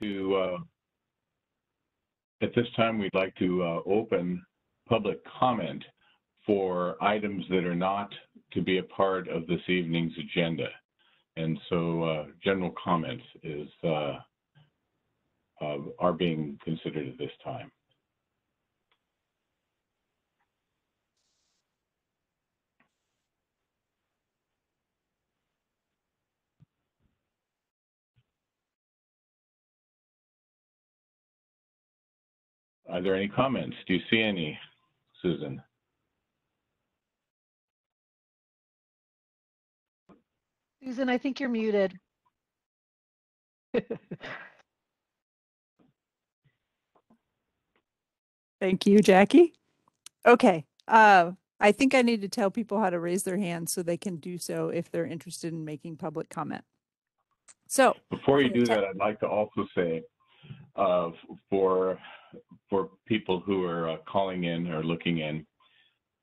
to, uh, at this time, we'd like to uh, open public comment for items that are not to be a part of this evening's agenda. And so uh, general comments is uh, are being considered at this time. Are there any comments? Do you see any, Susan? Susan, I think you're muted. Thank you, Jackie. Okay, uh, I think I need to tell people how to raise their hands so they can do so if they're interested in making public comment. So, Before you do that, I'd like to also say, uh, for, for people who are uh, calling in or looking in,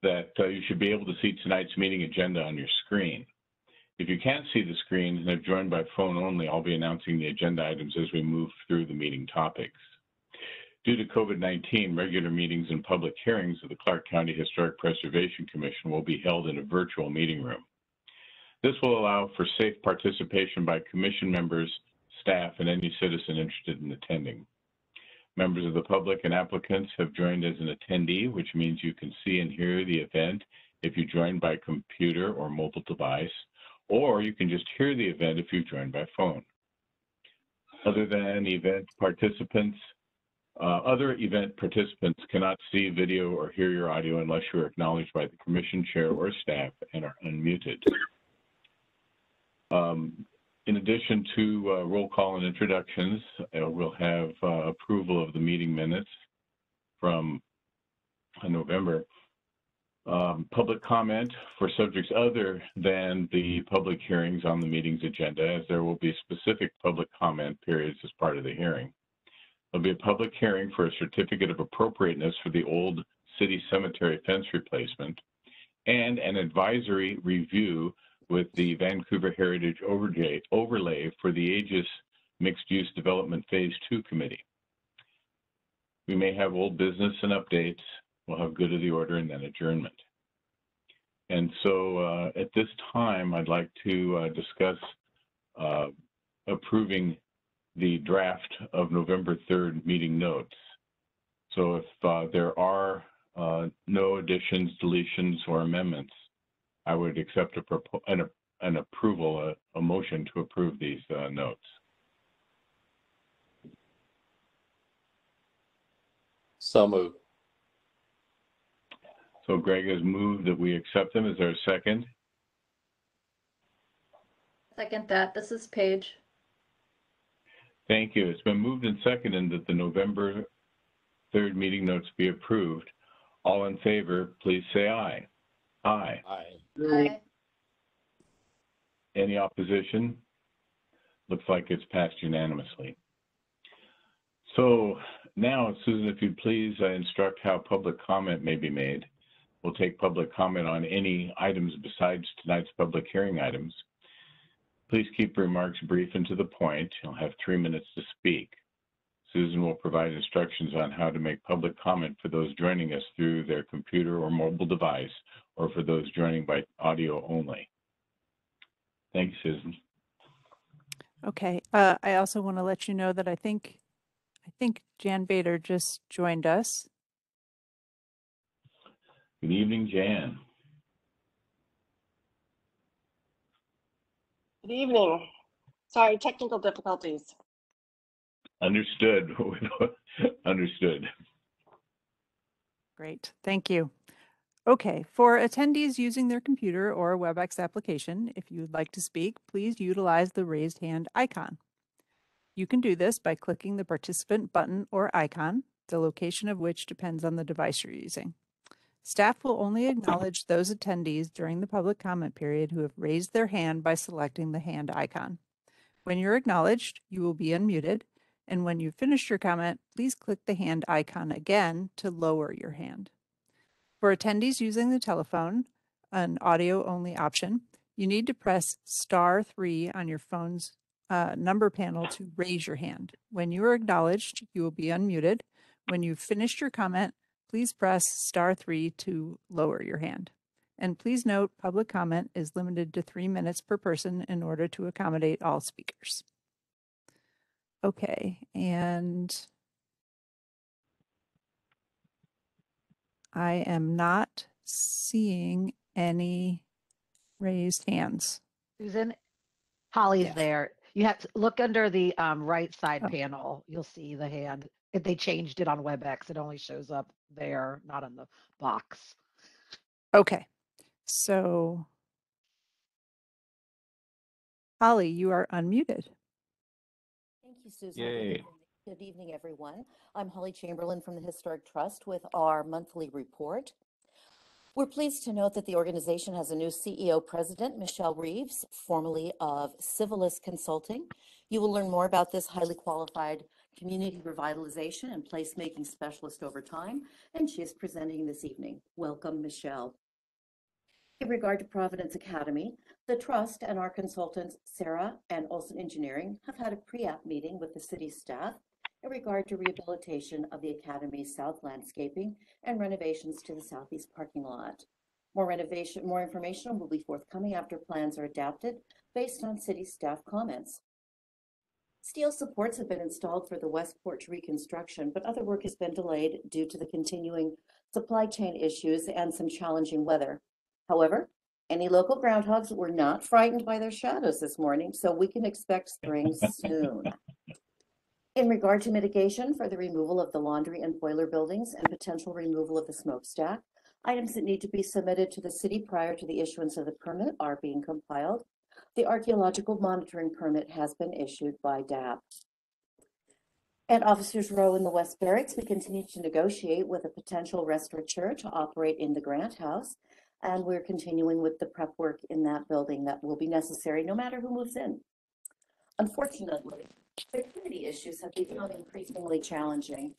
that uh, you should be able to see tonight's meeting agenda on your screen. If you can't see the screen and have joined by phone only, I'll be announcing the agenda items as we move through the meeting topics. Due to COVID-19, regular meetings and public hearings of the Clark County Historic Preservation Commission will be held in a virtual meeting room. This will allow for safe participation by commission members, staff, and any citizen interested in attending. Members of the public and applicants have joined as an attendee, which means you can see and hear the event if you joined by computer or mobile device, or you can just hear the event if you joined by phone. Other than event participants, uh, other event participants cannot see video or hear your audio unless you are acknowledged by the commission chair or staff and are unmuted. Um, in addition to uh, roll call and introductions, uh, we'll have uh, approval of the meeting minutes from uh, November. Um, public comment for subjects other than the public hearings on the meeting's agenda, as there will be specific public comment periods as part of the hearing. There'll be a public hearing for a certificate of appropriateness for the old city cemetery fence replacement and an advisory review with the Vancouver Heritage Overlay, for the Aegis Mixed Use Development Phase 2 Committee. We may have old business and updates. We'll have good of the order and then adjournment. And so uh, at this time, I'd like to uh, discuss uh, approving the draft of November 3rd meeting notes. So if uh, there are uh, no additions, deletions, or amendments, I would accept a propo- an, an approval, a, a motion to approve these uh, notes. So moved. So Greg has moved that we accept them. Is there a second? Second that. This is Paige. Thank you. It's been moved and seconded that the November 3rd meeting notes be approved. All in favor, please say aye. Aye. Aye. Aye. Any opposition? Looks like it's passed unanimously. So now, Susan, if you'd please uh, instruct how public comment may be made. We'll take public comment on any items besides tonight's public hearing items. Please keep remarks brief and to the point. You'll have three minutes to speak. Susan will provide instructions on how to make public comment for those joining us through their computer or mobile device, or for those joining by audio only. Thanks, Susan. okay, uh, I also want to let you know that I think, I think Jan Bader just joined us. Good evening, Jan. Good evening. Sorry, technical difficulties. Understood. Understood. Great, thank you. Okay, for attendees using their computer or WebEx application, if you would like to speak, please utilize the raised hand icon. You can do this by clicking the participant button or icon, the location of which depends on the device you're using. Staff will only acknowledge those attendees during the public comment period who have raised their hand by selecting the hand icon. When you're acknowledged, you will be unmuted, and when you've finished your comment, please click the hand icon again to lower your hand. For attendees using the telephone, an audio only option, you need to press star three on your phone's uh, number panel to raise your hand. When you are acknowledged, you will be unmuted. When you've finished your comment, please press star three to lower your hand. And please note, public comment is limited to three minutes per person in order to accommodate all speakers. Okay, and I am not seeing any raised hands. Susan, Holly's Yes. there. You have to look under the um, right side Oh. panel. You'll see the hand. If they changed it on WebEx, it only shows up there, not in the box. Okay, so Holly, you are unmuted. Thank you, Susan. Yay. Good evening- everyone. I'm Holly Chamberlain from the Historic Trust with our monthly report. We're pleased to note that the organization has a new CEO president, Michelle Reeves, formerly of Civilis Consulting. You will learn more about this highly qualified community revitalization and placemaking specialist over time, and she is presenting this evening. Welcome, Michelle. In regard to Providence Academy, the trust and our consultants, Sarah and Olson Engineering, have had a pre-app meeting with the city staff in regard to rehabilitation of the academy's south landscaping and renovations to the southeast parking lot. More renovation, more information will be forthcoming after plans are adapted based on city staff comments. Steel supports have been installed for the west porch reconstruction, but other work has been delayed due to the continuing supply chain issues and some challenging weather. However, any local groundhogs were not frightened by their shadows this morning, so we can expect spring soon. In regard to mitigation for the removal of the laundry and boiler buildings and potential removal of the smokestack, items that need to be submitted to the city prior to the issuance of the permit are being compiled. The archaeological monitoring permit has been issued by DAP. At Officers Row in the West Barracks, we continue to negotiate with a potential restaurateur to operate in the Grant House. And we're continuing with the prep work in that building that will be necessary no matter who moves in. Unfortunately, security issues have become increasingly challenging.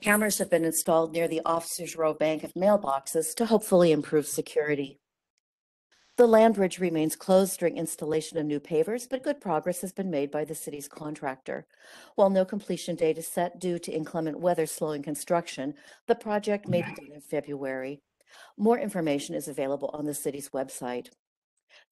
Cameras have been installed near the Officers Row Bank of mailboxes to hopefully improve security. The land bridge remains closed during installation of new pavers, but good progress has been made by the city's contractor. While no completion date is set due to inclement weather slowing construction, the project may be done in February. More information is available on the city's website.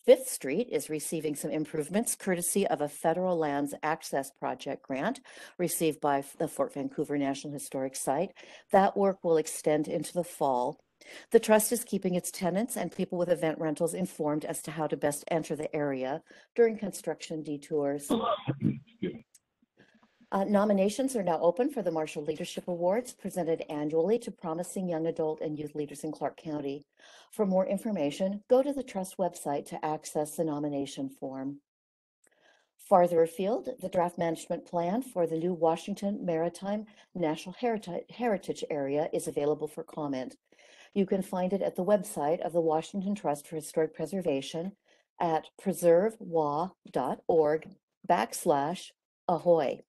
Fifth Street is receiving some improvements courtesy of a federal lands access project grant received by the Fort Vancouver National Historic Site. That work will extend into the fall. The trust is keeping its tenants and people with event rentals informed as to how to best enter the area during construction detours. Uh, nominations are now open for the Marshall Leadership Awards presented annually to promising young adult and youth leaders in Clark County. For more information, go to the Trust website to access the nomination form. Farther afield, the draft management plan for the new Washington Maritime National Heritage, Area is available for comment. You can find it at the website of the Washington Trust for Historic Preservation at preservewa.org backslash ahoy.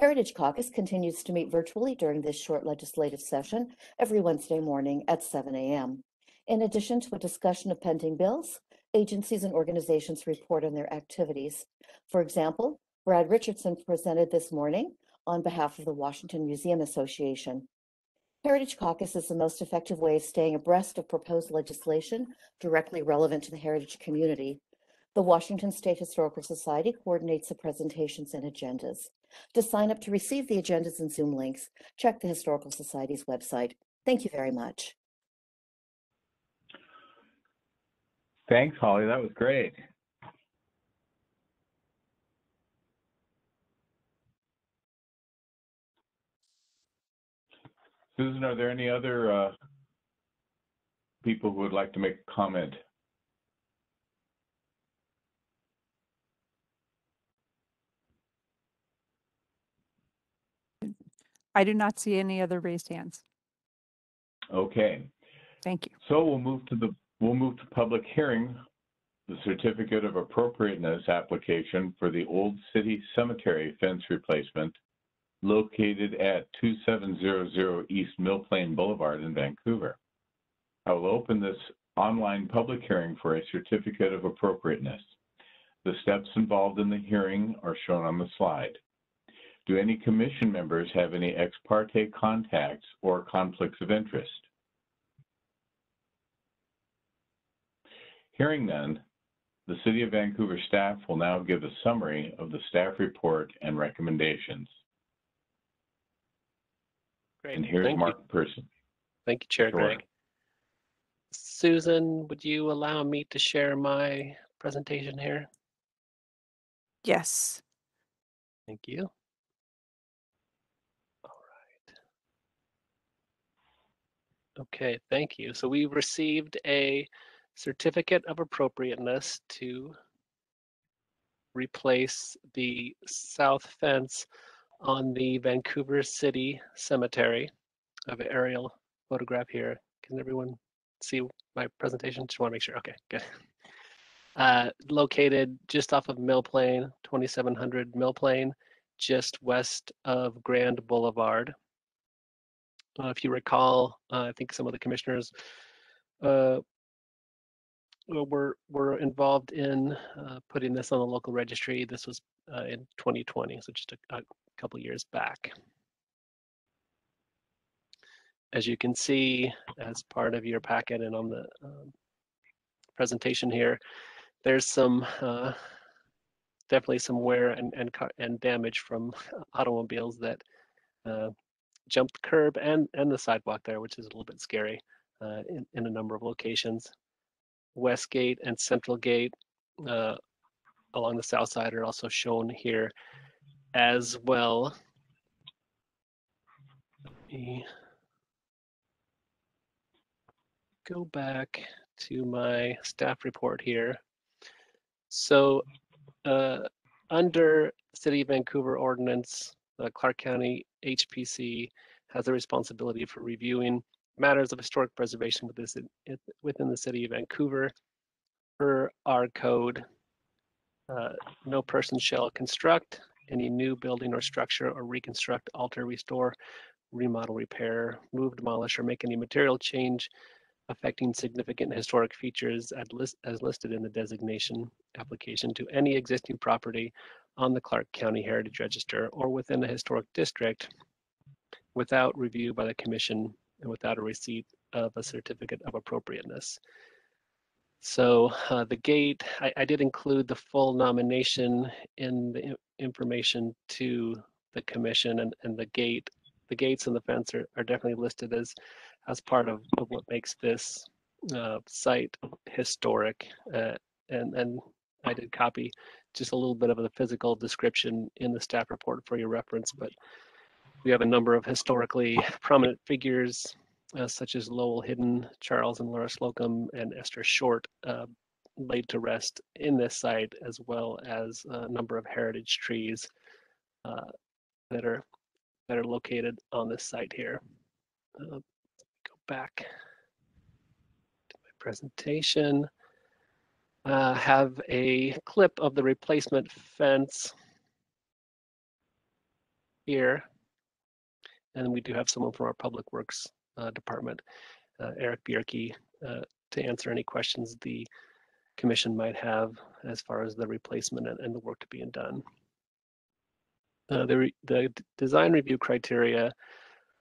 Heritage Caucus continues to meet virtually during this short legislative session every Wednesday morning at 7 a.m. In addition to a discussion of pending bills, agencies and organizations report on their activities. For example, Brad Richardson presented this morning on behalf of the Washington Museum Association. Heritage Caucus is the most effective way of staying abreast of proposed legislation directly relevant to the heritage community. The Washington State Historical Society coordinates the presentations and agendas. To sign up to receive the agendas and Zoom links, check the Historical Society's website. Thank you very much. Thanks, Holly. That was great. Susan, are there any other uh, people who would like to make a comment? I do not see any other raised hands. Okay, Thank you. so we'll move to the, we'll move to public hearing, the certificate of appropriateness application for the Old City Cemetery fence replacement located at 2700 East Mill Plain Boulevard in Vancouver. I will open this online public hearing for a certificate of appropriateness. The steps involved in the hearing are shown on the slide. Do any commission members have any ex parte contacts or conflicts of interest? Hearing none, the City of Vancouver staff will now give a summary of the staff report and recommendations. Great. And here's Thank you. Mark Pearson. Thank you, Chair Sure. Greg. Susan, would you allow me to share my presentation here? Yes. Thank you. All right. Okay, thank you. So we received a certificate of appropriateness to replace the south fence on the Vancouver City Cemetery. I have an aerial photograph here. Can everyone see my presentation? Just want to make sure. Okay, good. Uh, located just off of Mill Plain, 2700 Mill Plain, just west of Grand Boulevard. Uh, if you recall, uh, I think some of the commissioners uh, were were involved in uh, putting this on the local registry. This was uh, in 2020, so just a, a couple years back. As you can see, as part of your packet and on the um, presentation here, there's some uh, definitely some wear and and and damage from automobiles that jumped curb and and the sidewalk there, which is a little bit scary uh, in in a number of locations. West Gate and Central Gate uh, along the south side are also shown here as well. Let me go back to my staff report here. So uh, under City of Vancouver ordinance, uh, Clark County HPC has the responsibility for reviewing matters of historic preservation with this, it- within the City of Vancouver. Per our code, uh, no person shall construct any new building or structure or reconstruct, alter, restore, remodel, repair, move, demolish, or make any material change affecting significant historic features as lis- as listed in the designation application to any existing property on the Clark County Heritage Register or within a historic district without review by the commission and without a receipt of a certificate of appropriateness. So uh, the gate, I, I did include the full nomination in the information to the commission and, and the gate, the gates and the fence are, are definitely listed as, as part of, of what makes this uh, site historic. Uh, and, and I did copy just a little bit of the physical description in the staff report for your reference, but we have a number of historically prominent figures uh, such as Lowell Hidden, Charles and Laura Slocum, and Esther Short uh, laid to rest in this site, as well as a number of heritage trees uh, that are that are located on this site here. Uh, go back to my presentation. Uh, have a clip of the replacement fence here. And we do have someone from our Public Works uh, Department, uh, Eric Bierke, uh, to answer any questions the commission might have as far as the replacement and, and the work to be done. Uh, the, re- the design review criteria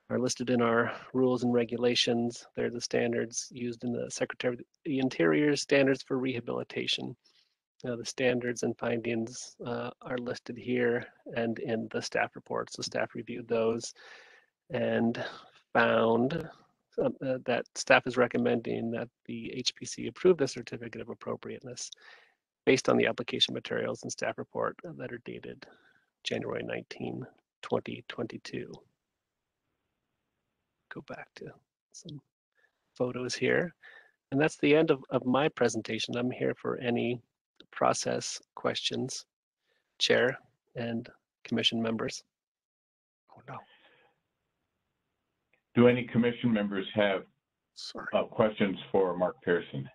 are listed in our rules and regulations. They're the standards used in the Secretary of the Interior standards for rehabilitation. Uh, the standards and findings uh, are listed here and in the staff report. So staff reviewed those and found um, uh, that staff is recommending that the HPC approve the certificate of appropriateness based on the application materials and staff report that are dated January 19, 2022. Go back to some photos here. And that's the end of, of my presentation. I'm here for any process questions, chair and commission members. Oh no, Do any commission members have sorry. uh, questions for Mark Pearson?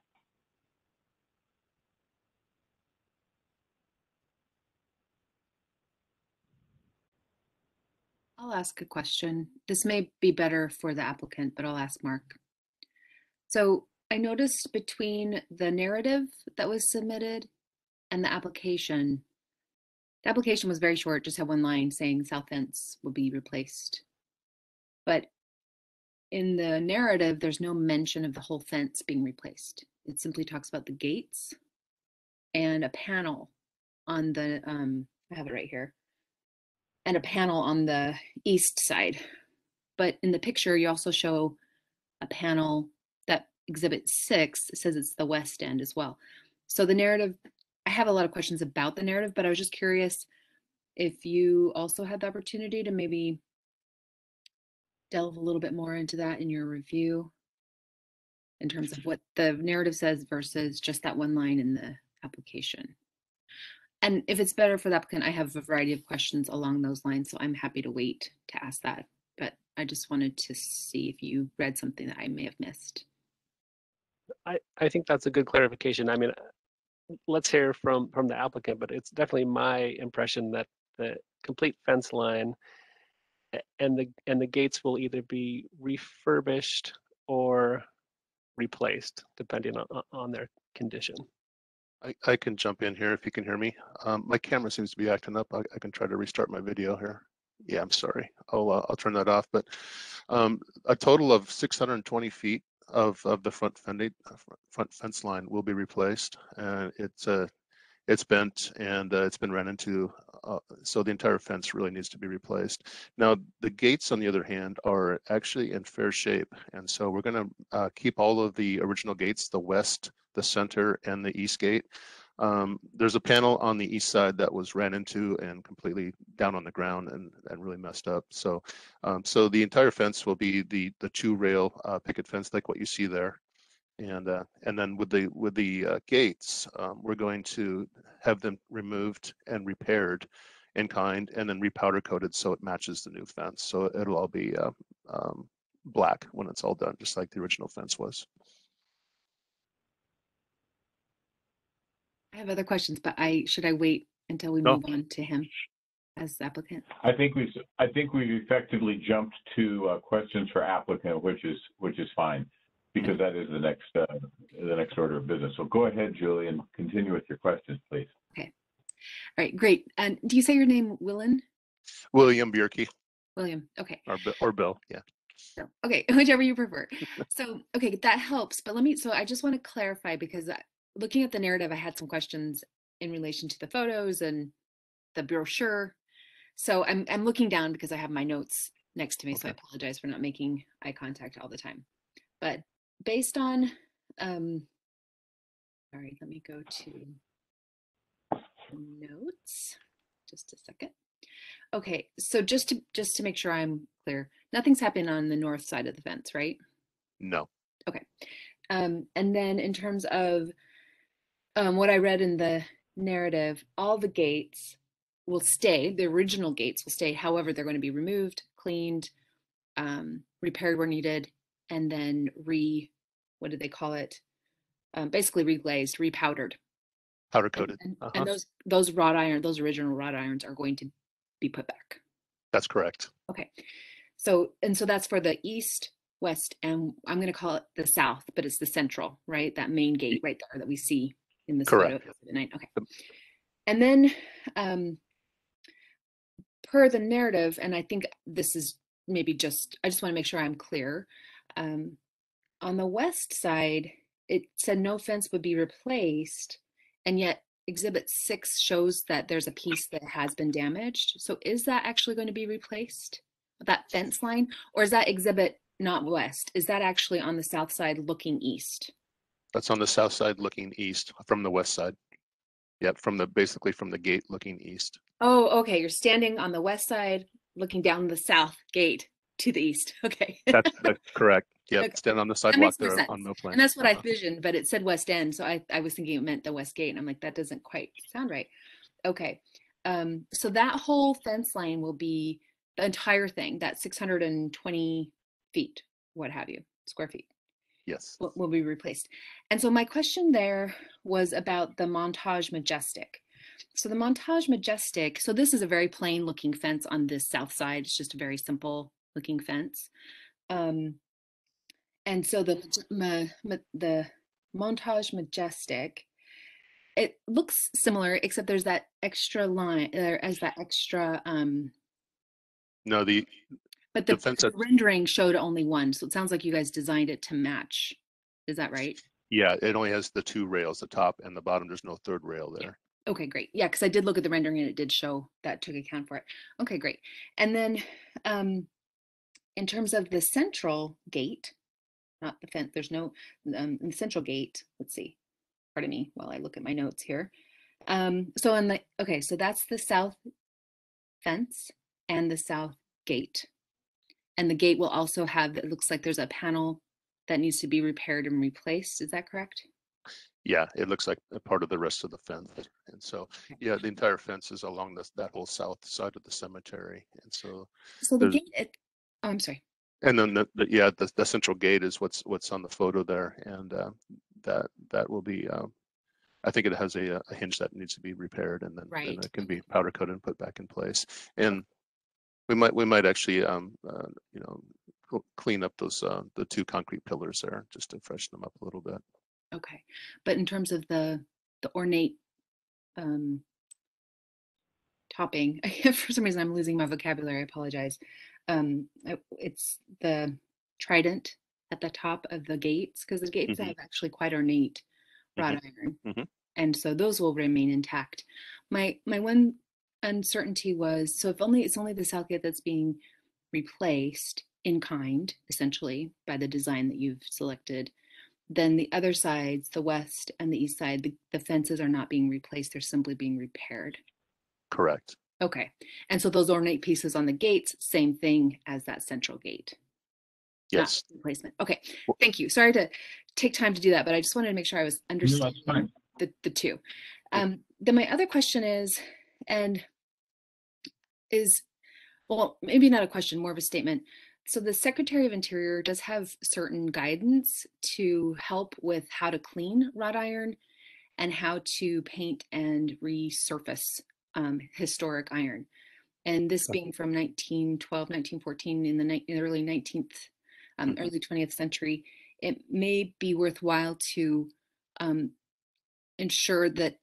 I'll ask a question. This may be better for the applicant, but I'll ask Mark. So I noticed between the narrative that was submitted and the application, the application was very short, just had one line saying south fence will be replaced. But in the narrative, there's no mention of the whole fence being replaced. It simply talks about the gates and a panel on the, um, I have it right here, and a panel on the east side. But in the picture, you also show a panel that exhibit six says it's the west end as well. So the narrative, I have a lot of questions about the narrative, but I was just curious if you also had the opportunity to maybe delve a little bit more into that in your review in terms of what the narrative says versus just that one line in the application. And if it's better for the applicant, I have a variety of questions along those lines, so I'm happy to wait to ask that. But I just wanted to see if you read something that I may have missed. I, I think that's a good clarification. I mean, let's hear from, from the applicant, but it's definitely my impression that the complete fence line and the, and the gates will either be refurbished or replaced, depending on, on their condition. I, I can jump in here if you can hear me. Um, my camera seems to be acting up. I, I can try to restart my video here. Yeah, I'm sorry. I'll, uh, I'll turn that off, but, um, a total of six hundred and twenty feet of, of the front uh, front fence line will be replaced. And it's, uh, it's bent and, uh, it's been ran into, uh, so the entire fence really needs to be replaced. Now, the gates, on the other hand, are actually in fair shape. And so we're gonna, uh, keep all of the original gates, the west, the center and the east gate. Um, there's a panel on the east side that was ran into and completely down on the ground and, and really messed up. So, um, so the entire fence will be the, the two rail, uh, picket fence like what you see there. And, uh, and then with the, with the, uh, gates, um, we're going to have them removed and repaired in kind and then repowder coated so it matches the new fence. So it'll all be, uh, um, black when it's all done, just like the original fence was. I have other questions, but I, should I wait until we No. move on to him as applicant? I think we've, I think we've effectively jumped to uh, questions for applicant, which is, which is fine. Because that is the next, uh, the next order of business. So go ahead, Julie, and continue with your questions, please. Okay. All right, great. And do you say your name, Willen? William Bierke William, okay. or, Bi- or Bill, yeah. So, okay, whichever you prefer. So, okay, that helps. But let me, so I just want to clarify because I- looking at the narrative, I had some questions in relation to the photos and the brochure. So I'm, I'm looking down because I have my notes next to me. So I apologize for not making eye contact all the time. But based on, um, sorry, let me go to notes. Just a second. Okay, so just to just to make sure I'm clear, nothing's happened on the north side of the fence, right? No, Okay. Um, and then in terms of um, what I read in the narrative, all the gates will stay. The original gates will stay. However, they're going to be removed, cleaned, um, repaired where needed, and then re what do they call it? Um, basically reglazed, repowdered. powder coated. and, Uh-huh. and those those wrought iron, those original wrought irons are going to be put back. That's correct. Okay. So, and so that's for the east, west, and I'm going to call it the south, but it's the central, right? That main gate right there that we see in this photo. Correct. exhibit nine. Okay. And then, um, per the narrative, and I think this is maybe just, I just want to make sure I'm clear. Um, on the west side, it said no fence would be replaced, and yet exhibit six shows that there's a piece that has been damaged. So is that actually going to be replaced? That fence line? Or is that exhibit not west? Is that actually on the south side looking east? That's on the south side looking east from the west side. Yep, from the, basically from the gate looking east. Oh, okay. You're standing on the west side looking down the south gate to the east. Okay. That's, that's correct. Okay. Stand on the sidewalk there sense. on no plan. And that's what I Uh-huh. visioned, but it said West End, so I, I was thinking it meant the West Gate, and I'm like, that doesn't quite sound right. Okay, um, so that whole fence line will be the entire thing, that 620 feet, what have you, square feet, Yes, will, will be replaced. And so my question there was about the Montage Majestic. So the Montage Majestic, so this is a very plain looking fence on this south side. It's just a very simple looking fence. Um, and so the ma, ma, the Montage Majestic It looks similar, except there's that extra line, there as that extra, um, No, the, but The the fence the at- rendering showed only one, so it sounds like you guys designed it to match. Is that right? yeah, it only has the two rails, the top and the bottom. There's no third rail there. Okay, great. Yeah, because I did look at the rendering and it did show that took account for it. Okay, great. And then um, in terms of the central gate, not the fence, there's no, um, in the central gate, let's see, pardon me while I look at my notes here. Um, so on the, okay, so that's the south fence and the south gate. And the gate will also have, it looks like there's a panel that needs to be repaired and replaced. Is that correct? Yeah, it looks like a part of the rest of the fence. And so, yeah, the entire fence is along this, that whole south side of the cemetery. And so, So the There's- gate, it, oh, I'm sorry. and then the, the yeah, the, the central gate is what's, what's on the photo there. And uh, that, that will be, um, I think it has a, a hinge that needs to be repaired and then, then Right. it can be powder coated and put back in place. And we might, we might actually, um, uh, you know, clean up those, uh, the two concrete pillars there just to freshen them up a little bit. Okay, but in terms of the the ornate um topping, for some reason I'm losing my vocabulary. I apologize. Um, it's the trident at the top of the gates because the gates Mhm. have actually quite ornate wrought iron, Mhm. and so those will remain intact. My my one uncertainty was so if only it's only the south gate that's being replaced in kind, essentially by the design that you've selected then the other sides, the west and the east side, the, the fences are not being replaced, they're simply being repaired. Correct. Okay. And so those ornate pieces on the gates, same thing as that central gate. not Yes. Replacement. Okay. Well- Thank you. Sorry to take time to do that, but I just wanted to make sure I was No, understanding that's the, the two. Um, then my other question is, and is, well, maybe not a question, more of a statement. So the Secretary of Interior does have certain guidance to help with how to clean wrought iron and how to paint and resurface um, historic iron. And this being from 1912, 1914 in the, ni- in the early 19th, um, Mhm. early 20th century, it may be worthwhile to um, ensure that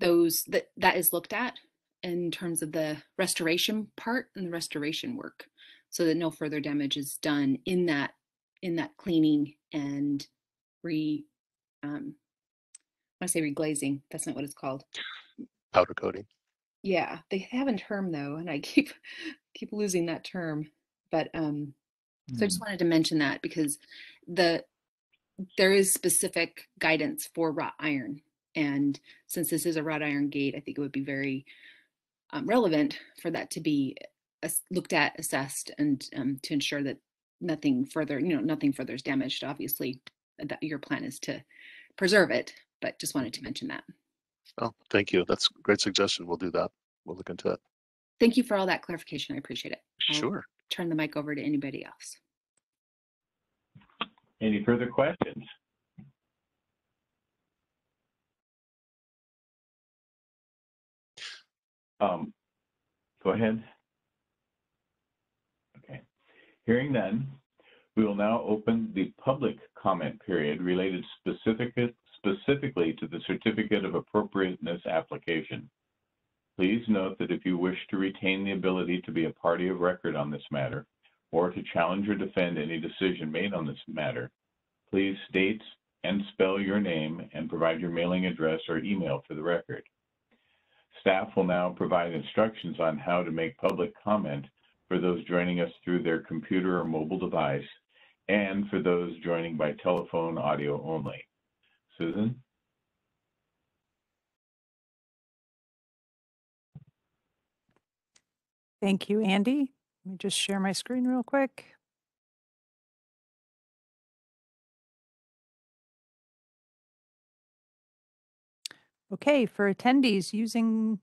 those that that is looked at in terms of the restoration part and the restoration work so that no further damage is done in that in that cleaning and re um I want to say reglazing that's not what it's called Powder coating. yeah they have a term though and I keep keep losing that term but um so I just wanted to mention that because the there is specific guidance for wrought iron. And since this is a wrought iron gate, I think it would be very um, relevant for that to be looked at, assessed, and um, to ensure that nothing further, you know, nothing further is damaged. Obviously, that your plan is to preserve it, but just wanted to mention that. Oh, thank you. That's a great suggestion. We'll do that. We'll look into it. Thank you for all that clarification. I appreciate it. I'll Sure. Turn the mic over to anybody else. Any further questions? Um, Go ahead. Okay. Hearing none, we will now open the public comment period related specific, specifically to the Certificate of Appropriateness application. Please note that if you wish to retain the ability to be a party of record on this matter, or to challenge or defend any decision made on this matter, please state and spell your name and provide your mailing address or email for the record. Staff will now provide instructions on how to make public comment for those joining us through their computer or mobile device and for those joining by telephone audio only. Susan? Thank you, Andy. Let me just share my screen real quick. Okay, for attendees using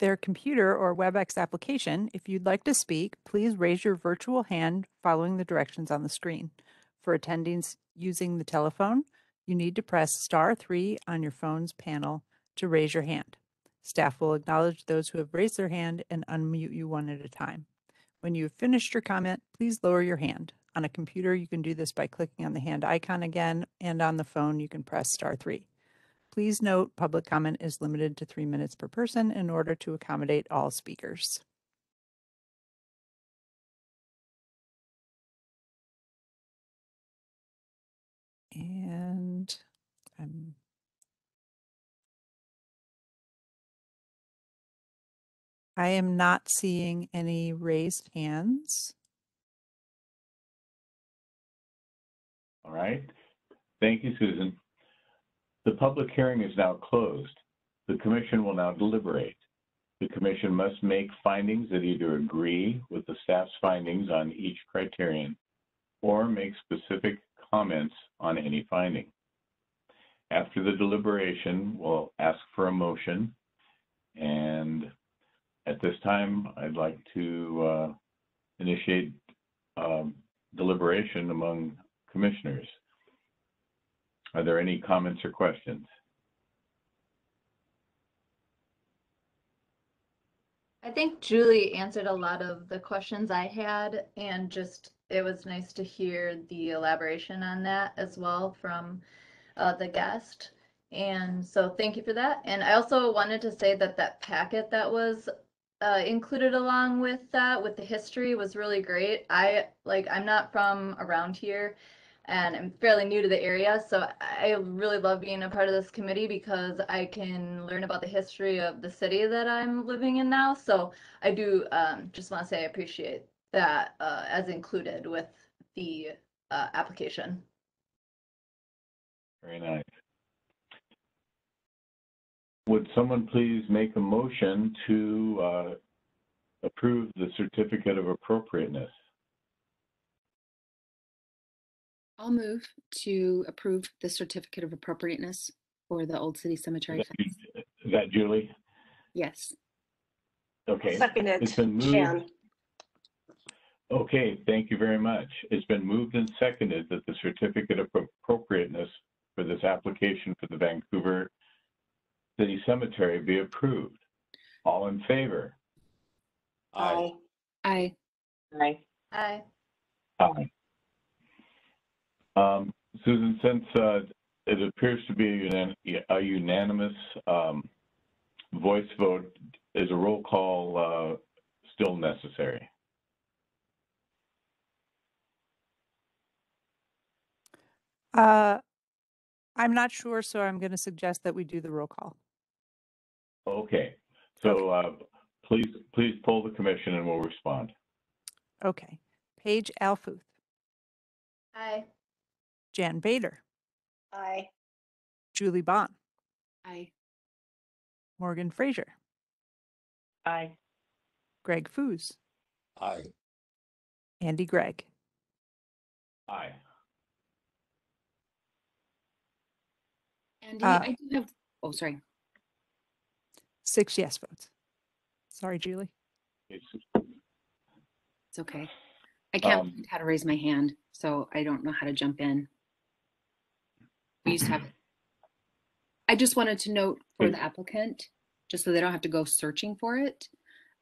their computer or WebEx application, if you'd like to speak, please raise your virtual hand following the directions on the screen. For attendees using the telephone, you need to press star three on your phone's panel to raise your hand. Staff will acknowledge those who have raised their hand and unmute you one at a time. When you have finished your comment, please lower your hand. On a computer, you can do this by clicking on the hand icon again, and on the phone, you can press star three. Please note, public comment is limited to three minutes per person in order to accommodate all speakers. And I'm I am not seeing any raised hands. All right. Thank you, Susan. The public hearing is now closed. The commission will now deliberate. The commission must make findings that either agree with the staff's findings on each criterion or make specific comments on any finding. After the deliberation, we'll ask for a motion. And at this time, I'd like to uh, initiate um, deliberation among commissioners. Are there any comments or questions? I think Julie answered a lot of the questions I had and just it was nice to hear the elaboration on that as well from uh, the guest. And so thank you for that. And I also wanted to say that that packet that was uh, included along with that with the history was really great. I like I'm not from around here and I'm fairly new to the area, so I really love being a part of this committee because I can learn about the history of the city that I'm living in now. So I do um, just want to say I appreciate that uh, as included with the uh, application. Very nice. Would someone please make a motion to uh, approve the certificate of appropriateness? I'll move to approve the certificate of appropriateness for the Old City Cemetery that fence. is that Julie? Yes. Okay. Seconded, It's been moved. Jan. Okay, thank you very much. It's been moved and seconded that the certificate of appropriateness for this application for the Vancouver City Cemetery be approved. All in favor? Aye. I, Aye. Aye. Aye. Um, Susan, since uh, it appears to be a unan- a unanimous um, voice vote, is a roll call uh, still necessary? Uh, I'm not sure, so I'm going to suggest that we do the roll call. Okay, so uh, please, please poll the commission and we'll respond. Okay. Paige Alfuth, Aye. Jan Bader, Aye. Julie Bond, I, Morgan Fraser, Aye. Greg Foos, Aye. Andy Gregg. Aye. Andy, Uh, I do have, oh, sorry. Six yes votes. Sorry, Julie. It's- It's okay. I can't Um, find how to raise my hand, so I don't know how to jump in. We used to have. I just wanted to note for Good. the applicant, just so they don't have to go searching for it.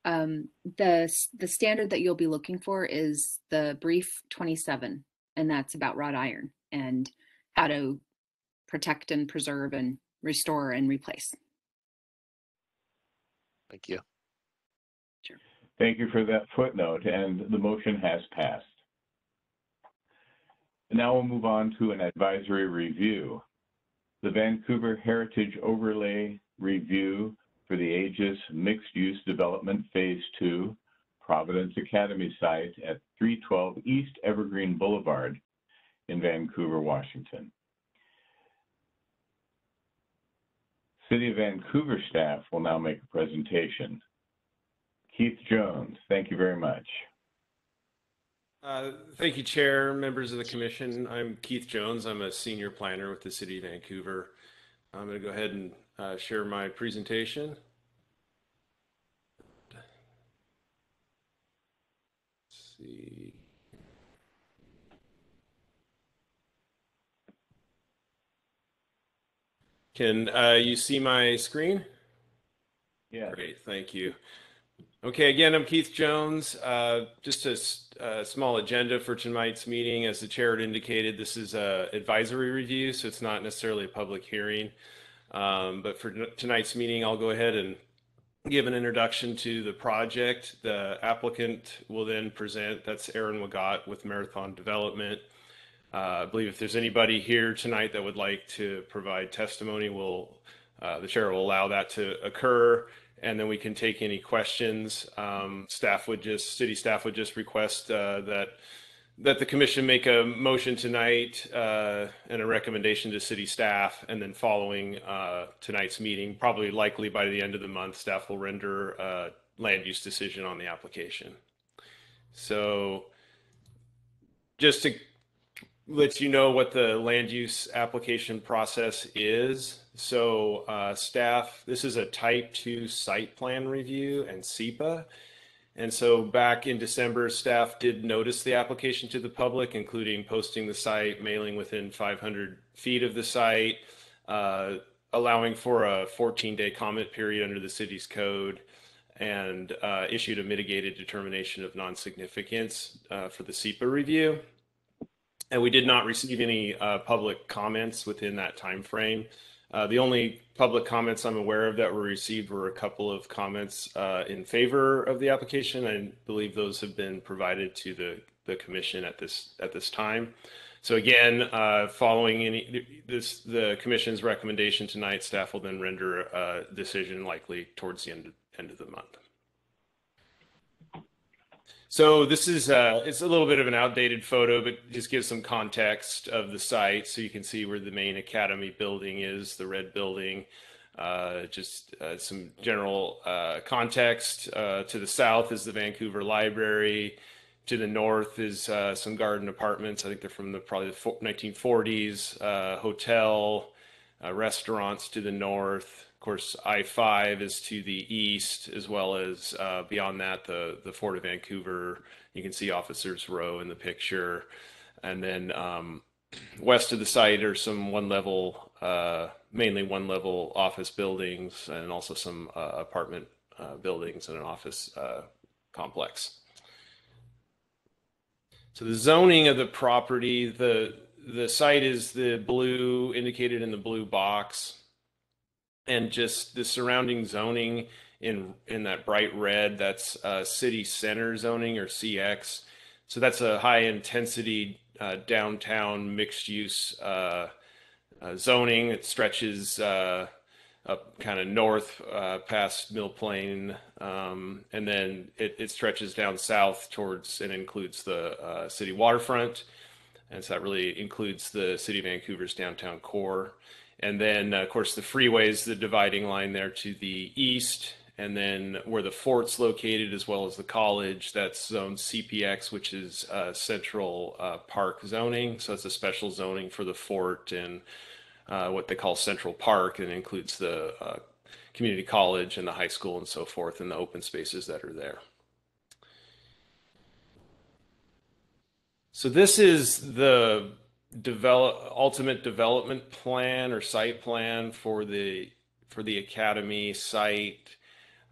Um, the, the standard that you'll be looking for is the brief 27, and that's about wrought iron and how to protect and preserve and restore and replace. Thank you. Thank you for that footnote, and the motion has passed. Now we'll move on to an advisory review. The Vancouver Heritage Overlay Review for the Aegis Mixed Use Development Phase Two, Providence Academy site at 312 East Evergreen Boulevard in Vancouver, Washington. City of Vancouver staff will now make a presentation. Keith Jones, thank you very much. Uh, Thank you, Chair, members of the commission. I'm Keith Jones. I'm a senior planner with the City of Vancouver. I'm going to go ahead and uh, share my presentation. Let's see. Can uh, you see my screen? Yeah. Great, thank you. Okay, again, I'm Keith Jones. Uh, Just a small agenda for tonight's meeting. As the chair had indicated, this is a advisory review, so it's not necessarily a public hearing. Um, but for tonight's meeting, I'll go ahead and give an introduction to the project. The applicant will then present. That's Aaron Wagat with Marathon Development. Uh, I believe if there's anybody here tonight that would like to provide testimony, will uh, the chair will allow that to occur, and then we can take any questions. Um, staff would just city staff would just request uh, that that the commission make a motion tonight uh, and a recommendation to city staff, and then following uh, tonight's meeting, probably likely by the end of the month, staff will render a land use decision on the application. So just to let you know what the land use application process is. So uh, staff, this is a type two site plan review and SEPA. And so back in December, staff did notice the application to the public, including posting the site, mailing within 500 feet of the site, uh, allowing for a 14-day comment period under the city's code, and uh, issued a mitigated determination of non-significance uh, for the SEPA review. And we did not receive any uh, public comments within that time frame. Uh, the only public comments I'm aware of that were received were a couple of comments uh, in favor of the application. I believe those have been provided to the, the commission at this at this time. So again, uh, following any this the commission's recommendation tonight, staff will then render a decision likely towards the end end of the month. So this is uh, it's a little bit of an outdated photo, but just gives some context of the site. So you can see where the main academy building is, the red building. Uh, just uh, some general uh, context. Uh, to the south is the Vancouver Library. To the north is uh, some garden apartments. I think they're from the probably the 1940s. hotel, restaurants to the north course, I-5 is to the east, as well as uh, beyond that, the, the Fort of Vancouver. You can see Officers Row in the picture. And then um, west of the site are some one level, uh, mainly one level office buildings and also some uh, apartment uh, buildings and an office uh, complex. So the zoning of the property, the the site is the blue indicated in the blue box and just the surrounding zoning in in that bright red that's uh, city center zoning or cx so that's a high intensity uh, downtown mixed use uh, uh zoning. It stretches uh, up kind of north uh, past mill plain um, and then it, it, stretches down south towards and includes the city waterfront. And so that really includes the city of vancouver's downtown core and then, uh, of course, the freeway is the dividing line there to the east. And then where the fort's located, as well as the college, that's zone CPX, which is uh, Central uh, Park zoning. So it's a special zoning for the fort and uh, what they call Central Park, and includes the uh, community college and the high school and so forth, and the open spaces that are there. So this is the develop ultimate development plan or site plan for the for the academy site.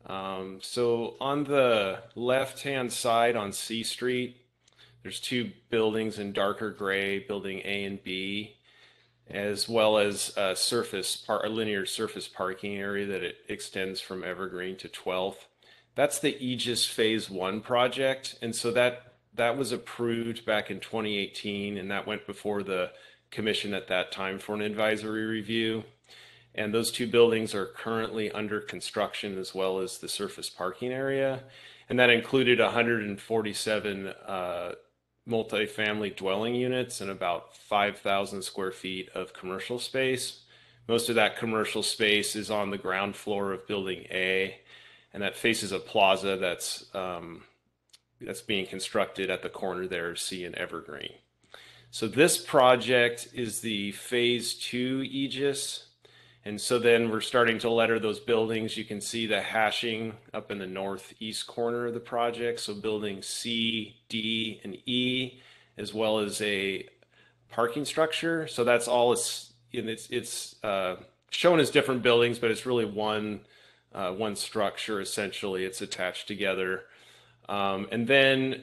Um, so on the left hand side on C Street, there's two buildings in darker gray, building A and B, as well as a surface par- a linear surface parking area that it extends from Evergreen to 12th. That's the Aegis Phase One project, and so that that was approved back in 2018, and that went before the commission at that time for an advisory review. And those two buildings are currently under construction as well as the surface parking area. And that included 147 uh, multifamily dwelling units and about 5,000 square feet of commercial space. Most of that commercial space is on the ground floor of building A, and that faces a plaza that's um, that's being constructed at the corner there of C and Evergreen. So this project is the phase two Aegis. And so then we're starting to letter those buildings. You can see the hashing up in the northeast corner of the project. So building C, D, and E, as well as a parking structure. So that's all it's, it's, it's uh, shown as different buildings, but it's really one, uh, one structure essentially. It's attached together. Um, and then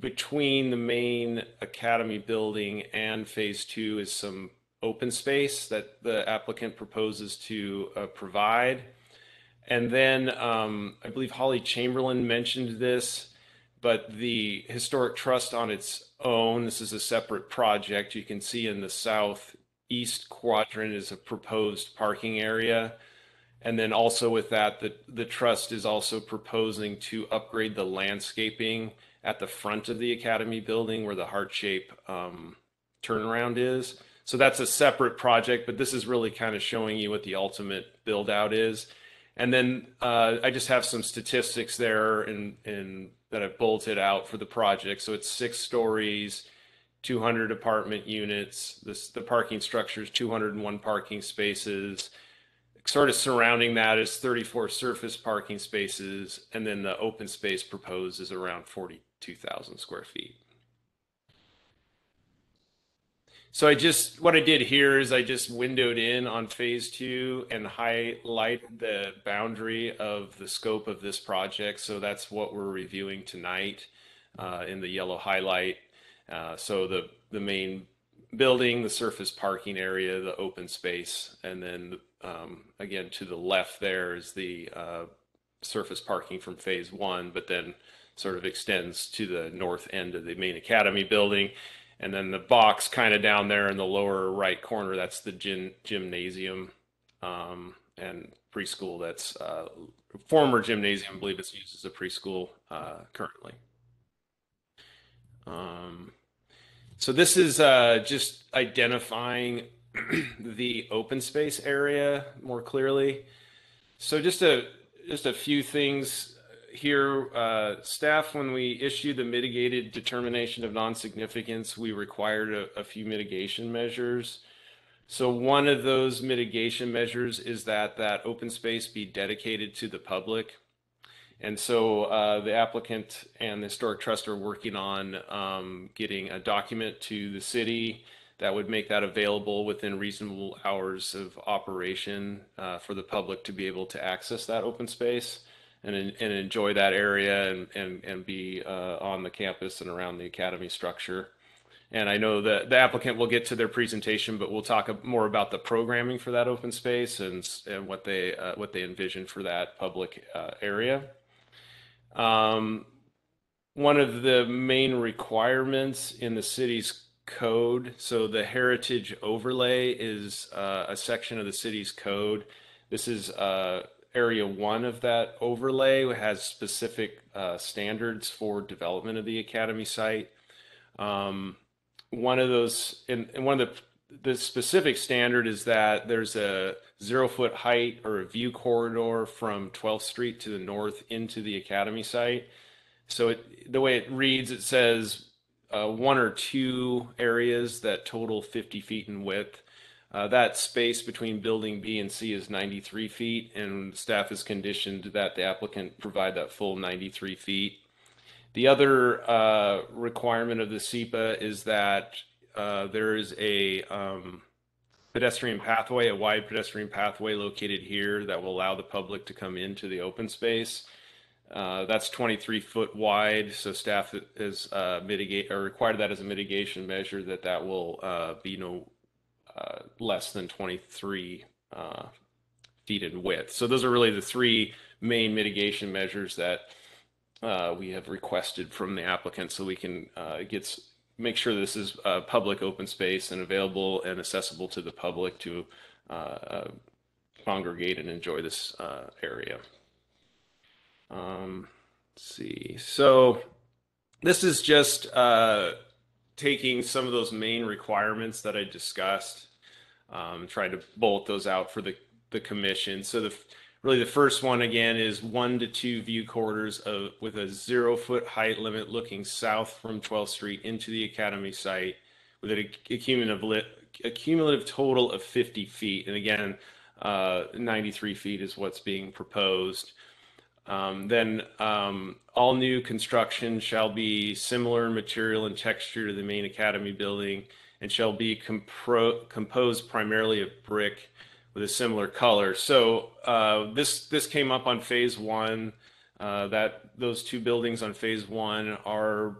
between the main academy building and phase two is some open space that the applicant proposes to uh, provide. And then um, I believe Holly Chamberlain mentioned this, but the Historic Trust on its own, this is a separate project. You can see in the southeast quadrant is a proposed parking area. And then also with that, the, the trust is also proposing to upgrade the landscaping at the front of the Academy building where the heart shape um, turnaround is. So that's a separate project, but this is really kind of showing you what the ultimate build out is. And then uh, I just have some statistics there in, in that I've bolted out for the project. So it's six stories, 200 apartment units. This the parking structure is 201 parking spaces. Sort of surrounding that is 34 surface parking spaces, and then the open space proposed is around 42,000 square feet. So I just, what I did here is I just windowed in on phase two and highlight the boundary of the scope of this project. So that's what we're reviewing tonight uh, in the yellow highlight. Uh, so the, the main building, the surface parking area, the open space, and then um, again to the left there is the uh, surface parking from phase one, but then sort of extends to the north end of the main academy building. And then the box kind of down there in the lower right corner, that's the gym, gymnasium um, and preschool. That's uh, former gymnasium. I believe it's used as a preschool uh, currently. Um, so this is uh, just identifying the open space area more clearly. So just a just a few things here, uh, staff, when we issued the mitigated determination of non-significance, we required a, a few mitigation measures. So one of those mitigation measures is that that open space be dedicated to the public. And so uh, the applicant and the Historic Trust are working on um, getting a document to the city that would make that available within reasonable hours of operation uh, for the public to be able to access that open space and, and enjoy that area and, and, and be uh, on the campus and around the academy structure. And I know that the applicant will get to their presentation, but we'll talk more about the programming for that open space and, and what they uh, what they envision for that public uh, area. Um, one of the main requirements in the city's code, so the heritage overlay is uh, a section of the city's code. This is uh, area one of that overlay has specific uh, standards for development of the academy site. Um, one of those, and, and one of the the specific standard is that there's a zero foot height or a view corridor from 12th Street to the north into the academy site. So it, the way it reads, it says uh, one or two areas that total 50 feet in width uh, that space between building B and C is 93 feet, and staff is conditioned that the applicant provide that full 93 feet. The other uh, requirement of the SEPA is that uh, there is a um, pedestrian pathway, a wide pedestrian pathway located here that will allow the public to come into the open space. Uh, that's 23 foot wide, so staff is uh, mitigate or required that as a mitigation measure that that will uh, be no uh, less than 23 uh, feet in width. So those are really the three main mitigation measures that we have requested from the applicant so we can get make sure this is public open space and available and accessible to the public to congregate and enjoy this area. Um, let's see. So this is just taking some of those main requirements that I discussed, um, trying to bolt those out for the, the commission. So the really the first one again is one to two view corridors of, with a zero foot height limit looking south from 12th Street into the Academy site with a, a cumulative, a cumulative total of 50 feet. And again, uh, 93 feet is what's being proposed. Um, then um, all new construction shall be similar in material and texture to the main academy building and shall be compro- composed primarily of brick with a similar color. So uh, this this came up on phase one. Uh, that those two buildings on phase one are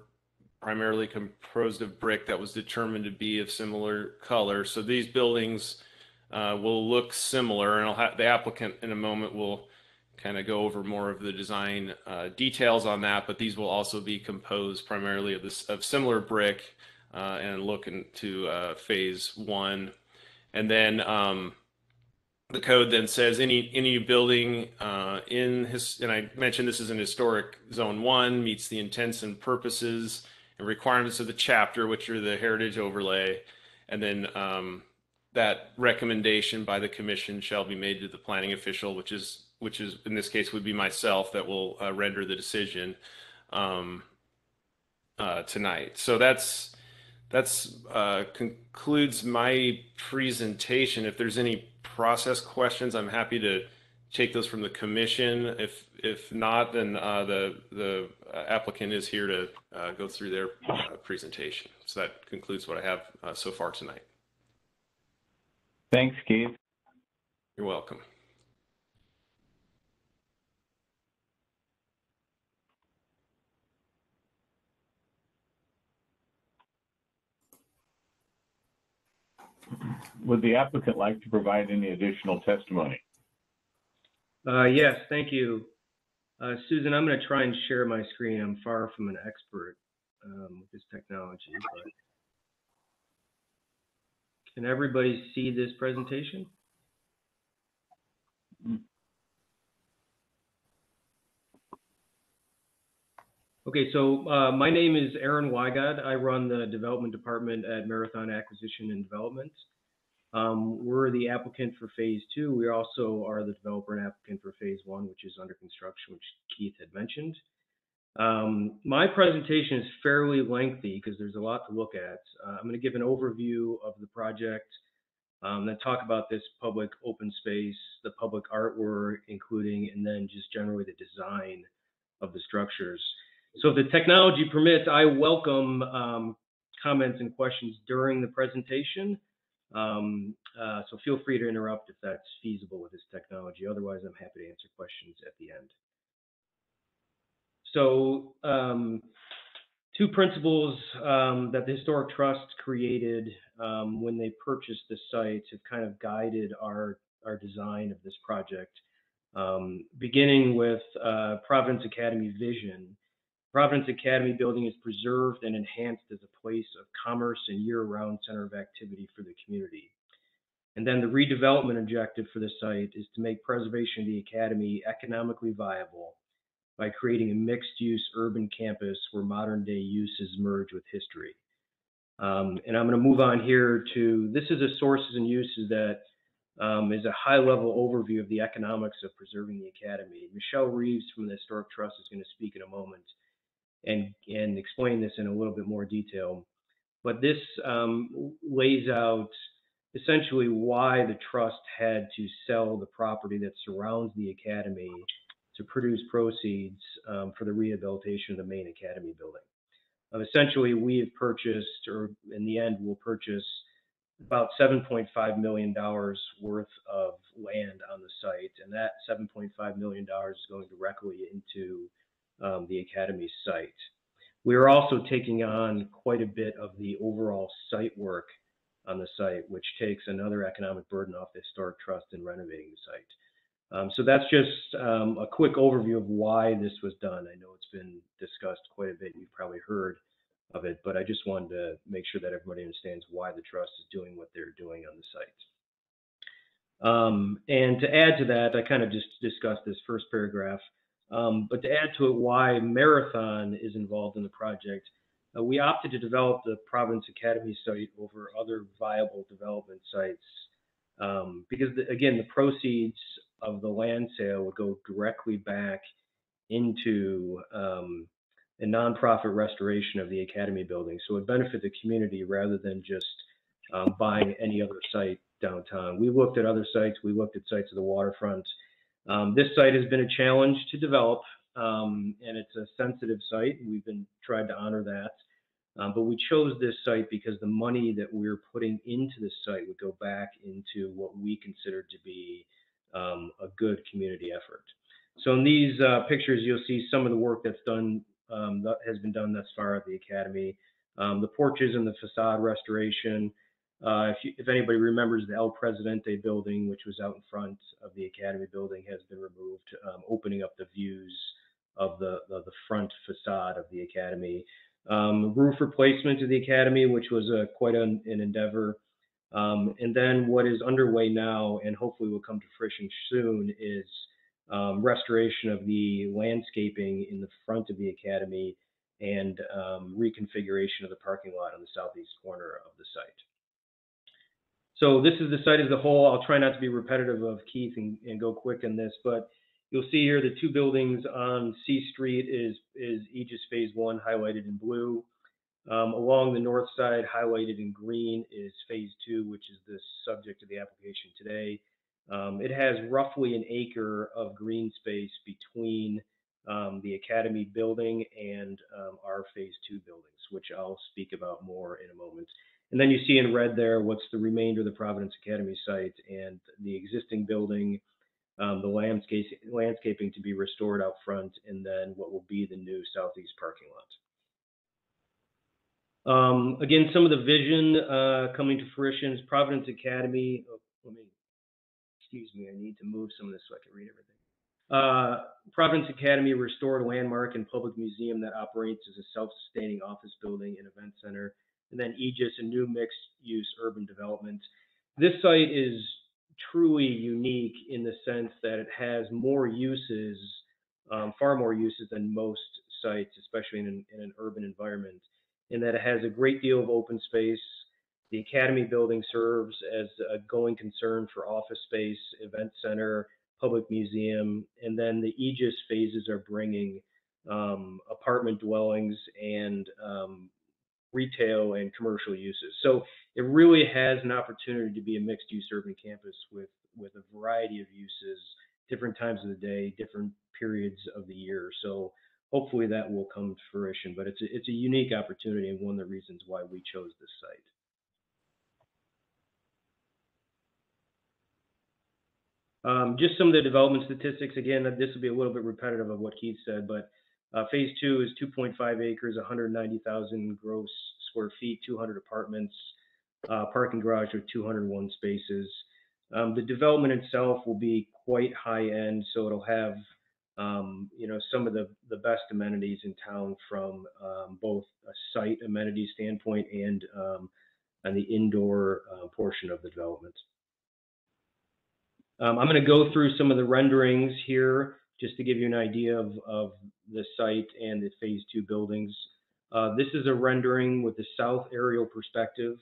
primarily composed of brick that was determined to be of similar color. So these buildings uh, will look similar, and have the applicant in a moment will kind of go over more of the design uh, details on that. But these will also be composed primarily of this of similar brick uh, and look into uh, phase one, and then. Um, the code then says any any building uh, in his and I mentioned this is an historic zone one meets the intents and purposes and requirements of the chapter, which are the heritage overlay, and then um, that recommendation by the commission shall be made to the planning official, which is which is in this case would be myself that will uh, render the decision um, uh, tonight. So that's that's uh, concludes my presentation. If there's any process questions, I'm happy to take those from the commission. If if not, then uh, the the applicant is here to uh, go through their uh, presentation. So that concludes what I have uh, so far tonight. Thanks, Keith. You're welcome. Would the applicant like to provide any additional testimony? Uh, yes, thank you. Uh, Susan, I'm going to try and share my screen. I'm far from an expert um, with this technology. But... Can everybody see this presentation? Okay, so uh, my name is Aaron Wygod. I run the development department at Marathon Acquisition and Development. Um, we're the applicant for phase two. We also are the developer and applicant for phase one, which is under construction, which Keith had mentioned. Um, my presentation is fairly lengthy because there's a lot to look at. Uh, I'm going to give an overview of the project, um, then talk about this public open space, the public artwork, including, and then just generally the design of the structures. So if the technology permits, I welcome um, comments and questions during the presentation. Um, uh, so feel free to interrupt if that's feasible with this technology. Otherwise, I'm happy to answer questions at the end. So um, two principles um, that the Historic Trust created um, when they purchased the site have kind of guided our, our design of this project, um, beginning with uh, Providence Academy vision. Providence Academy building is preserved and enhanced as a place of commerce and year-round center of activity for the community. And then the redevelopment objective for the site is to make preservation of the academy economically viable by creating a mixed-use urban campus where modern-day uses merge with history. Um, and I'm going to move on here to this is a sources and uses that um, is a high-level overview of the economics of preserving the academy. Michelle Reeves from the Historic Trust is going to speak in a moment and, and explain this in a little bit more detail. But this um, lays out essentially why the trust had to sell the property that surrounds the academy to produce proceeds um, for the rehabilitation of the main academy building. Essentially, we have purchased, or in the end, will purchase about $7.5 million worth of land on the site, and that $7.5 million is going directly into um, the Academy site. We are also taking on quite a bit of the overall site work on the site, which takes another economic burden off the Historic Trust in renovating the site. Um, so that's just um, a quick overview of why this was done. I know it's been discussed quite a bit. You've probably heard of it, but I just wanted to make sure that everybody understands why the trust is doing what they're doing on the site. Um, and to add to that, I kind of just discussed this first paragraph. Um, but to add to it, why Marathon is involved in the project, uh, we opted to develop the Providence Academy site over other viable development sites um, because, the, again, the proceeds of the land sale would go directly back into um, a nonprofit restoration of the Academy building. So it would benefit the community rather than just um, buying any other site downtown. We looked at other sites. We looked at sites of the waterfront. Um, this site has been a challenge to develop, um, and it's a sensitive site. We've been tried to honor that. Um, but we chose this site because the money that we're putting into the site would go back into what we considered to be um, a good community effort. So in these uh, pictures, you'll see some of the work that's done um, that has been done thus far at the academy. Um, the porches and the facade restoration. Uh, if, you, if anybody remembers the El Presidente building, which was out in front of the academy building, has been removed, um, opening up the views of the, the, the front facade of the academy. Um, roof replacement of the academy, which was a, quite an, an endeavor. Um, and then what is underway now, and hopefully will come to fruition soon, is um, restoration of the landscaping in the front of the academy and um, reconfiguration of the parking lot on the southeast corner of the site. So this is the site as a whole. I'll try not to be repetitive of Keith and, and go quick in this, but you'll see here the two buildings on C Street is, is Aegis Phase 1 highlighted in blue. Um, along the north side, highlighted in green, is Phase 2, which is the subject of the application today. Um, it has roughly an acre of green space between um, the Academy building and um, our Phase 2 buildings, which I'll speak about more in a moment. And then you see in red there what's the remainder of the Providence Academy site and the existing building, um, the landscape, landscaping to be restored out front, and then what will be the new southeast parking lot. Um, again, some of the vision uh, coming to fruition is Providence Academy. Oh, let me, excuse me, I need to move some of this so I can read everything. Uh, Providence Academy, restored landmark and public museum that operates as a self-sustaining office building and event center. And then Aegis, a new mixed-use urban development. This site is truly unique in the sense that it has more uses, um, far more uses than most sites, especially in an, in an urban environment in that it has a great deal of open space. The Academy building serves as a going concern for office space, event center, public museum, and then the Aegis phases are bringing um, apartment dwellings and um, retail and commercial uses. So it really has an opportunity to be a mixed use urban campus with, with a variety of uses, different times of the day, different periods of the year. So hopefully that will come to fruition. But it's a, it's a unique opportunity and one of the reasons why we chose this site. Um, just some of the development statistics. Again, this will be a little bit repetitive of what Keith said, but uh, phase two is 2.5 acres, 190,000 gross square feet, 200 apartments, uh, parking garage with 201 spaces. Um, the development itself will be quite high end, so it'll have um, you know, some of the, the best amenities in town from um, both a site amenity standpoint and um, and the indoor uh, portion of the development. Um, I'm going to go through some of the renderings here just to give you an idea of, of the site and the phase two buildings. Uh, this is a rendering with the south aerial perspective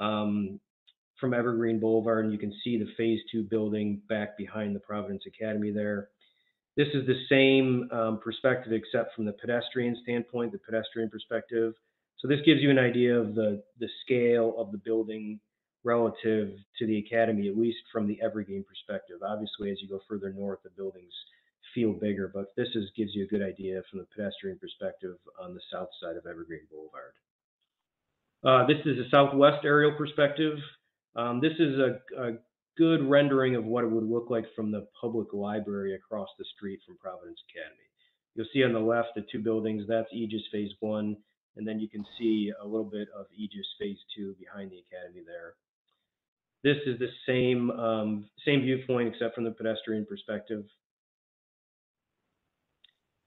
um, from Evergreen Boulevard, and you can see the phase two building back behind the Providence Academy there. This is the same um, perspective except from the pedestrian standpoint, the pedestrian perspective. So this gives you an idea of the, the scale of the building relative to the academy, at least from the Evergreen perspective. Obviously, as you go further north, the buildings feel bigger, but this is, gives you a good idea from the pedestrian perspective on the south side of Evergreen Boulevard. Uh, this is a southwest aerial perspective. Um, this is a, a good rendering of what it would look like from the public library across the street from Providence Academy. You'll see on the left the two buildings, that's Aegis Phase 1, and then you can see a little bit of Aegis Phase 2 behind the Academy there. This is the same, um, same viewpoint except from the pedestrian perspective.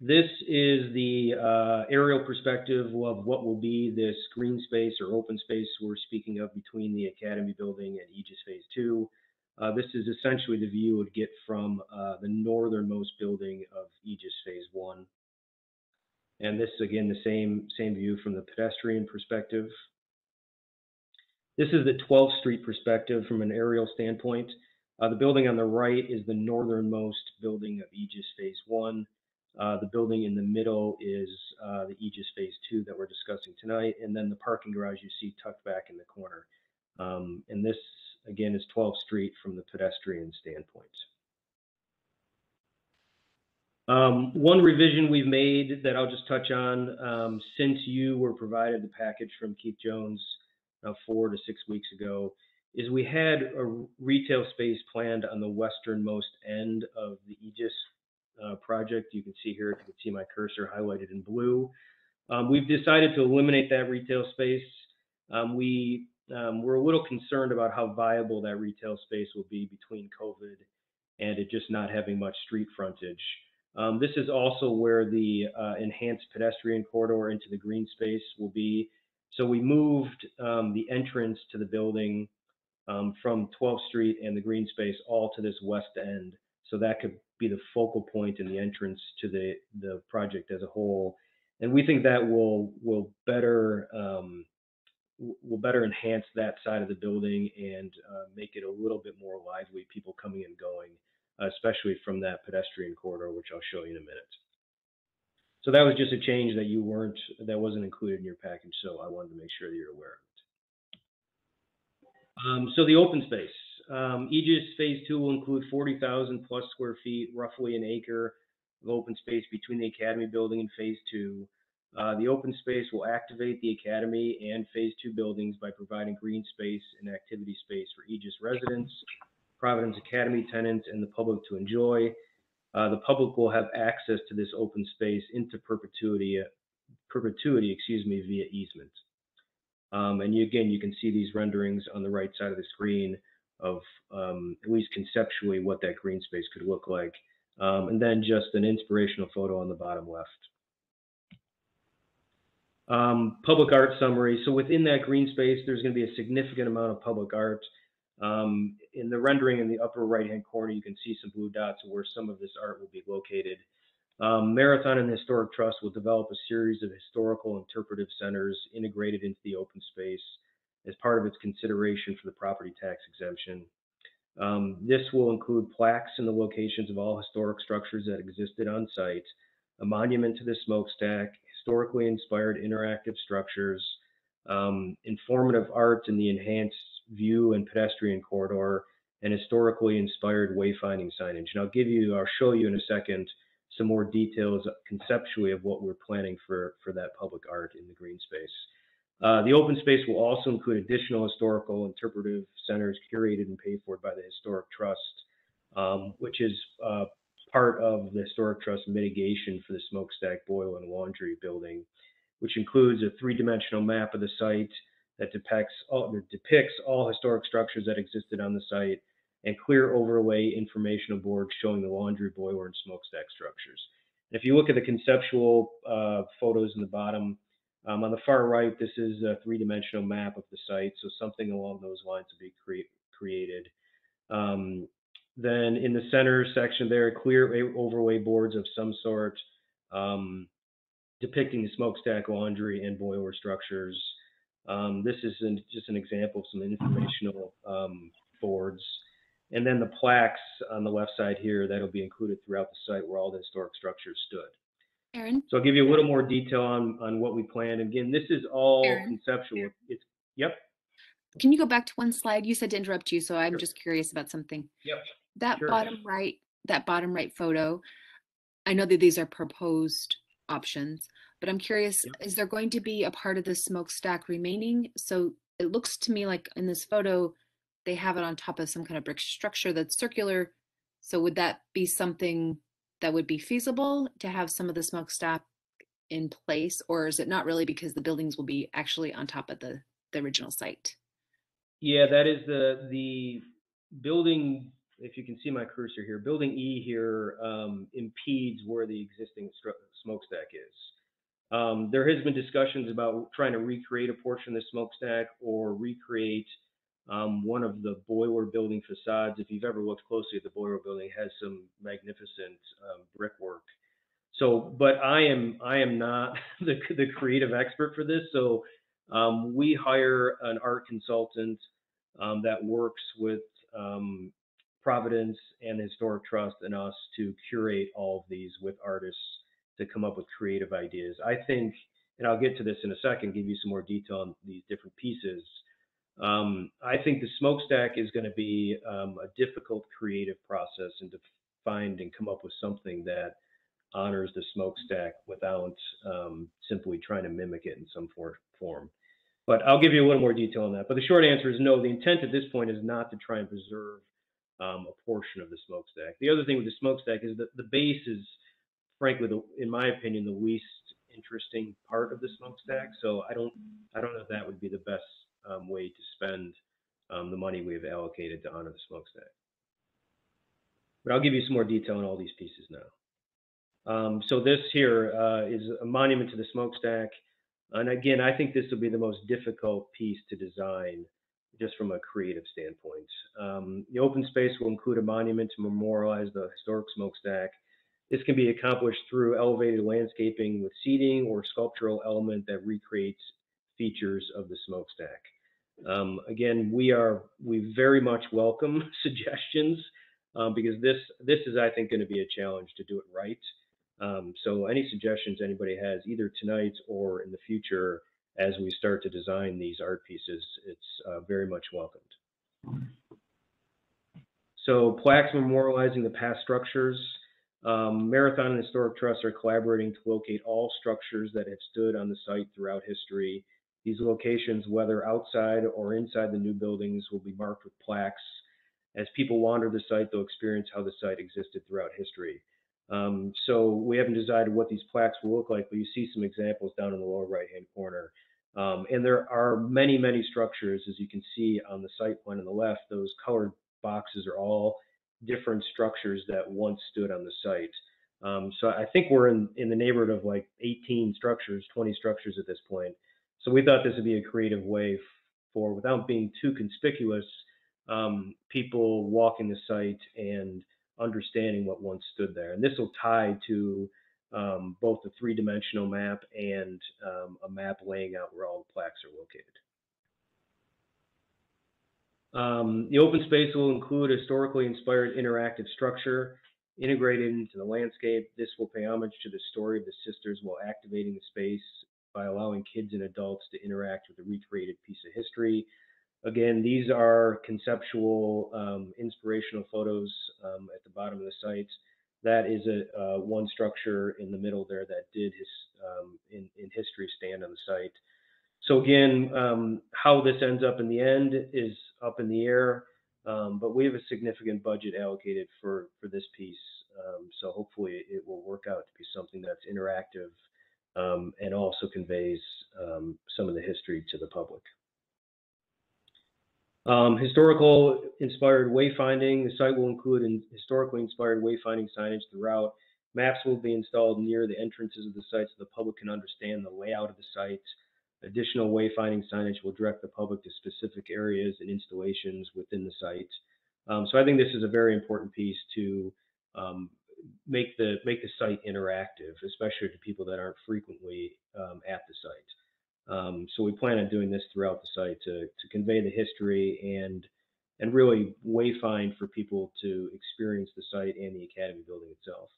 This is the uh, aerial perspective of what will be this green space or open space we're speaking of between the Academy building and Aegis Phase 2. Uh, this is essentially the view would get from uh, the northernmost building of Aegis Phase 1. And this is again the same, same view from the pedestrian perspective. This is the 12th Street perspective from an aerial standpoint. Uh, the building on the right is the northernmost building of Aegis Phase 1. Uh, the building in the middle is uh, the Aegis Phase 2 that we're discussing tonight. And then the parking garage you see tucked back in the corner. Um, and this again, is 12th Street from the pedestrian standpoint. Um, one revision we've made that I'll just touch on um, since you were provided the package from Keith Jones uh, four to six weeks ago is we had a retail space planned on the westernmost end of the Aegis uh, project. You can see here, if you can see my cursor highlighted in blue. Um, we've decided to eliminate that retail space. Um, we um, we're a little concerned about how viable that retail space will be between COVID and it just not having much street frontage. Um, this is also where the uh, enhanced pedestrian corridor into the green space will be. So we moved um, the entrance to the building um, from 12th Street and the green space all to this west end. So that could be the focal point and the entrance to the, the project as a whole. And we think that will will better um, will better enhance that side of the building and uh, make it a little bit more lively, people coming and going, especially from that pedestrian corridor, which I'll show you in a minute. So that was just a change that you weren't, that wasn't included in your package, so I wanted to make sure that you're aware of it. Um, so the open space, um, Aegis Phase Two will include 40,000 plus square feet, roughly an acre of open space between the Academy building and Phase Two. Uh, the open space will activate the Academy and Phase Two buildings by providing green space and activity space for Aegis residents, Providence Academy tenants, and the public to enjoy. Uh, the public will have access to this open space into perpetuity, perpetuity, excuse me, via easement. Um, and you, again, you can see these renderings on the right side of the screen of um, at least conceptually what that green space could look like. Um, and then just an inspirational photo on the bottom left. Um, public art summary. So within that green space, there's going to be a significant amount of public art. Um, in the rendering in the upper right-hand corner, you can see some blue dots where some of this art will be located. Um, Marathon and Historic Trust will develop a series of historical interpretive centers integrated into the open space as part of its consideration for the property tax exemption. Um, this will include plaques in the locations of all historic structures that existed on site, a monument to the smokestack, historically inspired interactive structures, um, informative art in the enhanced view and pedestrian corridor, and historically inspired wayfinding signage. And I'll give you, I'll show you in a second some more details conceptually of what we're planning for, for that public art in the green space. Uh, the open space will also include additional historical interpretive centers curated and paid for by the Historic Trust, um, which is uh, part of the Historic Trust mitigation for the smokestack boil and laundry building, which includes a three-dimensional map of the site that depicts all, depicts all historic structures that existed on the site and clear overlay informational boards showing the laundry boiler and smokestack structures. And if you look at the conceptual uh, photos in the bottom, um, on the far right, this is a three-dimensional map of the site, so something along those lines will be cre created. Um, then in the center section there, are clear overlay boards of some sort um, depicting the smokestack laundry and boiler structures. Um, this is an, just an example of some informational um, boards. And then the plaques on the left side here, that'll be included throughout the site where all the historic structures stood. Aaron? So I'll give you a little more detail on, on what we plan. Again, this is all Aaron? conceptual. It's, yep, Can you go back to one slide? You said to interrupt you, so I'm Sure. just curious about something. yep. That Sure. bottom right, that bottom right photo, I know that these are proposed options, but I'm curious, Yep. is there going to be a part of the smokestack remaining? So it looks to me like in this photo, they have it on top of some kind of brick structure that's circular. So would that be something that would be feasible to have some of the smokestack in place, or is it not really because the buildings will be actually on top of the, the original site? Yeah, that is the, the building, if you can see my cursor here, building E here um, impedes where the existing smokestack is. Um, there has been discussions about trying to recreate a portion of the smokestack or recreate um, one of the boiler building facades. If you've ever looked closely at the boiler building, has some magnificent um, brickwork. So, but I am I am not the the creative expert for this. So, um, we hire an art consultant um, that works with um, Providence and Historic Trust and us to curate all of these with artists to come up with creative ideas. I think, and I'll get to this in a second, give you some more detail on these different pieces. Um, I think the smokestack is going to be um, a difficult creative process and to find and come up with something that honors the smokestack without um, simply trying to mimic it in some for- form. But I'll give you a little more detail on that. But the short answer is no. The intent at this point is not to try and preserve um, a portion of the smokestack. The other thing with the smokestack is that the base is, frankly, the, in my opinion, the least interesting part of the smokestack. So I don't, I don't know if that would be the best um, way to spend um, the money we've allocated to honor the smokestack. But I'll give you some more detail on all these pieces now. Um, so this here uh, is a monument to the smokestack. And again, I think this will be the most difficult piece to design just from a creative standpoint. Um, the open space will include a monument to memorialize the historic smokestack. This can be accomplished through elevated landscaping with seating or sculptural element that recreates features of the smokestack. Um, again, we are we very much welcome suggestions um, because this this is I think going to be a challenge to do it right. Um, so any suggestions anybody has either tonight or in the future as we start to design these art pieces, it's uh, very much welcomed. So plaques memorializing the past structures. Um, Marathon and Historic Trust are collaborating to locate all structures that have stood on the site throughout history. These locations, whether outside or inside the new buildings, will be marked with plaques. As people wander the site, they'll experience how the site existed throughout history. Um, so we haven't decided what these plaques will look like, but you see some examples down in the lower right-hand corner. Um, and there are many, many structures, as you can see on the site plan on the left. Those colored boxes are all different structures that once stood on the site. Um, so I think we're in, in the neighborhood of like 18 structures, 20 structures at this point. So we thought this would be a creative way for, without being too conspicuous, um, people walking the site and understanding what once stood there. And this will tie to um, both the three-dimensional map and um, a map laying out where all the plaques are located. Um, the open space will include a historically inspired interactive structure integrated into the landscape. This will pay homage to the story of the sisters while activating the space by allowing kids and adults to interact with a recreated piece of history. Again, these are conceptual, um, inspirational photos um, at the bottom of the site. That is a uh, one structure in the middle there that did his um, in, in history stand on the site. So again, um, how this ends up in the end is up in the air, um, but we have a significant budget allocated for for this piece. Um, so hopefully it will work out to be something that's interactive um, and also conveys um, some of the history to the public. Um, historical inspired wayfinding. The site will include in historically inspired wayfinding signage throughout. Maps will be installed near the entrances of the site so the public can understand the layout of the site. Additional wayfinding signage will direct the public to specific areas and installations within the site. Um, so I think this is a very important piece to um, make the make the site interactive, especially to people that aren't frequently um, at the site. Um, so we plan on doing this throughout the site to, to convey the history and and really wayfind for people to experience the site and the academy building itself.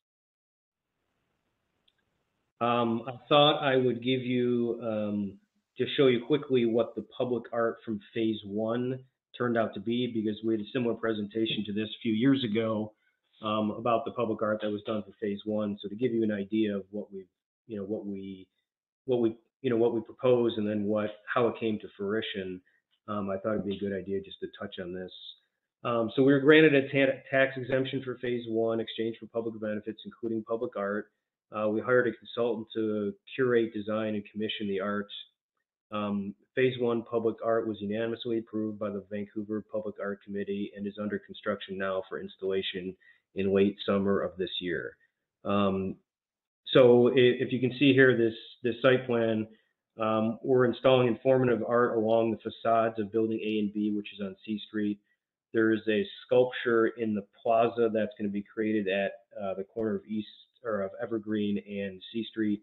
Um, I thought I would give you um, just show you quickly what the public art from phase one turned out to be because we had a similar presentation to this a few years ago um, about the public art that was done for phase one. So to give you an idea of what we, you know, what we, what we you know, what we proposed and then what, how it came to fruition, um, I thought it'd be a good idea just to touch on this. Um, so we were granted a ta tax exemption for phase one, exchange for public benefits, including public art. Uh, we hired a consultant to curate, design, and commission the art. Um, phase one public art was unanimously approved by the Vancouver Public Art Committee and is under construction now for installation in late summer of this year. Um, so if you can see here, this, this site plan, um, we're installing informative art along the facades of building A and B, which is on C Street. There is a sculpture in the plaza that's going to be created at uh, the corner of East or of Evergreen and C Street.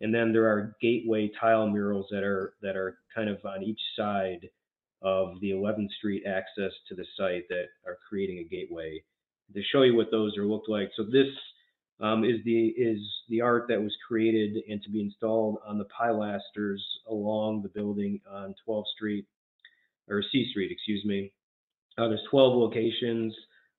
And then there are gateway tile murals that are that are kind of on each side of the 11th Street access to the site that are creating a gateway. To show you what those are looked like. So this um, is the is the art that was created and to be installed on the pilasters along the building on 12th Street or C Street, excuse me. Uh, there's 12 locations.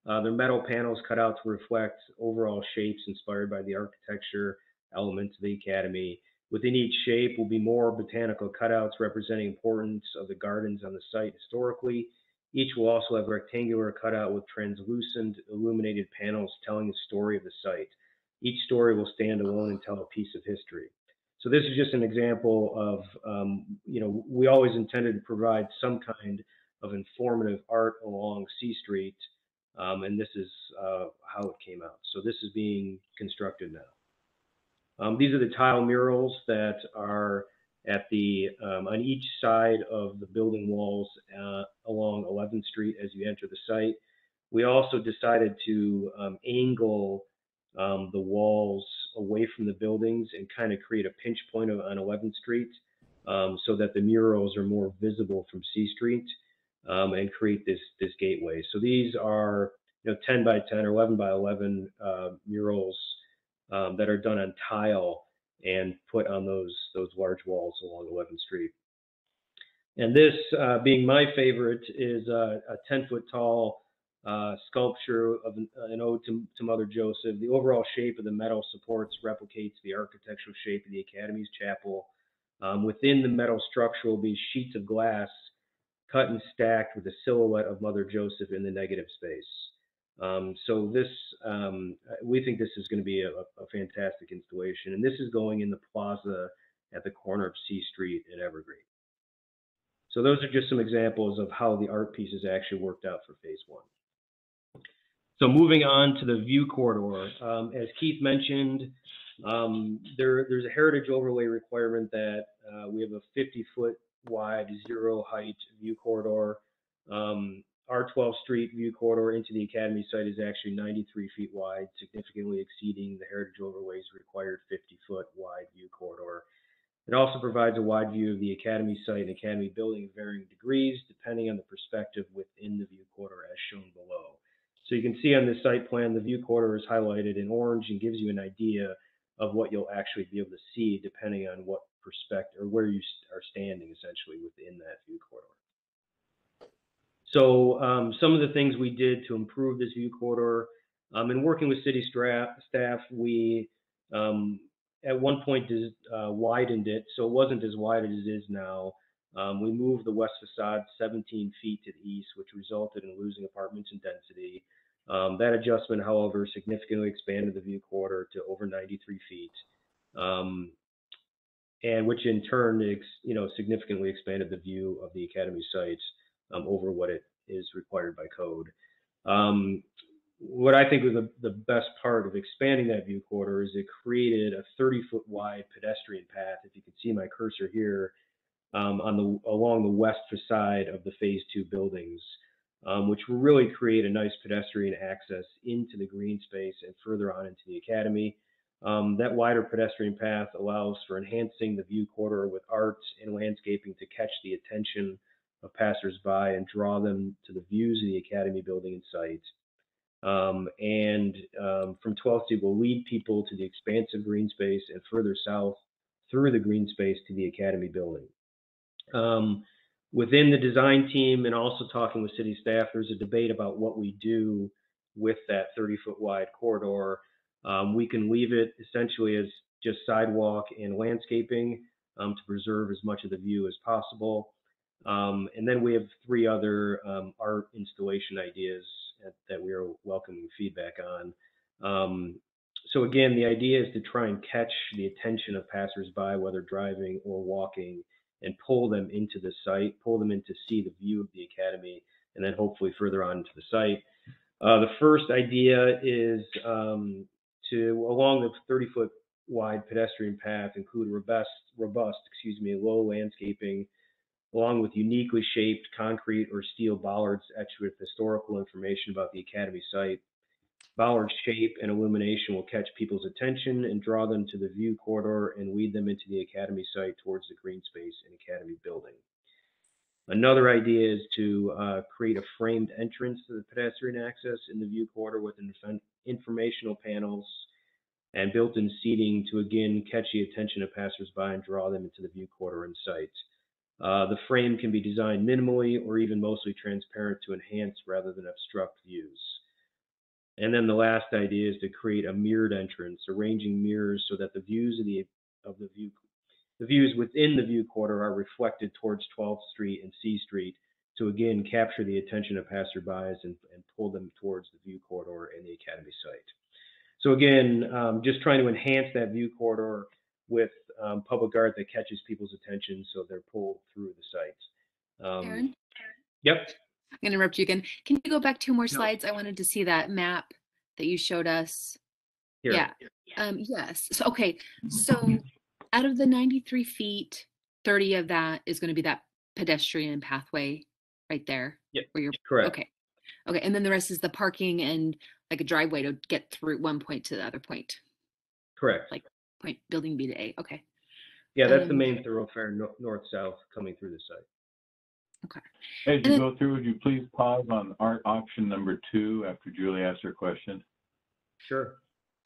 Uh, they're metal panels cut out to reflect overall shapes inspired by the architecture elements of the academy. Within each shape will be more botanical cutouts representing importance of the gardens on the site historically Each will also have rectangular cutout with translucent illuminated panels telling the story of the site. Each story will stand alone and tell a piece of history. So this is just an example of, um, you know, we always intended to provide some kind of informative art along C Street, um, and this is uh, how it came out. So this is being constructed now. Um, these are the tile murals that are at the um, on each side of the building walls uh, along 11th Street as you enter the site. We also decided to um, angle um, the walls away from the buildings and kind of create a pinch point on 11th Street um, so that the murals are more visible from C Street um, and create this this gateway. So these are you know 10 by 10 or 11 by 11 uh, murals um, that are done on tile and put on those those large walls along 11th Street. And this, uh, being my favorite, is a 10 foot tall uh, sculpture of an, an ode to, to, Mother Joseph. The overall shape of the metal supports replicates the architectural shape of the Academy's chapel. Um, within the metal structure will be sheets of glass cut and stacked with a silhouette of Mother Joseph in the negative space. Um, so this, um, we think this is going to be a, a, fantastic installation, and this is going in the plaza at the corner of C Street in Evergreen. So those are just some examples of how the art pieces actually worked out for phase one. So moving on to the view corridor, um, as Keith mentioned, um, there, there's a heritage overlay requirement that uh, we have a 50 foot wide, zero height view corridor. Um, our 12th Street view corridor into the Academy site is actually 93 feet wide, significantly exceeding the Heritage Overlay's required 50 foot wide view corridor. It also provides a wide view of the Academy site and Academy building varying degrees, depending on the perspective within the view corridor as shown below. So you can see on this site plan, the view corridor is highlighted in orange and gives you an idea of what you'll actually be able to see depending on what perspective or where you are standing essentially within that view corridor. So um, some of the things we did to improve this view corridor, um, in working with city staff, we um, at one point uh, widened it, so it wasn't as wide as it is now. Um, we moved the west facade 17 feet to the east, which resulted in losing apartments and density. Um, that adjustment, however, significantly expanded the view corridor to over 93 feet, um, and which in turn, you know, significantly expanded the view of the academy sites um, over what it is required by code. Um, what I think was the, the best part of expanding that view corridor is it created a 30 foot wide pedestrian path. If you can see my cursor here um, on the along the west facade of the phase two buildings, um, which will really create a nice pedestrian access into the green space and further on into the academy. Um, that wider pedestrian path allows for enhancing the view corridor with art and landscaping to catch the attention of passersby and draw them to the views of the Academy building and site. Um, and um, from 12th Street will lead people to the expansive green space and further south through the green space to the Academy building. Um, within the design team and also talking with city staff, there's a debate about what we do with that 30 foot wide corridor. Um, we can leave it essentially as just sidewalk and landscaping um, to preserve as much of the view as possible. Um, and then we have three other um, art installation ideas that, that, we are welcoming feedback on. Um, so again, the idea is to try and catch the attention of passersby, whether driving or walking, and pull them into the site, pull them in to see the view of the academy, and then hopefully further on to the site. Uh, the first idea is um, to, along the 30 foot wide pedestrian path, include robust, robust, excuse me, low landscaping along with uniquely shaped concrete or steel bollards etched with historical information about the Academy site. Bollard's shape and illumination will catch people's attention and draw them to the view corridor and lead them into the Academy site towards the green space and Academy building. Another idea is to uh, create a framed entrance to the pedestrian access in the view corridor with informational panels and built-in seating to again catch the attention of passersby and draw them into the view corridor and site. Uh, the frame can be designed minimally or even mostly transparent to enhance rather than obstruct views. And then the last idea is to create a mirrored entrance, arranging mirrors so that the views of the of the view the views within the view corridor are reflected towards 12th Street and C Street to again capture the attention of passerbys and, and pull them towards the view corridor and the academy site. So again, um, just trying to enhance that view corridor with um, public art that catches people's attention so they're pulled through the site. Um, Aaron, Yep. I'm gonna interrupt you again. Can you go back two more No. slides? I wanted to see that map that you showed us. Here. Yeah. Um, yes. So, okay. So out of the 93 feet, 30 of that is going to be that pedestrian pathway right there. Yep, Where you're correct. Okay. Okay. And then the rest is the parking and like a driveway to get through one point to the other point, Correct. like point building B to A. Okay. Yeah, that's the um, main thoroughfare no- north-south coming through the site. Okay. As you then- go through, would you please pause on art option number two after Julie asks her question? Sure.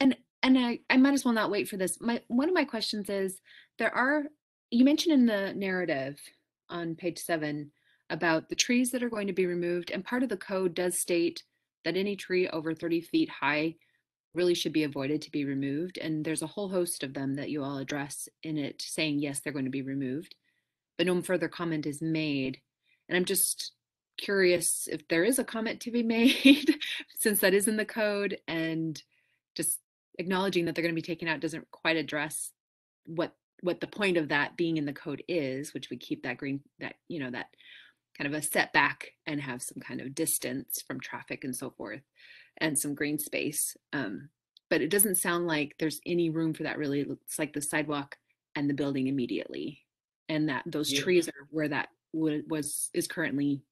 And and I, I might as well not wait for this. My one of my questions is there are you mentioned in the narrative on page seven about the trees that are going to be removed, and part of the code does state that any tree over 30 feet high really should be avoided to be removed. And there's a whole host of them that you all address in it saying yes, they're going to be removed. But no further comment is made. And I'm just curious if there is a comment to be made since that is in the code and just acknowledging that they're going to be taken out doesn't quite address what what the point of that being in the code is which we keep that green that you know that kind of a setback and have some kind of distance from traffic and so forth and some green space um, but it doesn't sound like there's any room for that really it looks like the sidewalk and the building immediately and that those Yeah. trees are where that wa- was is currently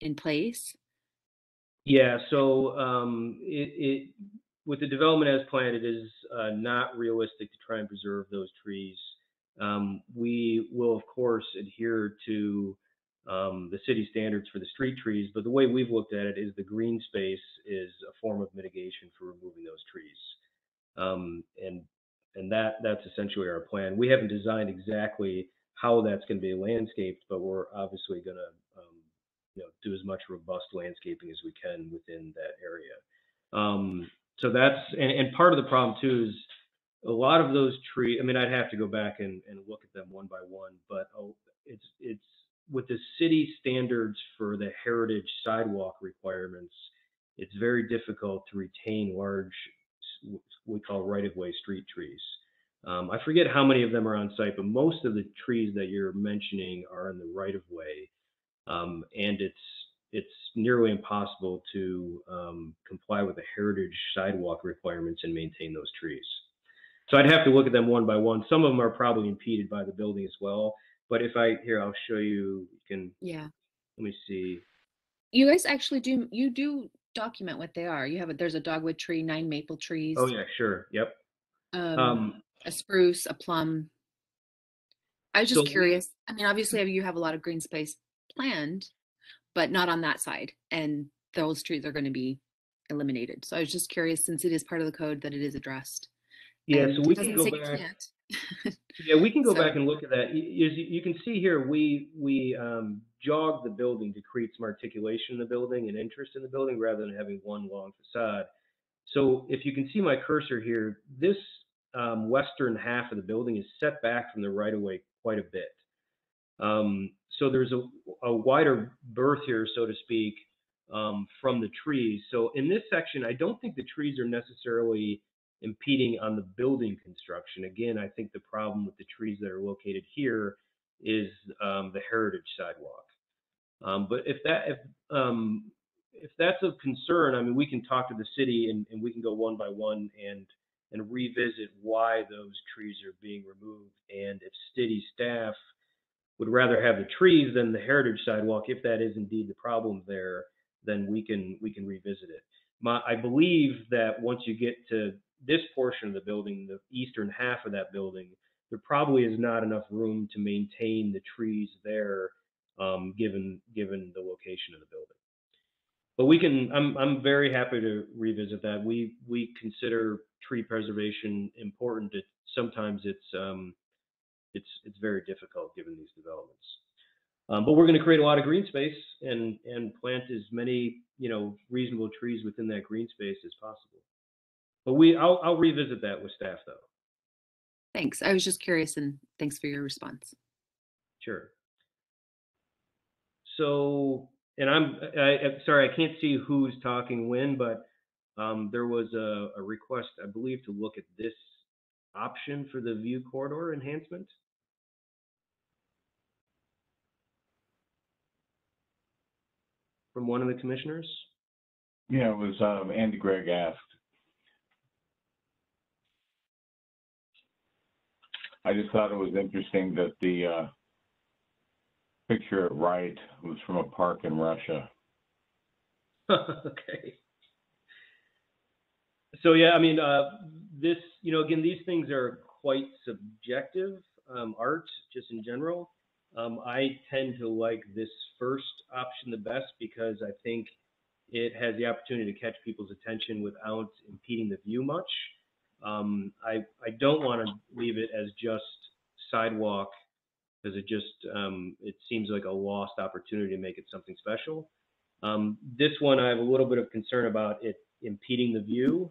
in place Yeah, so um, it, it with the development as planned, it is uh, not realistic to try and preserve those trees. Um, we will, of course, adhere to um, the city standards for the street trees, but the way we've looked at it is the green space is a form of mitigation for removing those trees, um, and and that that's essentially our plan. We haven't designed exactly how that's going to be landscaped, but we're obviously going to um, you know, do as much robust landscaping as we can within that area. Um, so that's, and, and part of the problem too is a lot of those trees, I mean, I'd have to go back and, and look at them one by one, but oh, it's, it's with the city standards for the heritage sidewalk requirements, it's very difficult to retain large, what we call right-of-way street trees. Um, I forget how many of them are on site, but most of the trees that you're mentioning are in the right-of-way um, and it's it's nearly impossible to um, comply with the heritage sidewalk requirements and maintain those trees. So I'd have to look at them one by one. Some of them are probably impeded by the building as well. But if I here, I'll show you. You can yeah let me see. you guys actually do you do document what they are you have a there's a dogwood tree nine maple trees Oh yeah, sure. Yep. um, Um, a spruce, a plum. I was So just we- curious. I mean, obviously you have a lot of green space planned, but not on that side, and those trees are going to be eliminated. So I was just curious, since it is part of the code, that it is addressed. Yeah, And so we can go back. can't. Yeah, we can go So- back and look at that. You, you can see here, we, we um, jogged the building to create some articulation in the building and interest in the building rather than having one long facade. So if you can see my cursor here, this um, western half of the building is set back from the right of way quite a bit. Um, so there's a, a wider berth here, so to speak, um, from the trees. So in this section, I don't think the trees are necessarily impeding on the building construction. Again, I think the problem with the trees that are located here is um, the heritage sidewalk. Um, but if that if um, if that's of concern, I mean, we can talk to the city and, and we can go one by one and and revisit why those trees are being removed and if city staff would rather have the trees than the heritage sidewalk, if that is indeed the problem there, then we can we can revisit it. My, I believe that once you get to this portion of the building, the eastern half of that building, there probably is not enough room to maintain the trees there, um, given given the location of the building. But we can. I'm I'm very happy to revisit that. We we consider tree preservation important. It, sometimes it's um, it's it's very difficult given these developments. Um, but we're going to create a lot of green space and and plant as many you know reasonable trees within that green space as possible. But we I'll I'll revisit that with staff though. Thanks. I was just curious, and thanks for your response. Sure. so, and I'm, I, I'm sorry, I can't see who's talking when, but um, there was a, a request, I believe, to look at this option for the view corridor enhancement. From one of the commissioners? Yeah, it was, um, Andy Gregg asked. I just thought it was interesting that the, uh, picture at right was from a park in Russia. okay. So yeah, I mean, uh, this, you know, again, these things are quite subjective, um, art just in general. Um, I tend to like this first option the best because I think it has the opportunity to catch people's attention without impeding the view much. Um, I, I don't want to leave it as just sidewalk because it just, um, it seems like a lost opportunity to make it something special. Um, this one, I have a little bit of concern about it impeding the view.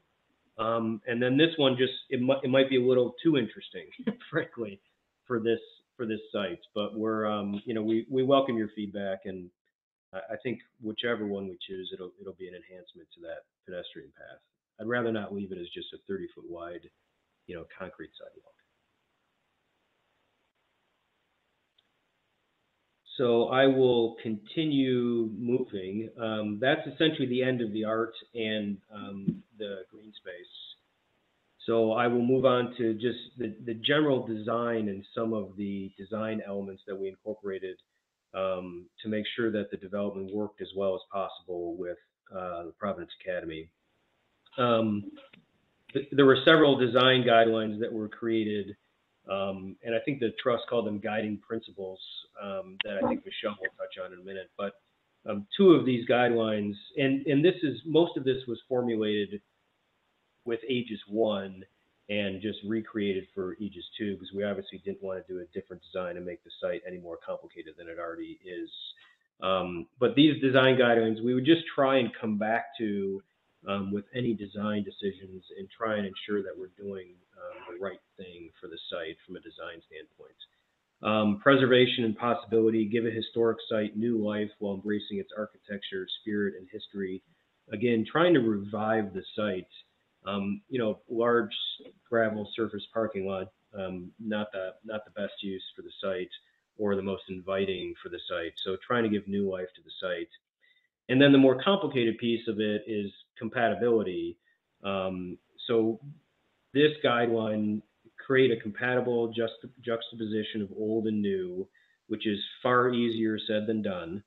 Um, and then this one just, it might, it might be a little too interesting, frankly, for this, for this site. But we're, um, you know, we, we welcome your feedback and I, I think whichever one we choose, it'll, it'll be an enhancement to that pedestrian path. I'd rather not leave it as just a 30 foot wide, you know, concrete sidewalk. So I will continue moving. Um, that's essentially the end of the art and um, the green space. So I will move on to just the, the general design and some of the design elements that we incorporated um, to make sure that the development worked as well as possible with uh, the Providence Academy. Um, th there were several design guidelines that were created um, and I think the trust called them guiding principles um, that I think Michelle will touch on in a minute. But um, two of these guidelines, and, and this is, most of this was formulated with Aegis 1 and just recreated for Aegis 2 because we obviously didn't want to do a different design and make the site any more complicated than it already is. Um, but these design guidelines, we would just try and come back to um, with any design decisions and try and ensure that we're doing um, the right thing for the site from a design standpoint. Um, preservation and possibility give a historic site new life while embracing its architecture, spirit, and history. Again, trying to revive the site. Um, you know, large gravel surface parking lot, um, not the not the best use for the site or the most inviting for the site. So trying to give new life to the site. And then the more complicated piece of it is compatibility. Um, so this guideline create a compatible juxt- juxtaposition of old and new, which is far easier said than done,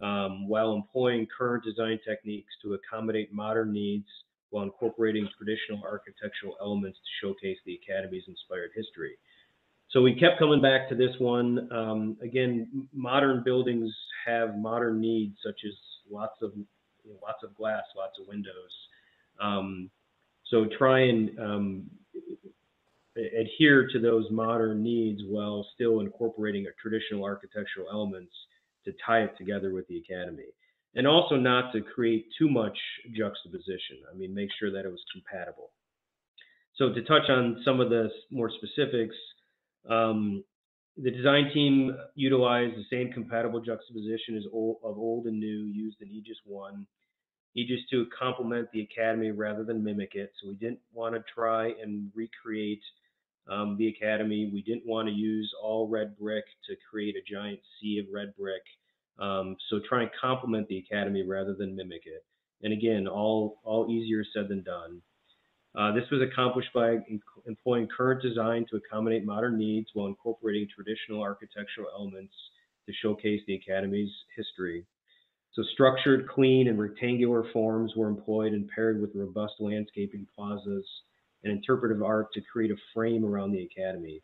um, while employing current design techniques to accommodate modern needs while incorporating traditional architectural elements to showcase the Academy's inspired history. So we kept coming back to this one. Um, again, modern buildings have modern needs, such as lots of you know, lots of glass, lots of windows. Um, so try and um, adhere to those modern needs while still incorporating traditional architectural elements to tie it together with the academy. And also not to create too much juxtaposition. I mean, make sure that it was compatible. So to touch on some of the more specifics, um, the design team utilized the same compatible juxtaposition as old, of old and new used in Aegis 1 Aegis 2 complement the Academy rather than mimic it. So we didn't want to try and recreate um, the Academy. We didn't want to use all red brick to create a giant sea of red brick. Um, so try and complement the Academy rather than mimic it. And again, all, all easier said than done. Uh, this was accomplished by employing current design to accommodate modern needs while incorporating traditional architectural elements to showcase the Academy's history. So structured, clean, and rectangular forms were employed and paired with robust landscaping plazas and interpretive art to create a frame around the academy.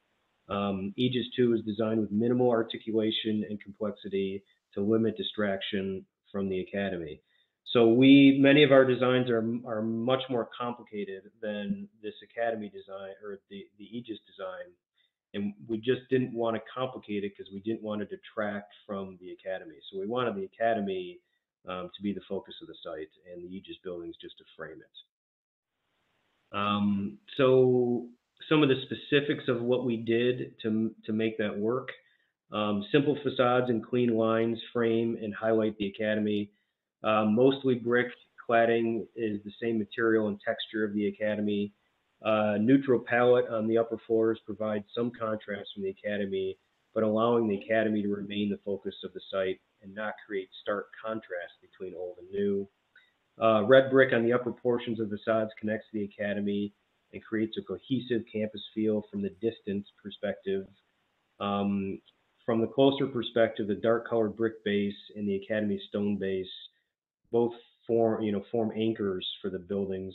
Um, Aegis 2 was designed with minimal articulation and complexity to limit distraction from the academy. So we, many of our designs are, are much more complicated than this academy design or the, the Aegis design. And we just didn't want to complicate it because we didn't want to detract from the academy. So we wanted the academy um, to be the focus of the site and the Aegis buildings just to frame it. Um, so some of the specifics of what we did to, to make that work. Um, simple facades and clean lines frame and highlight the academy. Uh, mostly brick cladding is the same material and texture of the academy. Uh, neutral palette on the upper floors provides some contrast from the academy, but allowing the academy to remain the focus of the site and not create stark contrast between old and new. Uh, red brick on the upper portions of the facades connects to the academy and creates a cohesive campus feel from the distance perspective. Um, from the closer perspective, the dark colored brick base and the academy stone base both form, you know, form anchors for the buildings.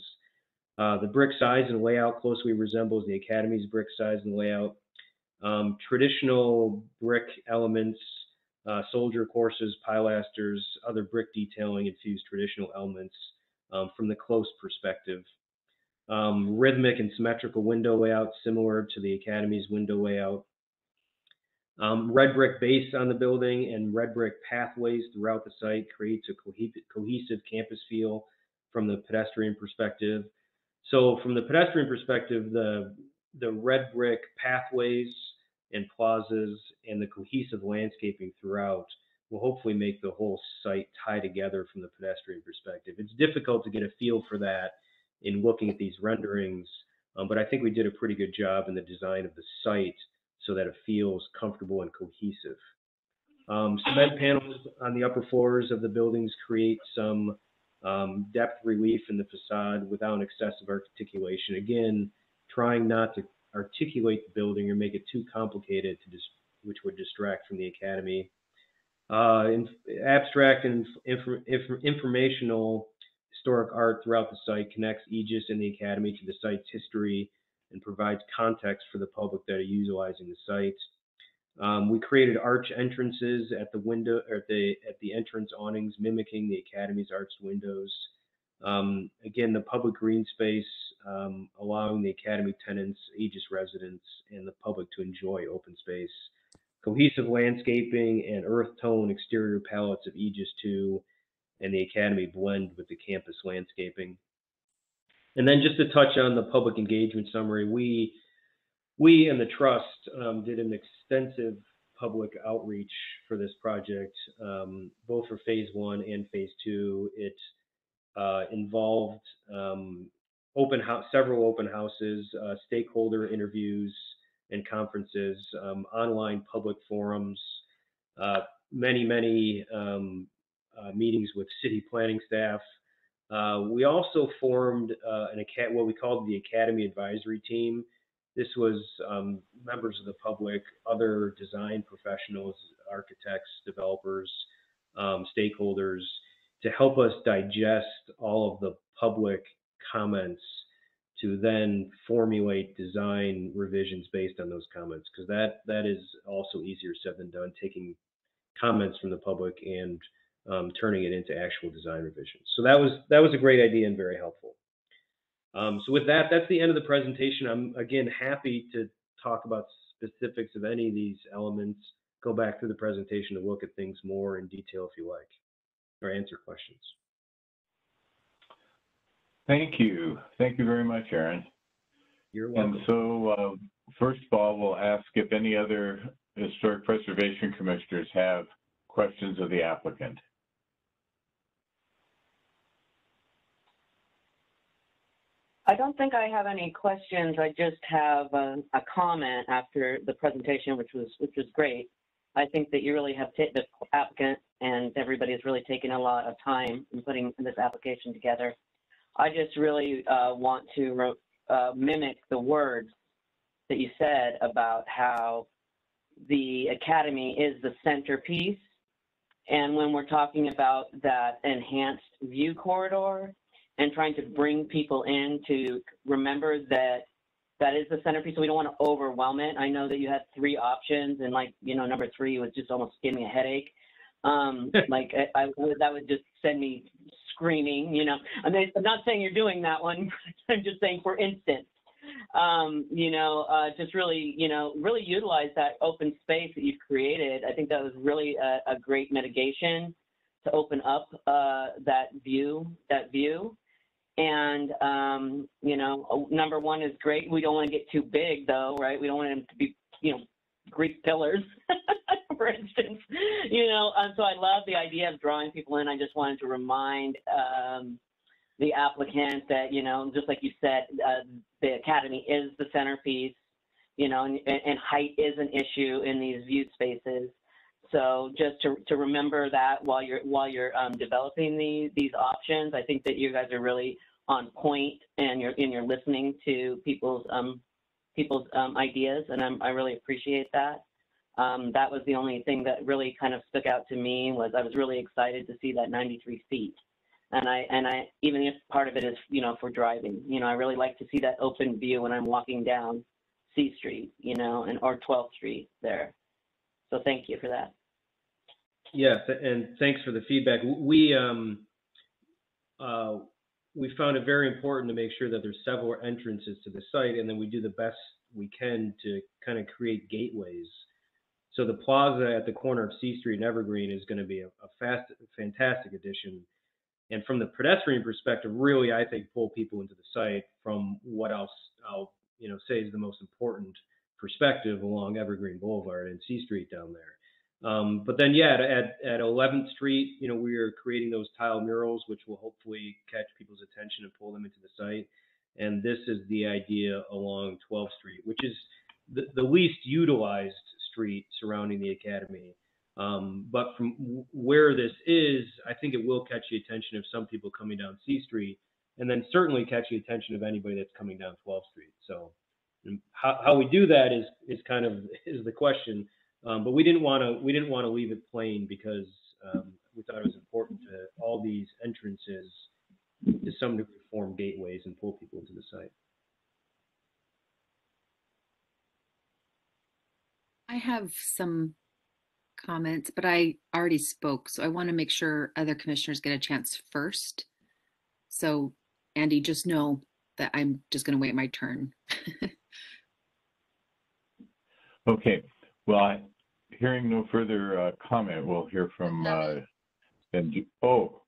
Uh, the brick size and layout closely resembles the academy's brick size and layout. Um, traditional brick elements, uh, soldier courses, pilasters, other brick detailing infuse traditional elements um, from the close perspective. Um, rhythmic and symmetrical window layout similar to the academy's window layout. Um, red brick base on the building and red brick pathways throughout the site creates a cohesive campus feel from the pedestrian perspective. So from the pedestrian perspective, the the red brick pathways and plazas and the cohesive landscaping throughout will hopefully make the whole site tie together from the pedestrian perspective. It's difficult to get a feel for that in looking at these renderings, um, but I think we did a pretty good job in the design of the site so that it feels comfortable and cohesive. Um, cement panels on the upper floors of the buildings create some um, depth relief in the facade without excessive articulation. Again, trying not to articulate the building or make it too complicated to dis- which would distract from the academy. Uh, in, abstract and inf- inf- informational historic art throughout the site connects Aegis and the academy to the site's history and provides context for the public that are utilizing the site. Um, we created arch entrances at the window or at the at the entrance awnings, mimicking the academy's arched windows. Um, again, the public green space, um, allowing the academy tenants, Aegis residents, and the public to enjoy open space. Cohesive landscaping and earth tone exterior palettes of Aegis 2 and the academy blend with the campus landscaping. And then just to touch on the public engagement summary, we we and the trust um, did an extensive public outreach for this project, um, both for phase one and phase two. It uh, involved um, open house, several open houses, uh, stakeholder interviews and conferences, um, online public forums, uh, many, many um, uh, meetings with city planning staff. Uh, we also formed uh, an acad- what we called the Academy Advisory Team. This was um, members of the public, other design professionals, architects, developers, um, stakeholders, to help us digest all of the public comments to then formulate design revisions based on those comments because that that is also easier said than done taking comments from the public and um, turning it into actual design revisions so that was that was a great idea and very helpful um, so with that that's the end of the presentation i'm again happy to talk about specifics of any of these elements go back through the presentation to look at things more in detail if you like or answer questions Thank you. Thank you very much, Aaron. You're welcome. And so, uh, first of all, we'll ask if any other historic preservation commissioners have questions of the applicant. I don't think I have any questions. I just have a, a comment after the presentation, which was which was great. I think that you really have the applicant and everybody has really taken a lot of time in putting this application together. I just really uh, want to uh, mimic the words that you said about how the academy is the centerpiece. And when we're talking about that enhanced view corridor and trying to bring people in to remember that that is the centerpiece. So we don't want to overwhelm it. I know that you had three options and like, you know, number three was just almost giving me a headache. Um, like I, I, that would just send me screaming, you know. I mean, I'm not saying you're doing that one. I'm just saying, for instance, um, you know, uh, just really, you know, really utilize that open space that you've created. I think that was really a, a great mitigation to open up uh, that view, that view. And, um, you know, number one is great. We don't want to get too big, though, right? We don't want them to be, you know, Greek pillars for instance. You know, um, so I love the idea of drawing people in. I just wanted to remind um, the applicant that, you know, just like you said, uh, the academy is the centerpiece, you know, and, and height is an issue in these viewed spaces. So just to, to remember that while you're while you're um, developing these these options, I think that you guys are really on point and you're and you're listening to people's um, people's um, ideas, and I'm, I really appreciate that. Um, that was the only thing that really kind of stuck out to me was I was really excited to see that 93 feet, and I and I even if part of it is you know for driving, you know I really like to see that open view when I'm walking down C Street, you know, and or 12th Street there. So thank you for that. Yes, and thanks for the feedback. We um, uh, we found it very important to make sure that there's several entrances to the site, and then we do the best we can to kind of create gateways. So the plaza at the corner of C Street and Evergreen is going to be a, a fast, fantastic addition. And from the pedestrian perspective, really, I think pull people into the site from what else I'll you know say is the most important perspective along Evergreen Boulevard and C Street down there. Um, but then, yeah, at, at 11th Street, you know, we are creating those tile murals, which will hopefully catch people's attention and pull them into the site. And this is the idea along 12th Street, which is the, the least utilized street surrounding the academy. Um, but from where this is, I think it will catch the attention of some people coming down C Street, and then certainly catch the attention of anybody that's coming down 12th Street. So, how, how we do that is is kind of is the question. Um, but we didn't want to we didn't want to leave it plain because um, we thought it was important to all these entrances to some degree form gateways and pull people into the site. I have some comments, but I already spoke, so I want to make sure other commissioners get a chance first. So, Andy, just know that I'm just going to wait my turn. Okay, well, I, hearing no further uh, comment, we'll hear from, uh, then, oh,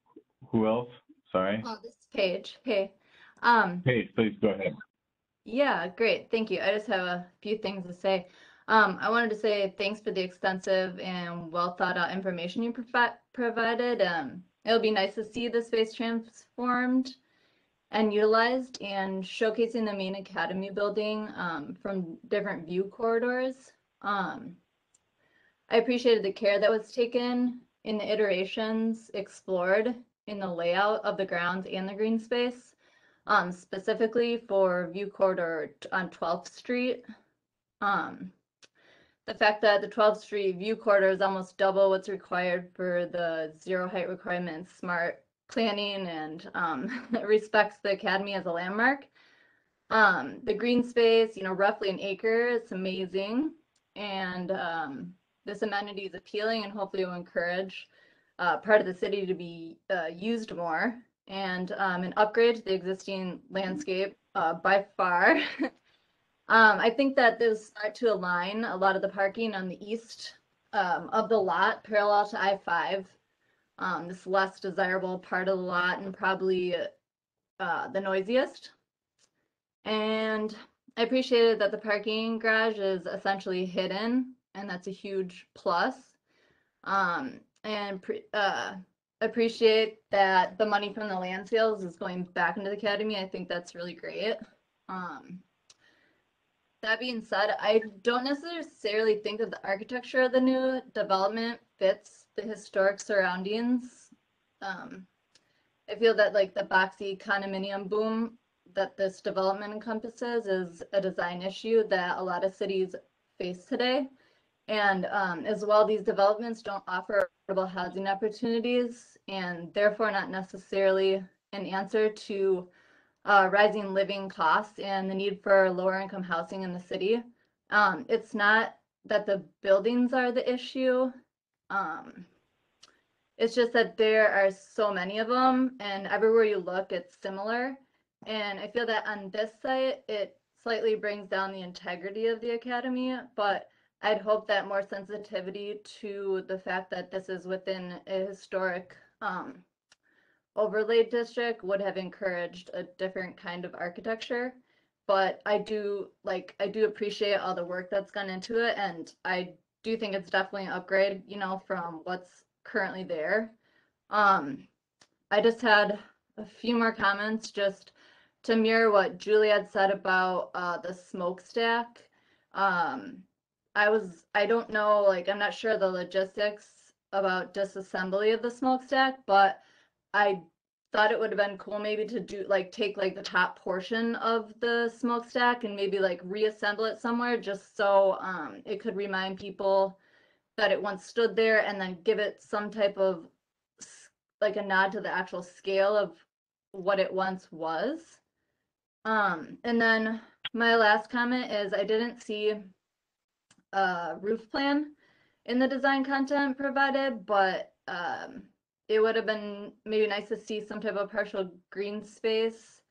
who else? Sorry. Oh, this is Paige. Hey. Um, Paige, please go ahead. yeah, great. Thank you. I just have a few things to say. Um, I wanted to say thanks for the extensive and well thought out information you provi- provided. Um, it'll be nice to see the space transformed and utilized and showcasing the main academy building um, from different view corridors. Um, I appreciated the care that was taken in the iterations explored in the layout of the grounds and the green space, um, specifically for view corridor on 12th Street. Um, the fact that the 12th Street view corridor is almost double what's required for the zero height requirement smart planning and um, respects the academy as a landmark. Um, the green space, you know, roughly an acre, it's amazing. And um, this amenity is appealing and hopefully will encourage uh, part of the city to be uh, used more and um, an upgrade to the existing landscape uh, by far. um, I think that those start to align a lot of the parking on the east um, of the lot parallel to I-5 um, this less desirable part of the lot and probably uh, the noisiest. And I appreciated that the parking garage is essentially hidden, and that's a huge plus. Um, and pre- uh, appreciate that the money from the land sales is going back into the academy. I think that's really great. Um, that being said, I don't necessarily think that the architecture of the new development fits the historic surroundings. Um, I feel that like the boxy condominium boom that this development encompasses is a design issue that a lot of cities face today. And um, as well, these developments don't offer affordable housing opportunities and therefore not necessarily an answer to uh, rising living costs and the need for lower income housing in the city. Um, it's not that the buildings are the issue. Um, it's just that there are so many of them, and everywhere you look, it's similar. And I feel that on this site, it slightly brings down the integrity of the academy, but I'd hope that more sensitivity to the fact that this is within a historic um, overlay district would have encouraged a different kind of architecture. But I do like I do appreciate all the work that's gone into it, and I do think it's definitely an upgrade, you know, from what's currently there. Um, I just had a few more comments just to mirror what Julie had said about uh, the smokestack. Um, I was, I don't know, like, I'm not sure the logistics about disassembly of the smokestack, but I thought it would have been cool maybe to do like take like the top portion of the smokestack and maybe like reassemble it somewhere just so um, it could remind people that it once stood there and then give it some type of like a nod to the actual scale of what it once was. Um, and then my last comment is I didn't see a roof plan in the design content provided, but um, it would have been maybe nice to see some type of partial green space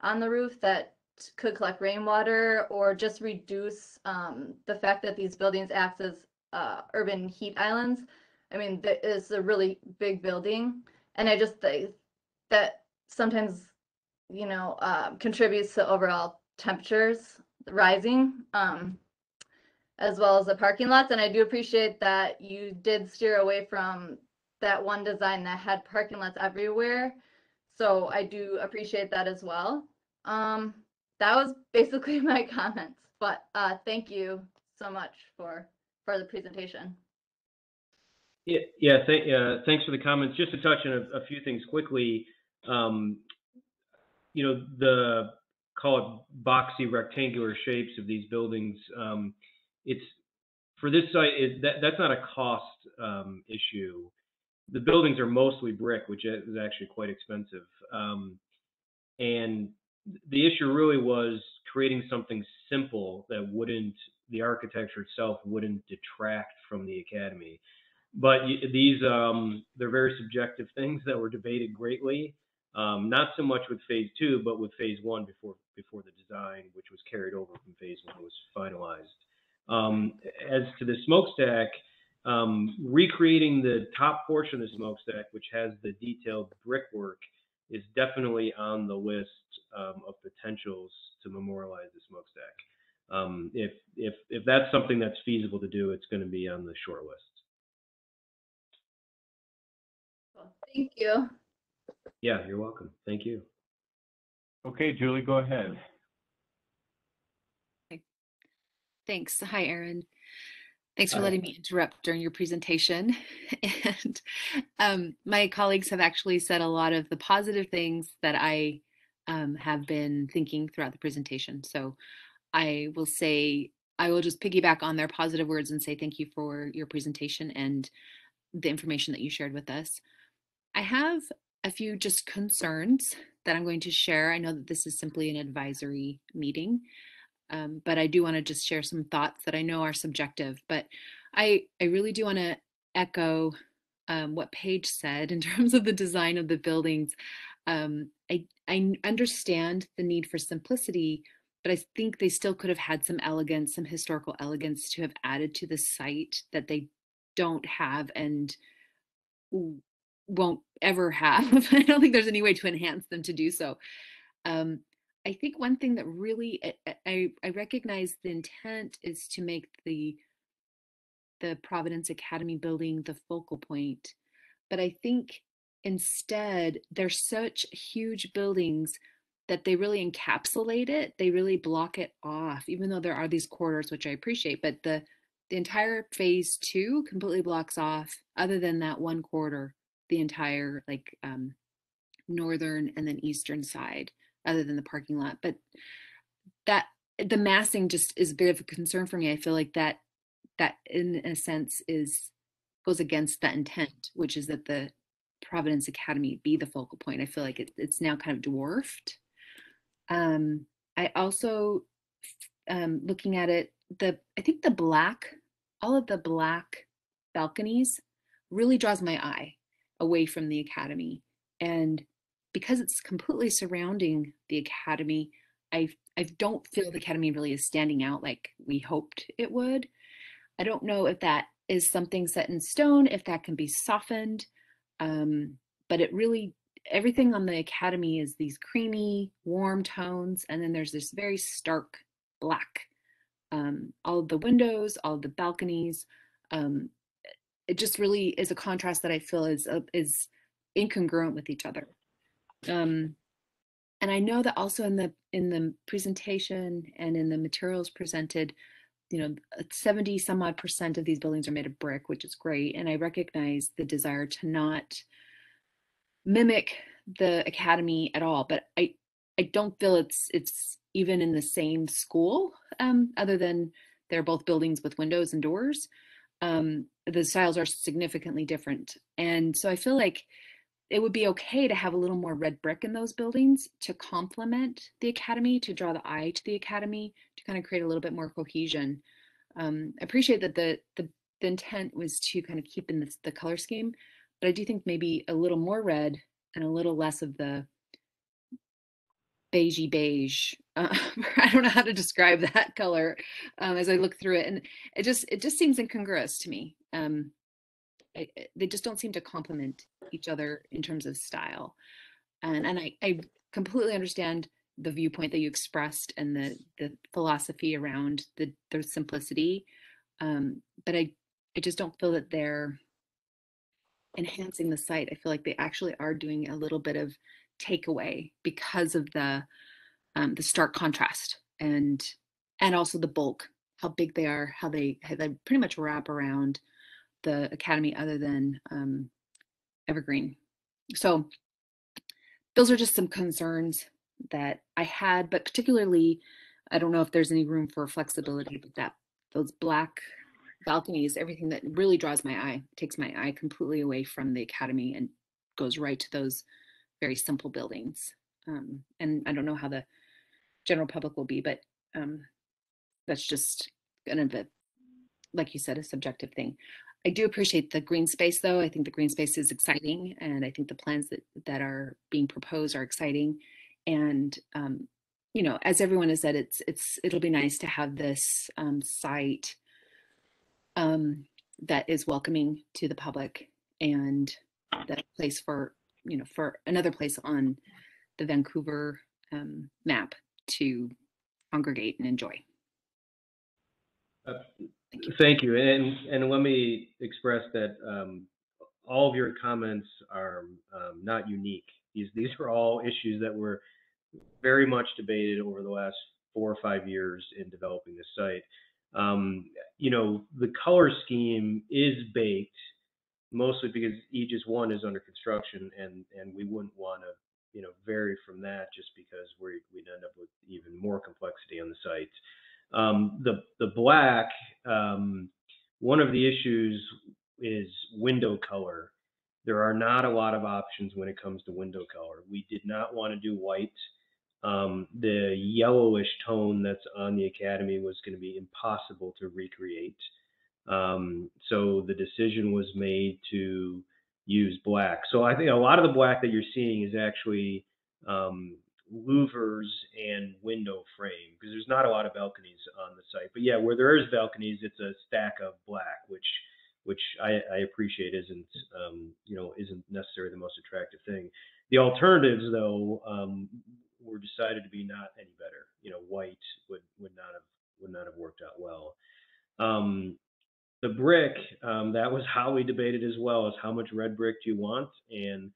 on the roof that could collect rainwater or just reduce um, the fact that these buildings act as uh, urban heat islands. I mean, is a really big building, and I just think that sometimes, you know, uh, contributes to overall temperatures rising, um, as well as the parking lots. And I do appreciate that you did steer away from that one design that had parking lots everywhere. So I do appreciate that as well. Um, that was basically my comments, but uh, thank you so much for for the presentation. Yeah, yeah. Thank, uh, thanks for the comments. Just to touch on a, a few things quickly. Um, you know, the call it boxy rectangular shapes of these buildings. Um, it's for this site. It, that that's not a cost um, issue. The buildings are mostly brick, which is actually quite expensive. Um, and the issue really was creating something simple that wouldn't the architecture itself wouldn't detract from the academy but these um, they're very subjective things that were debated greatly um, not so much with phase two but with phase one before before the design which was carried over from phase one was finalized um, as to the smokestack um, recreating the top portion of the smokestack which has the detailed brickwork is definitely on the list um, of potentials to memorialize the smokestack. Um, if if if that's something that's feasible to do, it's going to be on the short list. Thank you. Yeah, you're welcome. Thank you. Okay, Julie, go ahead. Thanks. Hi, Erin. Thanks for letting me interrupt during your presentation. And um, my colleagues have actually said a lot of the positive things that I um, have been thinking throughout the presentation. So I will say, I will just piggyback on their positive words and say thank you for your presentation and the information that you shared with us. I have a few just concerns that I'm going to share. I know that this is simply an advisory meeting, um, but I do want to just share some thoughts that I know are subjective. But I I really do want to echo um, what Paige said in terms of the design of the buildings. Um, I I understand the need for simplicity, but I think they still could have had some elegance, some historical elegance to have added to the site that they don't have and won't ever have. I don't think there's any way to enhance them to do so. Um, I think one thing that really I, I, recognize the intent is to make the the Providence Academy building the focal point, but I think instead they're such huge buildings that they really encapsulate it. They really block it off, even though there are these corridors, which I appreciate. But the the entire phase two completely blocks off, other than that one corridor, the entire like um, northern and then eastern side other than the parking lot but that the massing just is a bit of a concern for me. I feel like that that in a sense is goes against that intent which is that the providence academy be the focal point. I feel like it, it's now kind of dwarfed. Um i also um looking at it the i think the black all of the black balconies really draws my eye away from the academy and because it's completely surrounding the academy i i don't feel the academy really is standing out like we hoped it would. I don't know if that is something set in stone if that can be softened um, but it really everything on the academy is these creamy warm tones and then there's this very stark black um, all of the windows all of the balconies um, it just really is a contrast that I feel is uh, is incongruent with each other. Um, and I know that also in the in the presentation and in the materials presented, you know, 70 some odd percent of these buildings are made of brick, which is great. And I recognize the desire to not mimic the academy at all, but I I don't feel it's it's even in the same school, um, other than they're both buildings with windows and doors. Um, the styles are significantly different. And so I feel like it would be okay to have a little more red brick in those buildings to complement the academy, to draw the eye to the academy, to kind of create a little bit more cohesion. Um, I appreciate that the, the the intent was to kind of keep in this, the color scheme, but I do think maybe a little more red and a little less of the beigey beige. Uh, I don't know how to describe that color um, as I look through it, and it just it just seems incongruous to me. Um, I, they just don't seem to complement each other in terms of style, and and I, I completely understand the viewpoint that you expressed and the the philosophy around the their simplicity, um, but I I just don't feel that they're enhancing the site. I feel like they actually are doing a little bit of takeaway because of the um, the stark contrast and and also the bulk, how big they are, how they how they pretty much wrap around the academy, other than um, Evergreen. So those are just some concerns that I had, but particularly, I don't know if there's any room for flexibility, but that those black balconies, everything that really draws my eye, takes my eye completely away from the academy and goes right to those very simple buildings. Um, and I don't know how the general public will be, but um, that's just kind of a, like you said, a subjective thing. I do appreciate the green space, though. I think the green space is exciting, and I think the plans that that are being proposed are exciting. And um, you know, as everyone has said, it's it's it'll be nice to have this um, site um, that is welcoming to the public and that place for you know for another place on the Vancouver um, map to congregate and enjoy. Uh, thank you, and and let me express that um, all of your comments are um, not unique. These these are all issues that were very much debated over the last four or five years in developing the site. Um, you know, the color scheme is baked mostly because Aegis One is under construction, and and we wouldn't want to you know vary from that just because we we'd end up with even more complexity on the site. Um, the the black um, one of the issues is window color. There are not a lot of options when it comes to window color. We did not want to do white. Um, the yellowish tone that's on the Academy was going to be impossible to recreate. Um, so the decision was made to use black. So I think a lot of the black that you're seeing is actually um, louvers and window frame because there's not a lot of balconies on the site. But yeah, where there is balconies, it's a stack of black, which which I, I appreciate isn't um, you know isn't necessarily the most attractive thing. The alternatives though um, were decided to be not any better. You know, white would would not have would not have worked out well. Um, the brick, um, that was how we debated as well as how much red brick do you want, and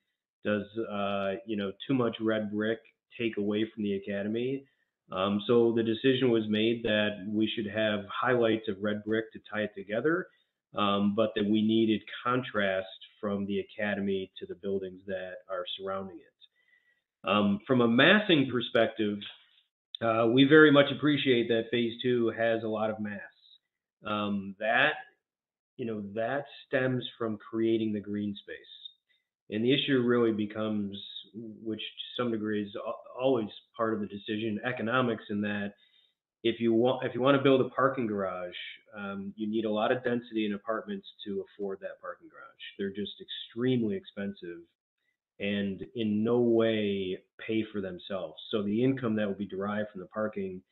does uh, you know too much red brick take away from the academy? Um, so the decision was made that we should have highlights of red brick to tie it together, um, but that we needed contrast from the academy to the buildings that are surrounding it. Um, from a massing perspective, uh, we very much appreciate that phase two has a lot of mass. Um, that you know, that stems from creating the green space. And the issue really becomes, which to some degree is always part of the decision, economics in that if you want if you want to build a parking garage, um, you need a lot of density in apartments to afford that parking garage. They're just extremely expensive and in no way pay for themselves. So the income that will be derived from the parking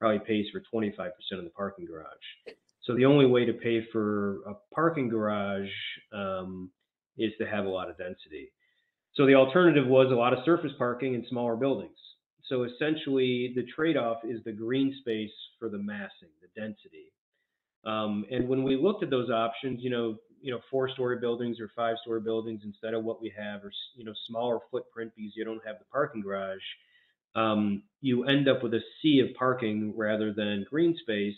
probably pays for 25% of the parking garage. So the only way to pay for a parking garage um, is to have a lot of density. So the alternative was a lot of surface parking in smaller buildings. So essentially, the trade-off is the green space for the massing, the density. Um, and when we looked at those options, you know, you know, four-story buildings or five-story buildings instead of what we have, or you know, smaller footprint because you don't have the parking garage, um, you end up with a sea of parking rather than green space,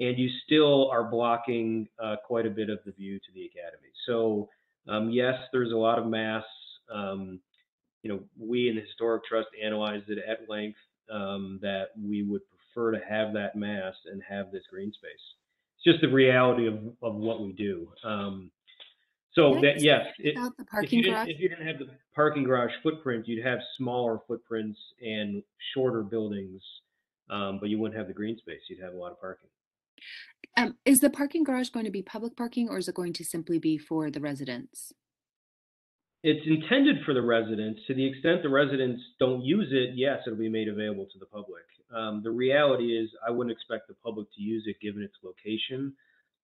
and you still are blocking uh, quite a bit of the view to the academy. So um, yes, there's a lot of mass. Um, you know, we in the Historic Trust analyzed it at length um, that we would prefer to have that mass and have this green space. It's just the reality of, of what we do. Um, so that yes, it, if you, if you didn't have the parking garage footprint, you'd have smaller footprints and shorter buildings, um, but you wouldn't have the green space. You'd have a lot of parking. Um, is the parking garage going to be public parking or is it going to simply be for the residents? It's intended for the residents. To the extent the residents don't use it, yes, it'll be made available to the public. Um, the reality is, I wouldn't expect the public to use it given its location,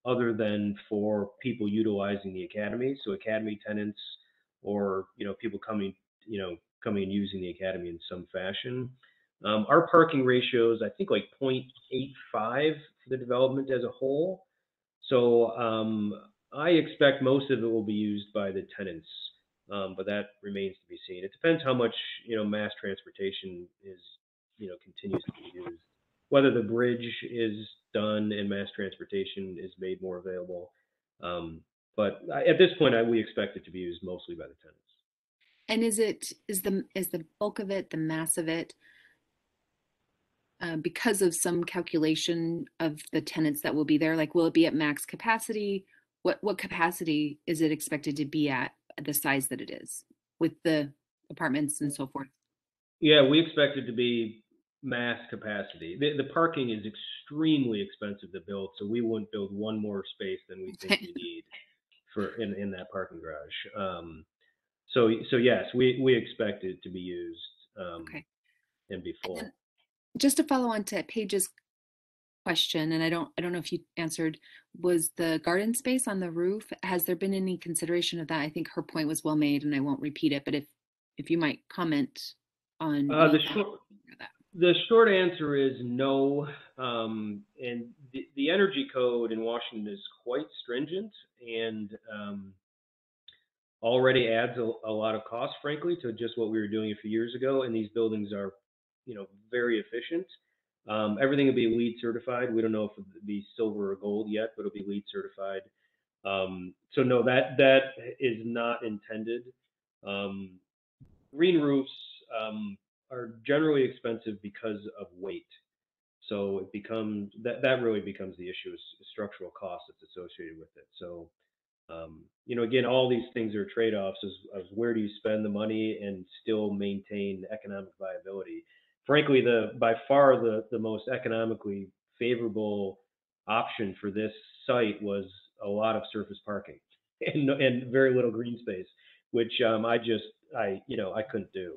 other than for people utilizing the academy. So academy tenants, or you know, people coming, you know, coming and using the academy in some fashion. Um, our parking ratio is, I think, like 0.85 for the development as a whole. So um, I expect most of it will be used by the tenants, um, but that remains to be seen. It depends how much you know mass transportation is you know continues to be used. Whether the bridge is done and mass transportation is made more available, um, but at this point, I, we expect it to be used mostly by the tenants. And is it, is the, is the bulk of it, the mass of it, uh, because of some calculation of the tenants that will be there? Like, will it be at max capacity? What, what capacity is it expected to be at, the size that it is with the apartments and so forth? Yeah, we expect it to be mass capacity. The, the parking is extremely expensive to build, so we wouldn't build one more space than we think we need for in, in that parking garage. Um, so so yes, we we expect it to be used um, Okay. and be full. then- Just to follow on to Paige's question, and I don't, I don't know if you answered, was the garden space on the roof, has there been any consideration of that? I think her point was well made and I won't repeat it, but if, if you might comment on. Uh, the any short, that. the short answer is no. Um, and the, the energy code in Washington is quite stringent and um, already adds a, a lot of cost, frankly, to just what we were doing a few years ago. And these buildings are, you know, very efficient. Um, everything will be LEED certified. We don't know if it'll be silver or gold yet, but it'll be LEED certified. Um, so no, that that is not intended. Um, green roofs um, are generally expensive because of weight. So it becomes that that really becomes the issue is structural cost that's associated with it. So um, you know, again, all these things are trade-offs of, of where do you spend the money and still maintain economic viability. Frankly, the by far the the most economically favorable option for this site was a lot of surface parking and and very little green space, which um, I just I you know I couldn't do.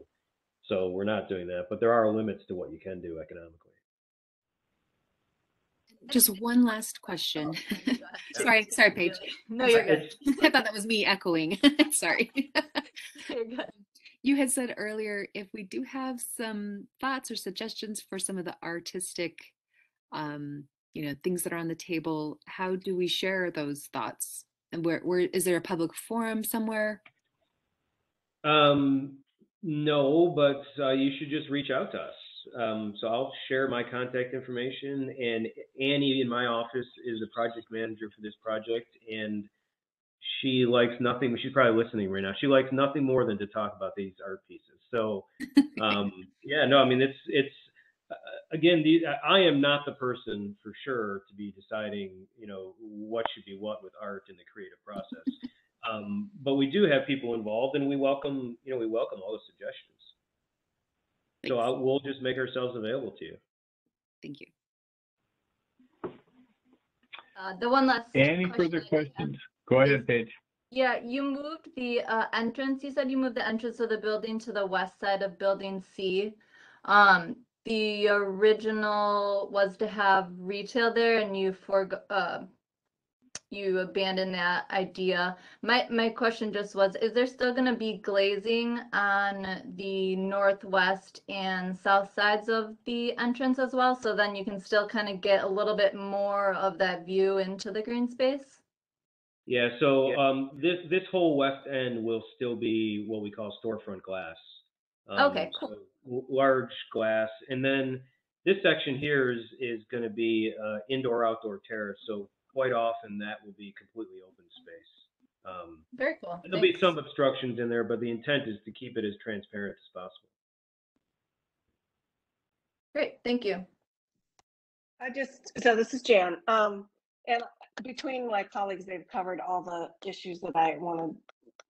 So we're not doing that, but there are limits to what you can do economically. Just one last question. Sorry, sorry, Paige. No, you're good. I thought that was me echoing. Sorry. You're good. You had said earlier if we do have some thoughts or suggestions for some of the artistic, um, you know, things that are on the table, how do we share those thoughts? And where, where is there a public forum somewhere? Um, no, but uh, you should just reach out to us. Um, so I'll share my contact information, and Annie in my office is the project manager for this project, and she likes nothing. She's probably listening right now. She likes nothing more than to talk about these art pieces. So, um, yeah, no, I mean it's it's uh, again, the, I am not the person for sure to be deciding, you know, what should be what with art in the creative process. Um, but we do have people involved, and we welcome, you know, we welcome all the suggestions. So I, we'll just make ourselves available to you. Thank you. Uh, the one last. Any question further I have. questions? Go ahead, Paige. Yeah, you moved the uh, entrance. You said you moved the entrance of the building to the west side of Building C. Um, the original was to have retail there, and you forgo uh, you abandon that idea. My my question just was, is there still going to be glazing on the northwest and south sides of the entrance as well? So then you can still kind of get a little bit more of that view into the green space? Yeah, so um, this this whole west end will still be what we call storefront glass. Um, Okay, cool. so large glass, and then this section here is is going to be uh, indoor outdoor terrace. So quite often that will be completely open space. Um, Very cool. there'll be some obstructions in there, but the intent is to keep it as transparent as possible. Great, thank you. I just, so this is Jan. Um, and between my colleagues, they've covered all the issues that I wanted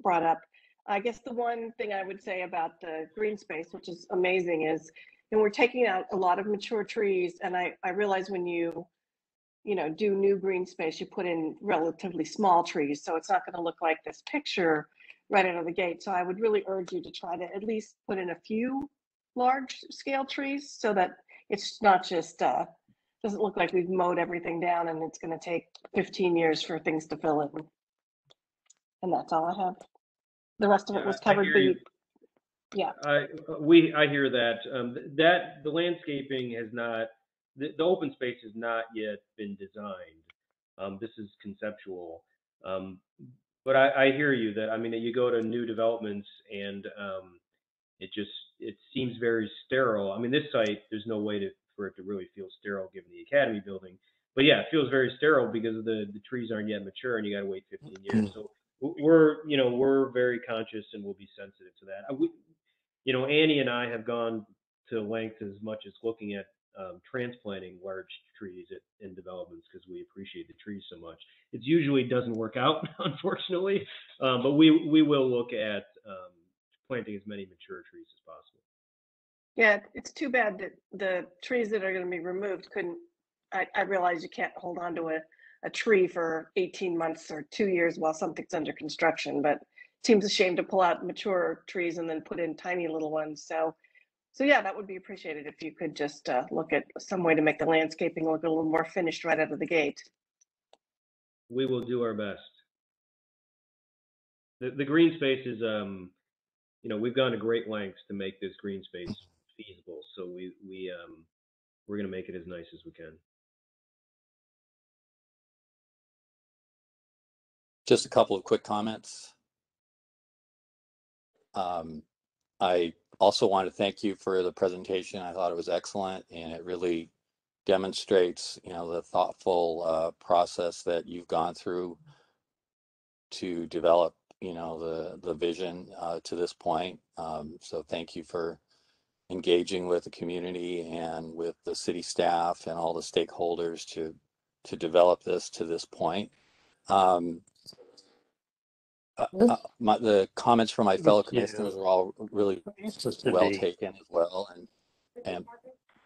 brought up. I guess the one thing I would say about the green space, which is amazing, is, and we're taking out a lot of mature trees. And I, I realize when you, you know, do new green space, you put in relatively small trees. So it's not going to look like this picture right out of the gate. So I would really urge you to try to at least put in a few large scale trees so that it's not just, uh, doesn't look like we've mowed everything down and it's gonna take fifteen years for things to fill in. And that's all I have. The rest of it was covered, hear but you. you- yeah, I we I hear that um, that the landscaping has not the, the open space has not yet been designed. Um, this is conceptual, um, but I, I hear you that I mean that you go to new developments and um, it just it seems very sterile. I mean this site there's no way to for it to really feel sterile given the academy building, but yeah it feels very sterile because the the trees aren't yet mature and you got to wait 15 years. So we're you know we're very conscious and we'll be sensitive to that. I, we, you know, Annie and I have gone to length as much as looking at um, transplanting large trees at, in developments because we appreciate the trees so much. It usually doesn't work out, unfortunately, um, but we we will look at um, planting as many mature trees as possible. Yeah, it's too bad that the trees that are gonna be removed couldn't, I, I realize you can't hold on to a, a tree for eighteen months or two years while something's under construction, but it seems a shame to pull out mature trees and then put in tiny little ones, so so yeah, that would be appreciated if you could just uh, look at some way to make the landscaping look a little more finished right out of the gate. We will do our best. The the green space is um, you know, we've gone to great lengths to make this green space feasible, so we we um, we're gonna make it as nice as we can. Just a couple of quick comments. Um, I also want to thank you for the presentation. I thought it was excellent and it really demonstrates, you know, the thoughtful uh, process that you've gone through to develop, you know, the the vision uh, to this point. Um, so thank you for engaging with the community and with the city staff and all the stakeholders to to develop this to this point. Um, uh, uh, my, the comments from my fellow commissioners were all really well taken as well, and and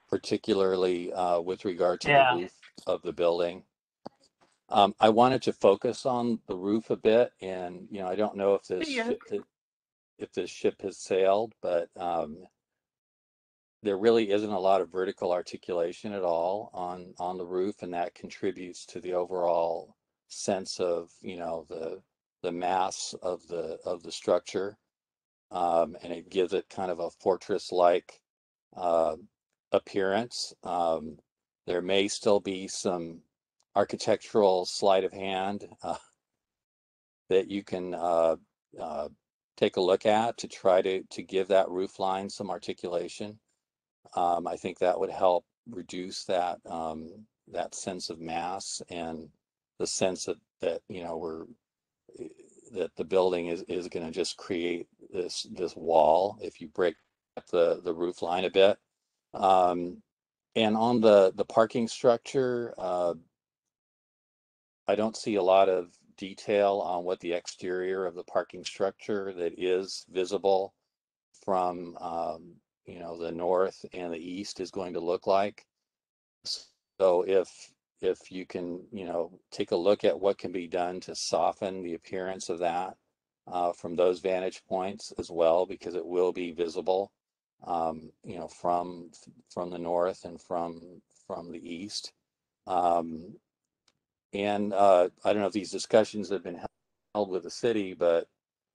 particularly uh, with regard to Yeah. the roof of the building. Um, I wanted to focus on the roof a bit, and you know, I don't know if this Yeah. ship, if this ship has sailed, but um, there really isn't a lot of vertical articulation at all on on the roof, and that contributes to the overall sense of you know the the mass of the of the structure, um, and it gives it kind of a fortress-like uh, appearance. Um, there may still be some architectural sleight of hand uh, that you can uh, uh, take a look at to try to to give that roof line some articulation. Um, I think that would help reduce that um, that sense of mass and the sense that that you know we're that the building is is going to just create this this wall if you break the the roof line a bit. Um, and on the the parking structure, uh, I don't see a lot of detail on what the exterior of the parking structure that is visible from um, you know the north and the east is going to look like. So if if you can you know take a look at what can be done to soften the appearance of that uh, from those vantage points as well, because it will be visible um, you know from from the north and from from the east. Um, and uh, I don't know if these discussions have been held with the city, but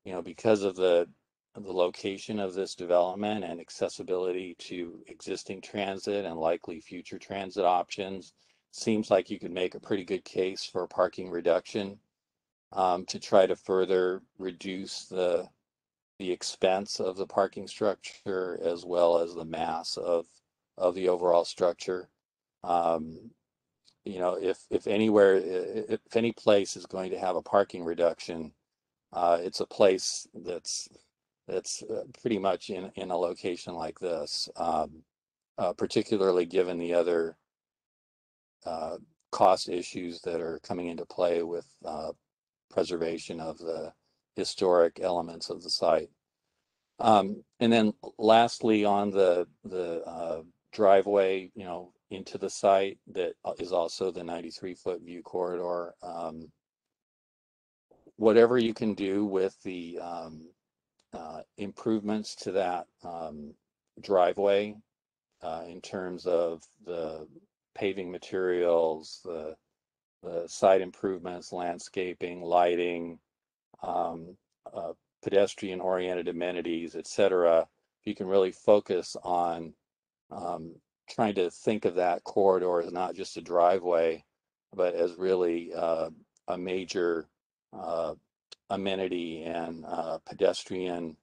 you know, because of the the location of this development and accessibility to existing transit and likely future transit options, seems like you could make a pretty good case for parking reduction um, to try to further reduce the the expense of the parking structure as well as the mass of of the overall structure. Um, you know, if if anywhere, if any place is going to have a parking reduction, uh, it's a place that's that's uh, pretty much in in a location like this, um, uh, particularly given the other uh, cost issues that are coming into play with uh, preservation of the historic elements of the site. Um, and then lastly, on the the uh, driveway, you know, into the site that uh, also the 93 foot view corridor. Um, whatever you can do with the um, uh, improvements to that um, driveway uh, in terms of the paving materials, the, the site improvements, landscaping, lighting, um, uh, pedestrian oriented amenities, et cetera, you can really focus on um, trying to think of that corridor as not just a driveway, but as really uh, a major uh, amenity and uh, pedestrian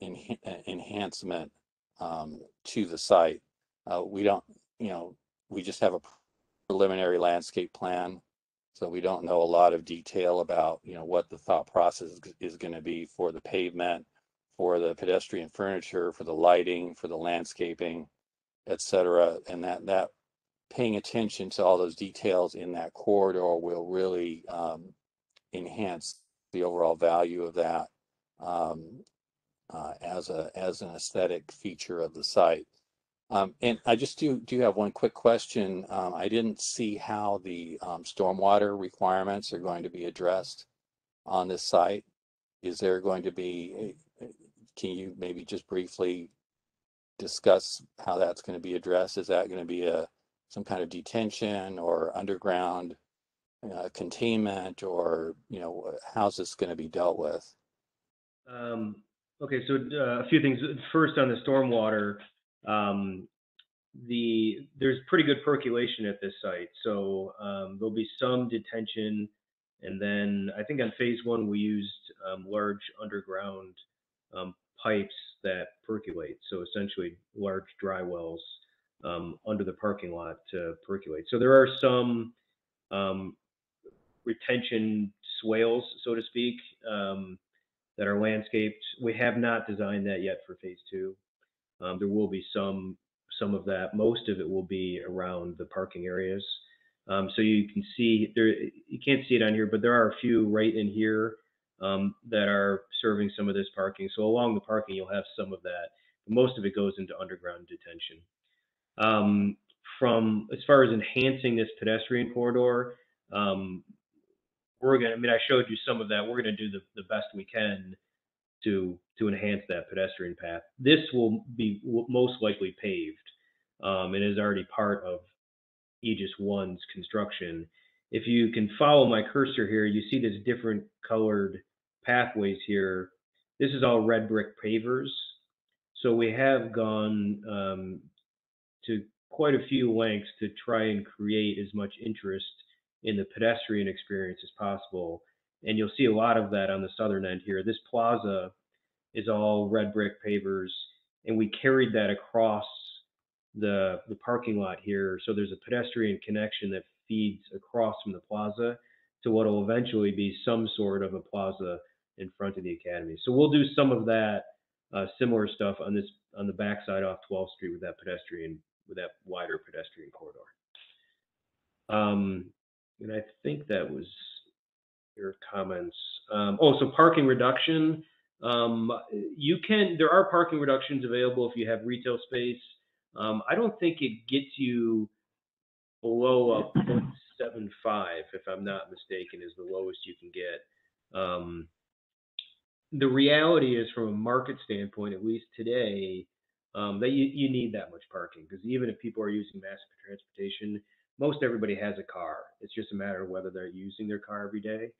en- enhancement um, to the site. Uh, we don't, you know, we just have a preliminary landscape plan, so we don't know a lot of detail about, you know, what the thought process is going to be for the pavement, for the pedestrian furniture, for the lighting, for the landscaping et cetera, and that that paying attention to all those details in that corridor will really um, enhance the overall value of that um, uh, as a as an aesthetic feature of the site. Um, and I just do do have one quick question. Um, I didn't see how the um, stormwater requirements are going to be addressed on this site. Is there going to be? Can you maybe just briefly discuss how that's going to be addressed? Is that going to be a some kind of detention or underground uh, containment, or you know, how's this going to be dealt with? Um, okay, so uh, a few things. First, on the stormwater, um, the there's pretty good percolation at this site, so um, there'll be some detention, and then I think on phase one we used um, large underground um, pipes that percolate. So essentially large dry wells um, under the parking lot to percolate. So there are some um, retention swales, so to speak, um, that are landscaped. We have not designed that yet for phase two. Um, there will be some some of that. Most of it will be around the parking areas. Um, so you can see there. You can't see it on here, but there are a few right in here um, that are serving some of this parking. So along the parking, you'll have some of that. Most of it goes into underground detention. Um, from as far as enhancing this pedestrian corridor, um, we're gonna. I mean, I showed you some of that. We're gonna do the, the best we can to to enhance that pedestrian path. This will be most likely paved um, and is already part of Aegis One's construction. If you can follow my cursor here, you see this different colored pathways here. This is all red brick pavers. So we have gone um, to quite a few lengths to try and create as much interest in the pedestrian experience as possible. And you'll see a lot of that on the southern end here. This plaza is all red brick pavers, and we carried that across the, the parking lot here. So there's a pedestrian connection that feeds across from the plaza to what will eventually be some sort of a plaza in front of the academy. So we'll do some of that uh, similar stuff on this on the backside off 12th Street with that pedestrian with that wider pedestrian corridor. Um, and I think that was your comments. Um, oh, so parking reduction. Um, you can there are parking reductions available if you have retail space. Um, I don't think it gets you below a 0.75, if I'm not mistaken, is the lowest you can get. Um, the reality is, from a market standpoint, at least today, um, that you, you need that much parking because even if people are using mass transportation, most everybody has a car. It's just a matter of whether they're using their car every day.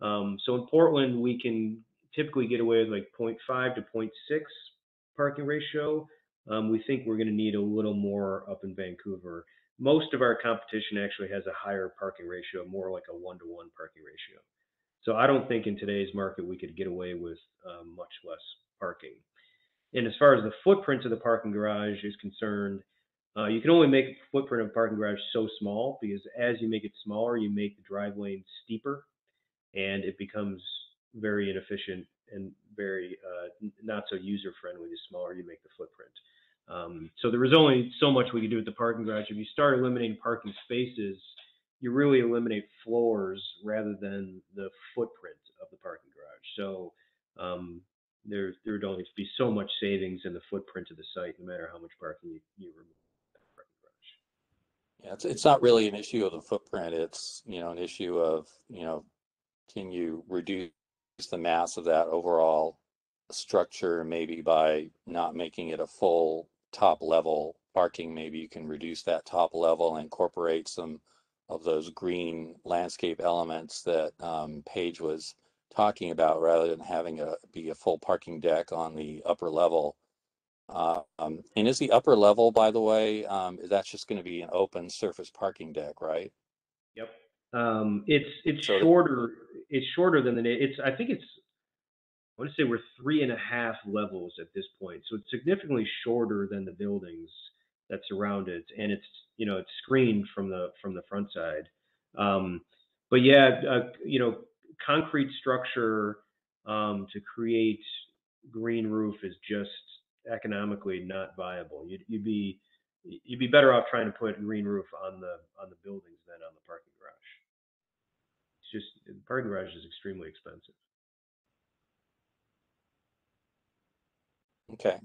Um, so in Portland, we can typically get away with like 0.5 to 0.6 parking ratio. Um, we think we're going to need a little more up in Vancouver. Most of our competition actually has a higher parking ratio, more like a one to one parking ratio. So I don't think in today's market we could get away with um, much less parking. And as far as the footprint of the parking garage is concerned, uh, you can only make a footprint of a parking garage so small because as you make it smaller, you make the drive lane steeper and it becomes very inefficient and very uh, not so user friendly the smaller you make the footprint. Um, so there is only so much we can do with the parking garage. If you start eliminating parking spaces, you really eliminate floors rather than the footprint of the parking garage. So um, there there would only be so much savings in the footprint of the site, no matter how much parking you, you remove. from that parking garage. Yeah, it's, it's not really an issue of the footprint. It's, you know, an issue of, you know, can you reduce the mass of that overall structure maybe by not making it a full top level parking? Maybe you can reduce that top level and incorporate some of those green landscape elements that um, Paige was talking about rather than having a be a full parking deck on the upper level. Um, and is the upper level, by the way, um, that's just going to be an open surface parking deck, right? Yep. Um, it's it's So shorter. It's shorter than the. na- It's I think it's. I want to say we're three and a half levels at this point, so it's significantly shorter than the buildings that surround it, and it's you know it's screened from the from the front side. Um, but yeah, uh, you know, concrete structure um, to create green roof is just economically not viable. You'd, you'd be you'd be better off trying to put green roof on the on the buildings than on the parking garage. It's just the parking garage is extremely expensive. Okay.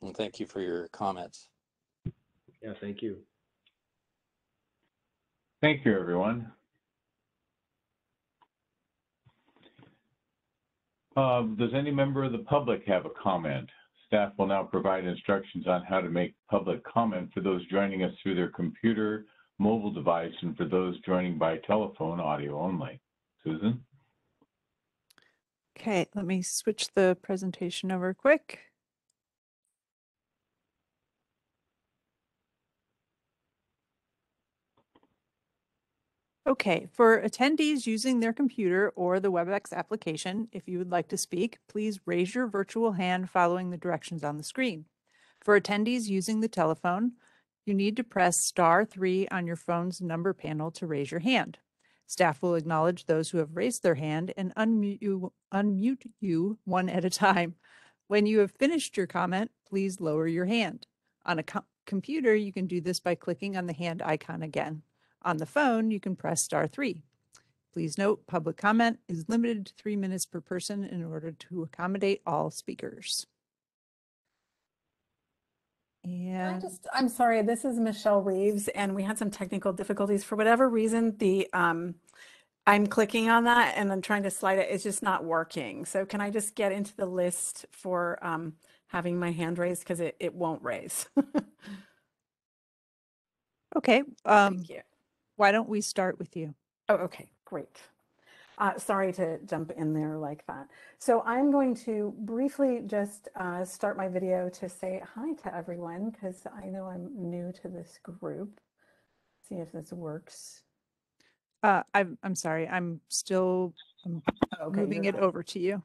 Well, thank you for your comments. Yeah, thank you. Thank you, everyone. Um, Does any member of the public have a comment? Staff will now provide instructions on how to make public comment for those joining us through their computer, mobile device, and for those joining by telephone, audio only. Susan? Okay, let me switch the presentation over quick. Okay, for attendees using their computer or the WebEx application, if you would like to speak, please raise your virtual hand following the directions on the screen. For attendees using the telephone, you need to press star three on your phone's number panel to raise your hand. Staff will acknowledge those who have raised their hand and unmute you, unmute you one at a time. When you have finished your comment, please lower your hand. On a co- computer, you can do this by clicking on the hand icon again. On the phone, you can press star three. Please note, public comment is limited to three minutes per person in order to accommodate all speakers. I And just, I'm sorry, this is Michelle Reeves, and we had some technical difficulties. For whatever reason, the, um, I'm clicking on that and I'm trying to slide it, it's just not working. So can I just get into the list for, um, having my hand raised, because it, it won't raise. okay, um, Thank you. Why don't we start with you? Oh, okay, great. Uh, sorry to jump in there like that. So I'm going to briefly just uh, start my video to say hi to everyone because I know I'm new to this group. See if this works. Uh, I'm, I'm sorry, I'm still I'm Okay, moving it over to you.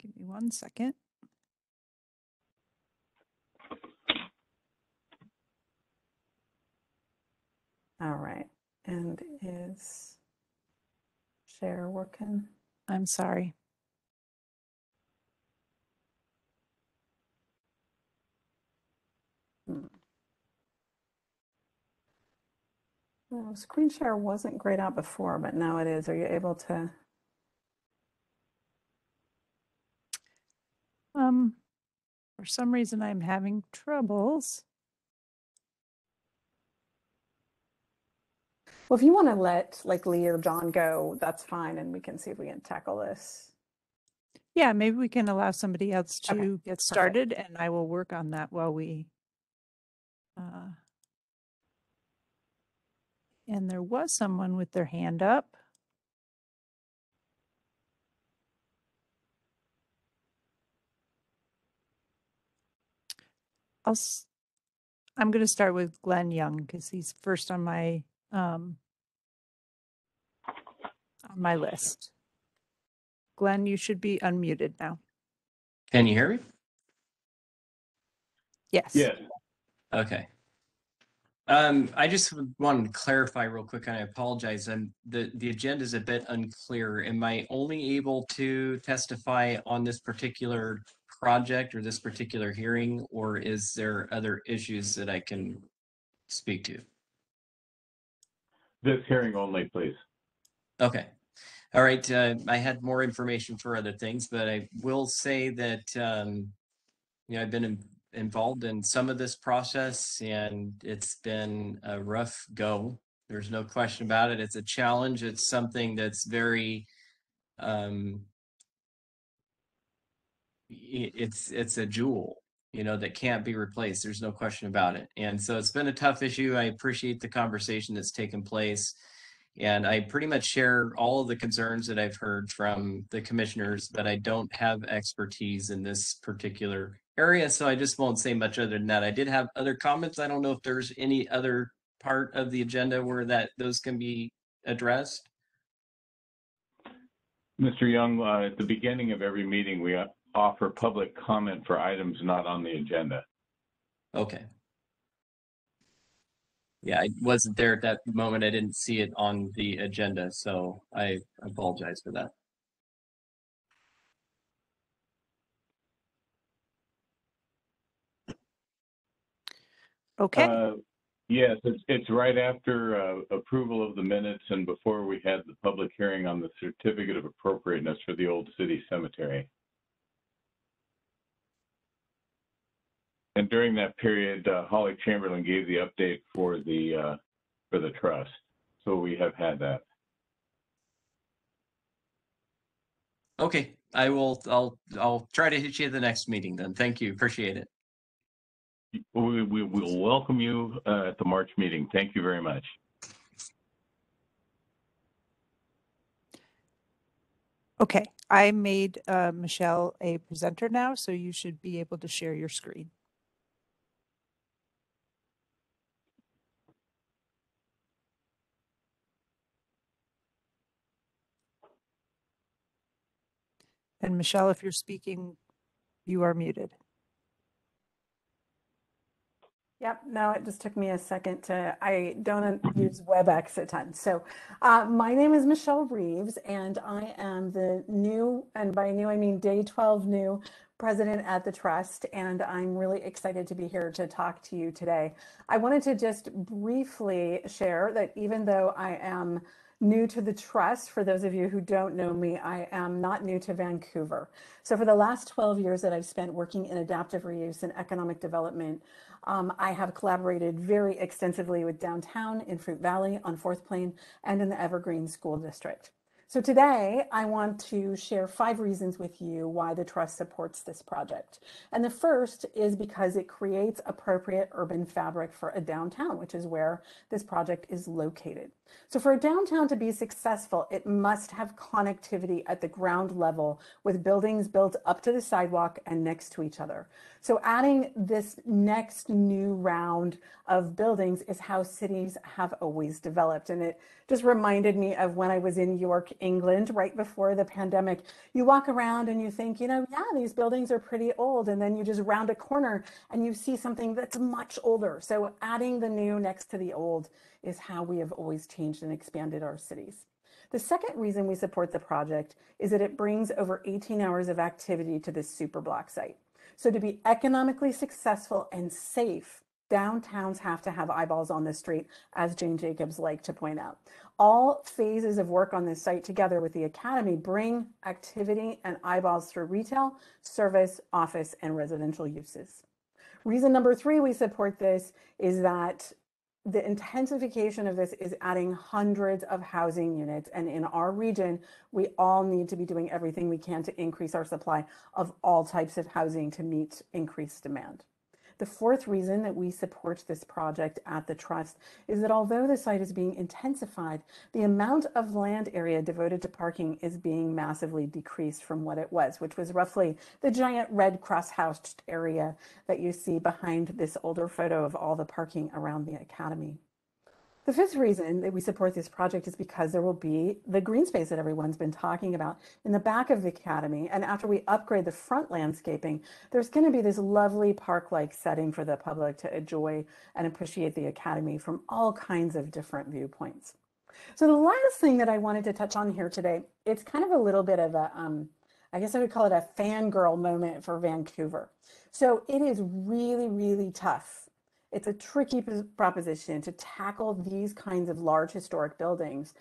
Give me one second. All right. And is share working? I'm sorry. Hmm. No, screen share wasn't grayed out before, but now it is. Are you able to? Um, for some reason, I'm having troubles. Well, if you want to let like Lee or John go, that's fine, and we can see if we can tackle this. Yeah, maybe we can allow somebody else Okay, to get started and I will work on that while we uh, And there was someone with their hand up. I'll, s- I'm going to start with Glenn Young because he's first on my, um, on my list. Glenn, you should be unmuted now. Can you hear me? Yes. Yes. Okay. Um, I just wanted to clarify real quick, and I apologize. Um, the, the agenda is a bit unclear. Am I only able to testify on this particular project or this particular hearing, or is there other issues that I can speak to? This hearing only, please. Okay. All right. Uh, I had more information for other things, but I will say that, um, you know, I've been in- involved in some of this process and it's been a rough go. There's no question about it. It's a challenge. It's something that's very, um, it's, it's a jewel, you know, that can't be replaced. There's no question about it. And so it's been a tough issue. I appreciate the conversation that's taken place. And I pretty much share all of the concerns that I've heard from the commissioners, but I don't have expertise in this particular area. So I just won't say much other than that. I did have other comments. I don't know if there's any other part of the agenda where that those can be addressed. Mr. Young, uh, at the beginning of every meeting, we uh, offer public comment for items not on the agenda. Okay. Yeah, I wasn't there at that moment. I didn't see it on the agenda, so I apologize for that. Okay. Uh, Yes, it's, it's right after uh, approval of the minutes and before we had the public hearing on the certificate of appropriateness for the old city cemetery. And during that period, uh, Holly Chamberlain gave the update for the, uh, for the trust. So we have had that. Okay, I will, I'll, I'll try to hit you at the next meeting then. Thank you. Appreciate it. We, we will welcome you uh, at the March meeting. Thank you very much. Okay. I made uh, Michelle a presenter now, so you should be able to share your screen. And Michelle, if you're speaking, you are muted. Yep, no, it just took me a second to, I don't use WebEx a ton. So uh, my name is Michelle Reeves and I am the new, and by new I mean day 12 new president at the trust. And I'm really excited to be here to talk to you today. I wanted to just briefly share that even though I am new to the trust, for those of you who don't know me, I am not new to Vancouver. So for the last 12 years that I've spent working in adaptive reuse and economic development, um, I have collaborated very extensively with downtown in Fruit Valley on Fourth Plain and in the Evergreen School District. So today I want to share five reasons with you why the Trust supports this project. And the first is because it creates appropriate urban fabric for a downtown, which is where this project is located. So for a downtown to be successful, it must have connectivity at the ground level with buildings built up to the sidewalk and next to each other. So adding this next new round of buildings is how cities have always developed. And it just reminded me of when I was in York, England, right before the pandemic. You walk around and you think, you know, yeah, these buildings are pretty old. And then you just round a corner and you see something that's much older. So adding the new next to the old is how we have always changed and expanded our cities. The second reason we support the project is that it brings over 18 hours of activity to this superblock site. So to be economically successful and safe, downtowns have to have eyeballs on the street, as Jane Jacobs liked to point out. All phases of work on this site together with the Academy bring activity and eyeballs through retail, service, office, and residential uses. Reason number three we support this is that the intensification of this is adding hundreds of housing units. And in our region, we all need to be doing everything we can to increase our supply of all types of housing to meet increased demand. The fourth reason that we support this project at the Trust is that although the site is being intensified, the amount of land area devoted to parking is being massively decreased from what it was, which was roughly the giant red cross housed area that you see behind this older photo of all the parking around the Academy. The fifth reason that we support this project is because there will be the green space that everyone's been talking about in the back of the academy. And after we upgrade the front landscaping, there's going to be this lovely park-like setting for the public to enjoy and appreciate the academy from all kinds of different viewpoints. So the last thing that I wanted to touch on here today, it's kind of a little bit of a, um, I guess I would call it a fangirl moment for Vancouver. So it is really, really tough it's a tricky proposition to tackle these kinds of large historic buildings,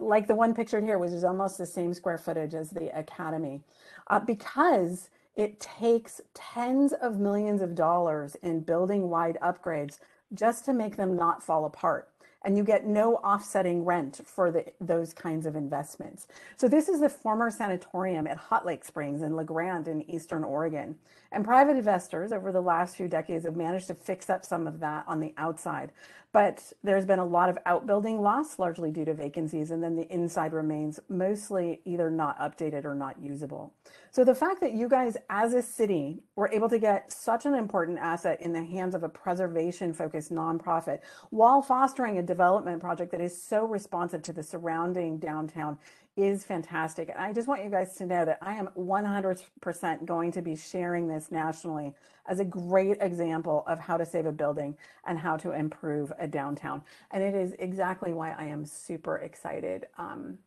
like the one pictured here, which is almost the same square footage as the Academy, uh, because it takes tens of millions of dollars in building wide upgrades just to make them not fall apart and you get no offsetting rent for the, those kinds of investments. So this is the former sanatorium at Hot Lake Springs in La Grande in Eastern Oregon. And private investors over the last few decades have managed to fix up some of that on the outside. But there's been a lot of outbuilding loss, largely due to vacancies, and then the inside remains mostly either not updated or not usable. So the fact that you guys as a city were able to get such an important asset in the hands of a preservation focused nonprofit while fostering a development project that is so responsive to the surrounding downtown is fantastic. And I just want you guys to know that I am 100% going to be sharing this nationally as a great example of how to save a building and how to improve a downtown. And it is exactly why I am super excited um,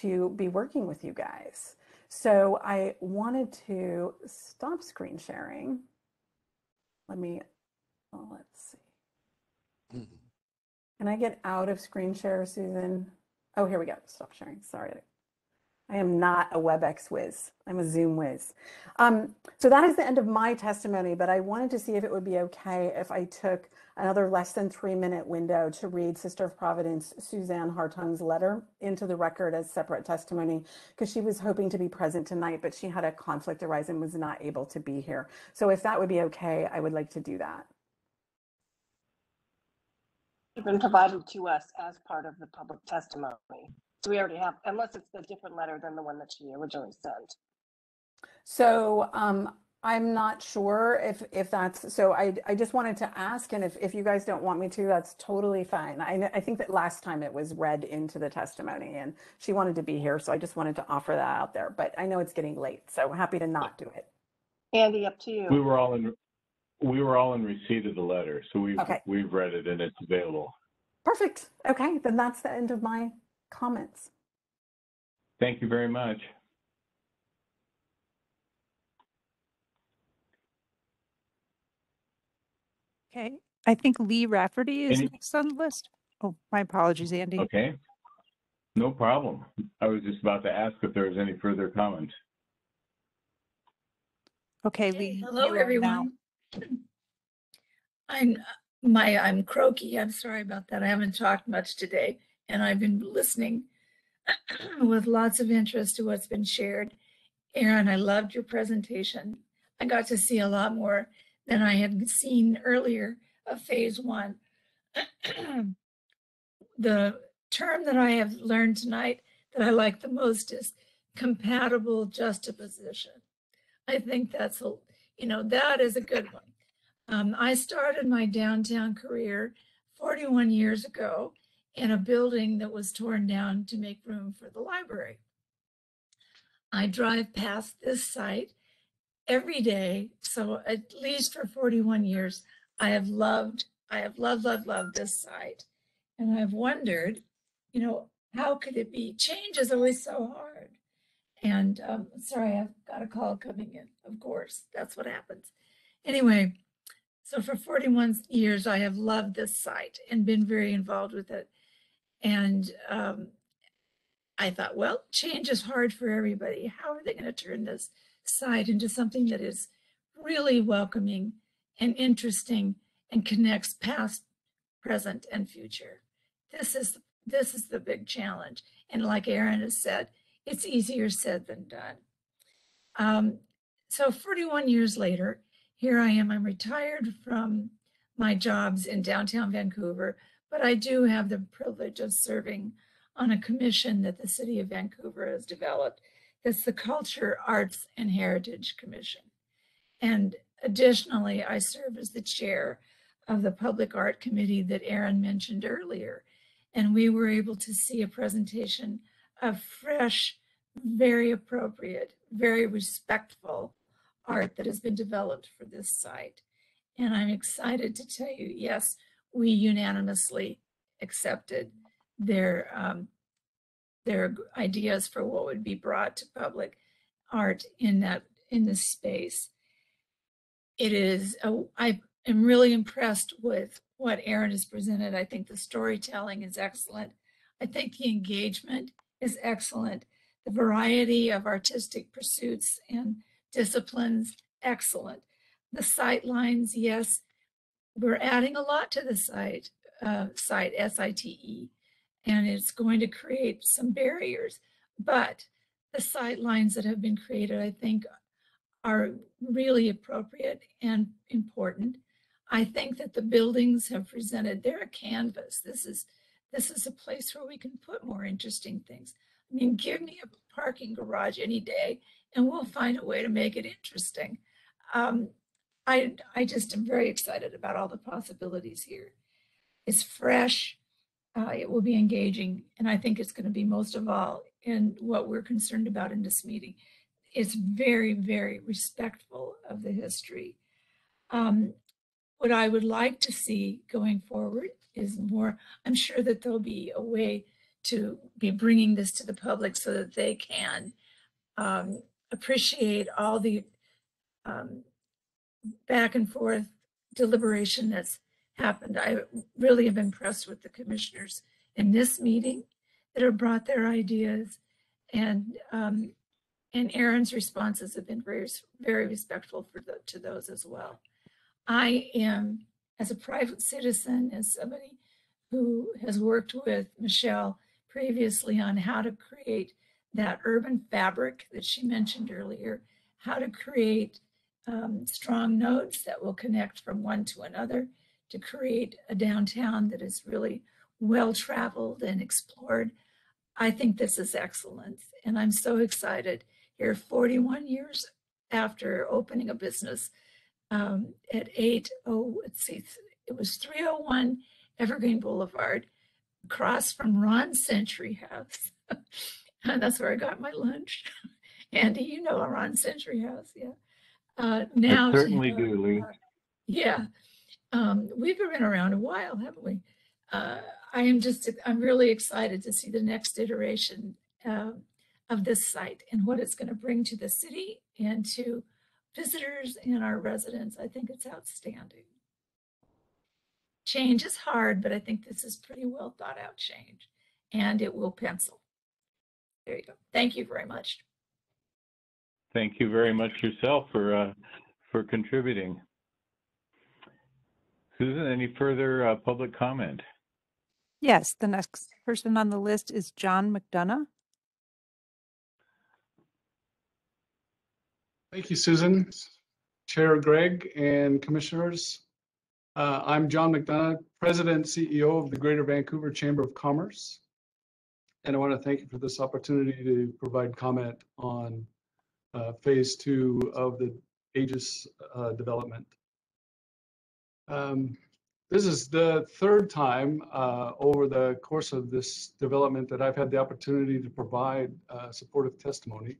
to be working with you guys. So I wanted to stop screen sharing. Let me, well, let's see. Mm-hmm. Can I get out of screen share, Susan? Oh, here we go. Stop sharing. Sorry. I am not a WebEx whiz. I'm a Zoom whiz. Um, so that is the end of my testimony, but I wanted to see if it would be okay if I took another less than three minute window to read Sister of Providence Suzanne Hartung's letter into the record as separate testimony, because she was hoping to be present tonight, but she had a conflict arise and was not able to be here. So if that would be okay, I would like to do that. Been provided to us as part of the public testimony. So we already have, unless it's a different letter than the one that she originally sent. So um, I'm not sure if if that's so. I I just wanted to ask, and if if you guys don't want me to, that's totally fine. I I think that last time it was read into the testimony, and she wanted to be here, so I just wanted to offer that out there. But I know it's getting late, so happy to not do it. Andy, up to you. We were all in, we were all in receipt of the letter, so we've, Okay. we've read it and it's available. Perfect. Okay, then that's the end of my comments. Thank you very much. Okay, I think Lee Rafferty is Any- next on the list. Oh, my apologies, Andy. Okay. No problem. I was just about to ask if there was any further comments. Okay, Hey, Lee. hello, you now- everyone. I'm uh, my I'm croaky. I'm sorry about that. I haven't talked much today, and I've been listening with lots of interest to what's been shared. Aaron, I loved your presentation. I got to see a lot more than I had seen earlier of phase one. the term that I have learned tonight that I like the most is compatible juxtaposition. I think that's a, you know, that is a good one. Um, I started my downtown career 41 years ago in a building that was torn down to make room for the library. I drive past this site every day. So at least for 41 years, I have loved, I have loved, loved, loved this site. And I've wondered, you know, how could it be? Change is always so hard. And um, sorry, I've got a call coming in. Of course, that's what happens. Anyway, so for 41 years, I have loved this site and been very involved with it. And um, I thought, well, change is hard for everybody. How are they going to turn this site into something that is really welcoming and interesting and connects past, present, and future? This is this is the big challenge. And like Aaron has said, it's easier said than done. Um, so 41 years later, here I am, I'm retired from my jobs in downtown Vancouver, but I do have the privilege of serving on a commission that the city of Vancouver has developed. That's the Culture, Arts, and Heritage Commission. And additionally, I serve as the chair of the Public Art Committee that Aaron mentioned earlier. And we were able to see a presentation of fresh, very appropriate, very respectful art that has been developed for this site. And I'm excited to tell you, yes, we unanimously accepted their um, their ideas for what would be brought to public art in that in this space. It is a, I am really impressed with what Aaron has presented. I think the storytelling is excellent. I think the engagement is excellent. The variety of artistic pursuits and disciplines, excellent. The sight lines, yes, we're adding a lot to the site, uh, site, S-I-T-E, and it's going to create some barriers. But the sight lines that have been created, I think, are really appropriate and important. I think that the buildings have presented, they're a canvas. This is this is a place where we can put more interesting things. I mean, give me a parking garage any day and we'll find a way to make it interesting. Um, I, I just am very excited about all the possibilities here. It's fresh, uh, it will be engaging, and I think it's going to be most of all in what we're concerned about in this meeting. It's very, very respectful of the history. Um, what I would like to see going forward is more, I'm sure that there'll be a way to be bringing this to the public so that they can um, appreciate all the um, back and forth deliberation that's happened. I really am impressed with the commissioners in this meeting that have brought their ideas and um, and Aaron's responses have been very, very respectful for the, to those as well. I am, as a private citizen, as somebody who has worked with Michelle previously on how to create that urban fabric that she mentioned earlier, how to create um, strong nodes that will connect from one to another to create a downtown that is really well traveled and explored. I think this is excellent. And I'm so excited here 41 years after opening a business um, at 8, oh, let's see, it was 301 Evergreen Boulevard, across from Ron's Century House. and that's where I got my lunch. Andy, you know Ron Century House, yeah. Uh, now, I certainly do, Lee. uh, yeah, um, we've been around a while, haven't we? Uh, I am just, I'm really excited to see the next iteration uh, of this site and what it's going to bring to the city and to visitors and our residents. I think it's outstanding. Change is hard, but I think this is pretty well thought out change and it will pencil. There you go. Thank you very much. Thank you very much yourself for uh, for contributing. Susan, any further uh, public comment? Yes, the next person on the list is John McDonough. Thank you, Susan, Chair Greg, and Commissioners. Uh, I'm John McDonough, President CEO of the Greater Vancouver Chamber of Commerce. And I want to thank you for this opportunity to provide comment on uh, phase two of the Aegis uh, development. Um, this is the third time uh, over the course of this development that I've had the opportunity to provide uh, supportive testimony.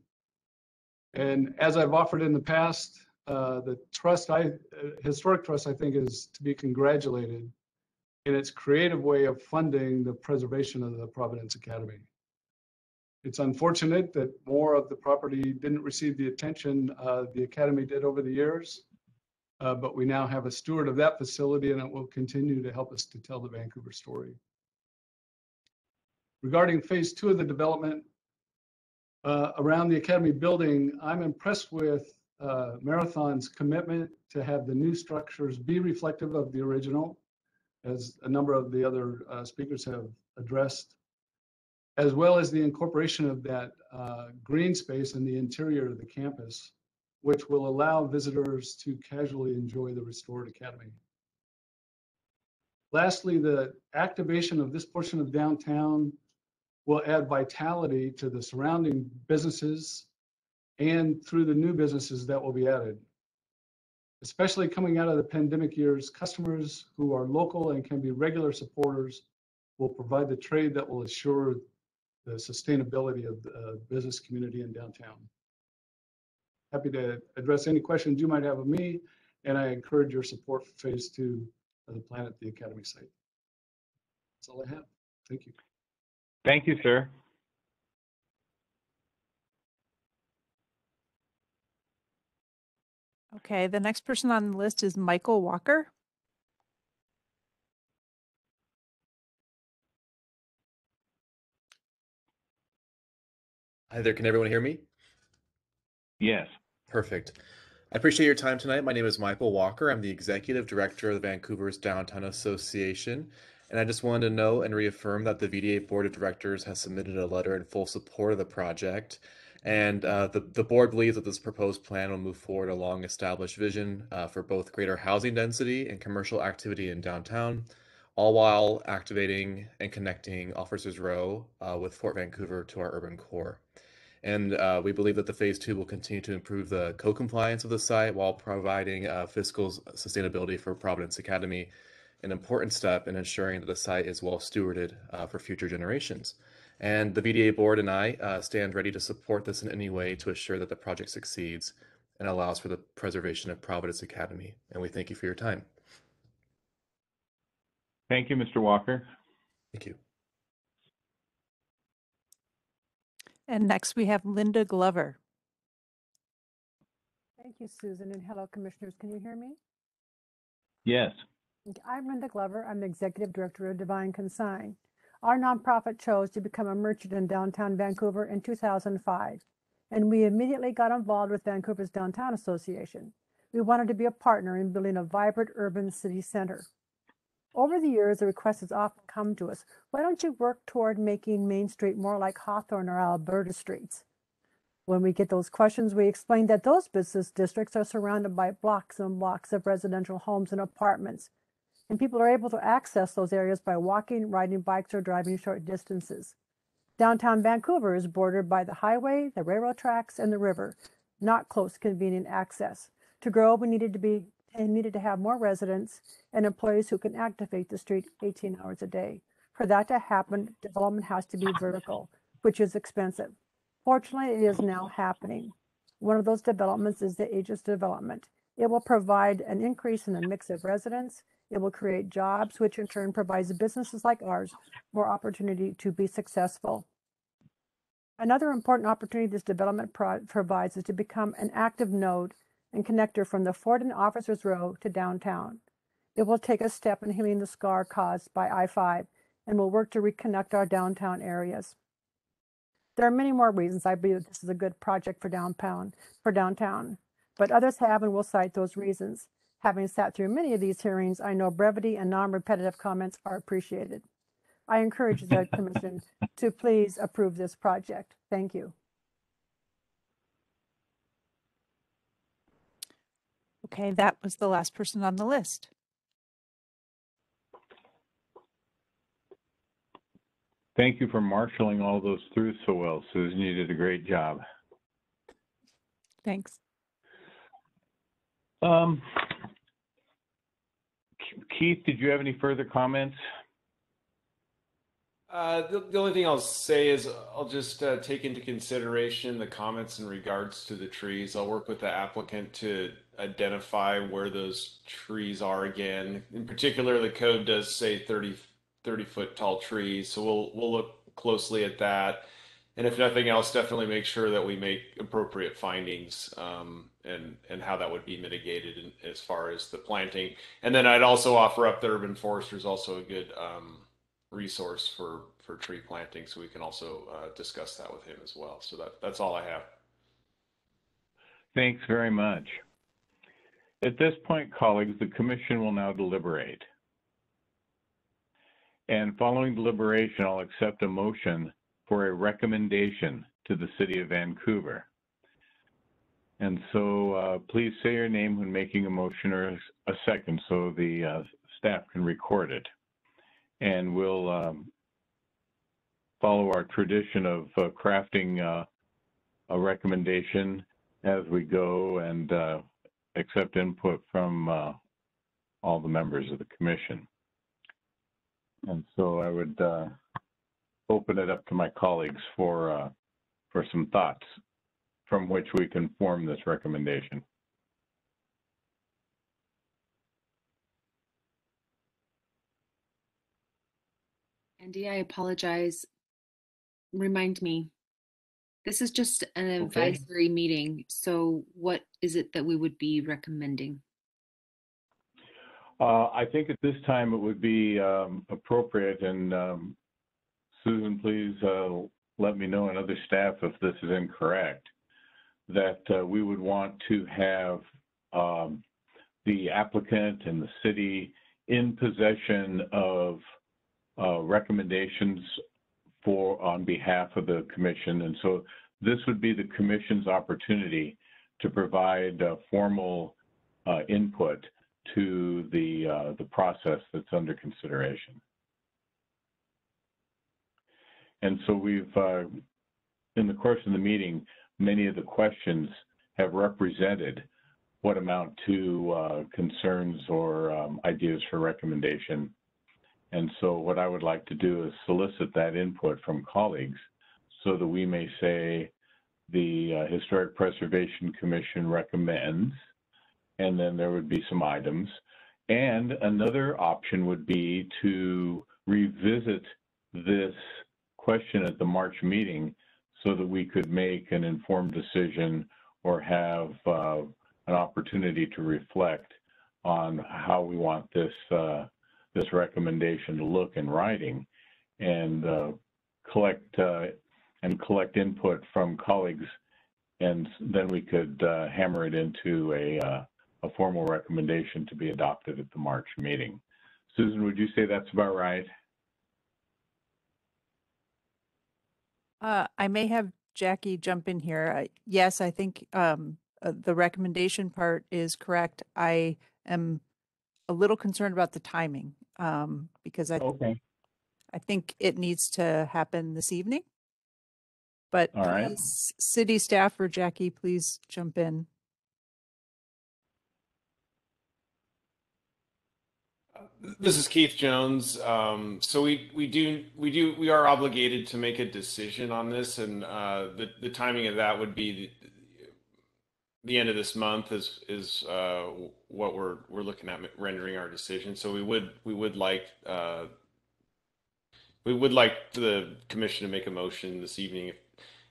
And as I've offered in the past, uh, the trust, I uh, historic trust, I think, is to be congratulated in its creative way of funding the preservation of the Providence Academy. It's unfortunate that more of the property didn't receive the attention uh, the Academy did over the years, uh, but we now have a steward of that facility and it will continue to help us to tell the Vancouver story. Regarding phase two of the development, uh, around the Academy building, I'm impressed with uh, Marathon's commitment to have the new structures be reflective of the original, as a number of the other uh, speakers have addressed, as well as the incorporation of that uh, green space in the interior of the campus, which will allow visitors to casually enjoy the restored academy. Lastly, the activation of this portion of downtown will add vitality to the surrounding businesses and through the new businesses that will be added. Especially coming out of the pandemic years, customers who are local and can be regular supporters will provide the trade that will assure the sustainability of the uh, business community in downtown. Happy to address any questions you might have of me, and I encourage your support for phase two of the plan at the Academy site. That's all I have. Thank you. Thank you, sir. Okay, the next person on the list is Michael Walker. Hi there, can everyone hear me? Yes. Perfect. I appreciate your time tonight. My name is Michael Walker. I'm the Executive Director of the Vancouver's Downtown Association. And I just wanted to know and reaffirm that the VDA Board of Directors has submitted a letter in full support of the project. And uh, the, the board believes that this proposed plan will move forward a long established vision uh, for both greater housing density and commercial activity in downtown, all while activating and connecting Officers Row uh, with Fort Vancouver to our urban core. And uh, we believe that the phase two will continue to improve the co-compliance of the site while providing uh, fiscal sustainability for Providence Academy, an important step in ensuring that the site is well stewarded uh, for future generations. And the VDA board and I uh, stand ready to support this in any way to assure that the project succeeds and allows for the preservation of Providence Academy. And we thank you for your time. Thank you, Mr. Walker. Thank you. And next we have Linda Glover. Thank you, Susan, and hello, Commissioners. Can you hear me? Yes. I'm Linda Glover. I'm the Executive Director of Divine Consign. Our nonprofit chose to become a merchant in downtown Vancouver in 2005, and we immediately got involved with Vancouver's Downtown Association. We wanted to be a partner in building a vibrant urban city center. Over the years, the request has often come to us, why don't you work toward making Main Street more like Hawthorne or Alberta streets? When we get those questions, we explain that those business districts are surrounded by blocks and blocks of residential homes and apartments, and people are able to access those areas by walking, riding bikes, or driving short distances. Downtown Vancouver is bordered by the highway, the railroad tracks, and the river, not close, convenient access. To grow, we needed to be needed to have more residents and employees who can activate the street 18 hours a day. For that to happen, development has to be vertical, which is expensive. Fortunately, it is now happening. One of those developments is the Aegis development. It will provide an increase in the mix of residents. It will create jobs, which in turn provides businesses like ours more opportunity to be successful. Another important opportunity this development pro provides is to become an active node and connector from the Fort and Officers Row to downtown. It will take a step in healing the scar caused by I-5 and will work to reconnect our downtown areas. There are many more reasons I believe this is a good project for downtown, for downtown, but others have and will cite those reasons. Having sat through many of these hearings, I know brevity and non-repetitive comments are appreciated. I encourage the commission to please approve this project. Thank you. Okay, that was the last person on the list. Thank you for marshaling all those through so well, Susan. You did a great job. Thanks. Um, Keith, did you have any further comments? Uh, the, the only thing I'll say is I'll just uh, take into consideration the comments in regards to the trees. I'll work with the applicant to identify where those trees are again. In particular, the code does say 30, 30 foot tall trees, so we'll we'll look closely at that. And if nothing else, definitely make sure that we make appropriate findings um, and and how that would be mitigated in, as far as the planting. And then I'd also offer up the urban forester is also a good um, resource for for tree planting, so we can also uh, discuss that with him as well. So that that's all I have. Thanks very much. At this point, colleagues, the commission will now deliberate. And following deliberation, I'll accept a motion for a recommendation to the city of Vancouver. And so uh, please say your name when making a motion or a second so the uh, staff can record it. And we'll um, follow our tradition of uh, crafting uh, a recommendation as we go and uh, accept input from uh, all the members of the commission. And so I would open it up to my colleagues for for some thoughts from which we can form this recommendation. Andy, I apologize. Remind me. This is just an Okay. advisory meeting, so what is it that we would be recommending? Uh, I think at this time it would be um, appropriate, and um, Susan, please uh, let me know and other staff if this is incorrect, that uh, we would want to have um, the applicant and the city in possession of uh, recommendations for, on behalf of the commission. And so this would be the commission's opportunity to provide uh, formal uh, input to the, uh, the process that's under consideration. And so we've, uh, in the course of the meeting, many of the questions have represented what amount to uh, concerns or um, ideas for recommendation. And so what I would like to do is solicit that input from colleagues so that we may say the uh, Historic Preservation Commission recommends, and then there would be some items. And another option would be to revisit this question at the March meeting so that we could make an informed decision or have uh, an opportunity to reflect on how we want this uh, this recommendation to look in writing and uh, collect uh, and collect input from colleagues and then we could uh, hammer it into a uh, a formal recommendation to be adopted at the March meeting. Susan, would you say that's about right? Uh, I may have Jackie jump in here. I- Yes, I think um, uh, the recommendation part is correct. I am a little concerned about the timing um, because I Okay. I think it needs to happen this evening. But All right. please, city staff or Jackie, please jump in. This is Keith Jones. Um, so we, we do, we do, we are obligated to make a decision on this and, uh, the, the timing of that would be the, the end of this month is, is, uh, what we're, we're looking at rendering our decision. So we would, we would like, uh, we would like the commission to make a motion this evening if,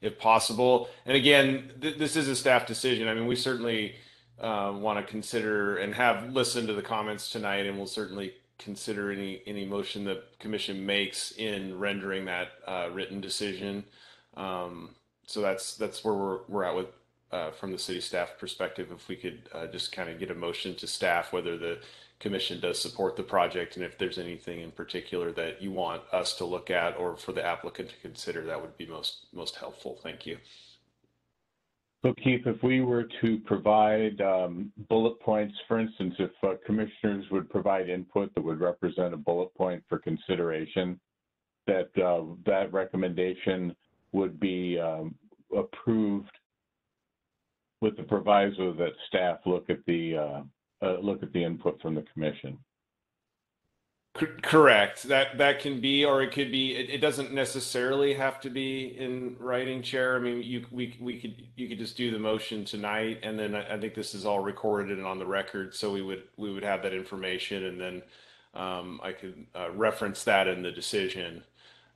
if possible. And again, th- this is a staff decision. I mean, we certainly, uh, want to consider and have listened to the comments tonight and we'll certainly consider any any motion the commission makes in rendering that uh, written decision. Um, so that's that's where we're we're at with uh, from the city staff perspective. If we could uh, just kind of get a motion to staff whether the commission does support the project and if there's anything in particular that you want us to look at or for the applicant to consider, that would be most most helpful. Thank you. So Keith, if we were to provide um, bullet points, for instance, if uh, commissioners would provide input that would represent a bullet point for consideration, that uh, that recommendation would be um, approved with the proviso that staff look at the uh, uh, look at the input from the commission. Cor- Correct. That that can be, or it could be. It, it doesn't necessarily have to be in writing, Chair. I mean, you we we could you could just do the motion tonight, and then I, I think this is all recorded and on the record, so we would we would have that information, and then um, I could uh, reference that in the decision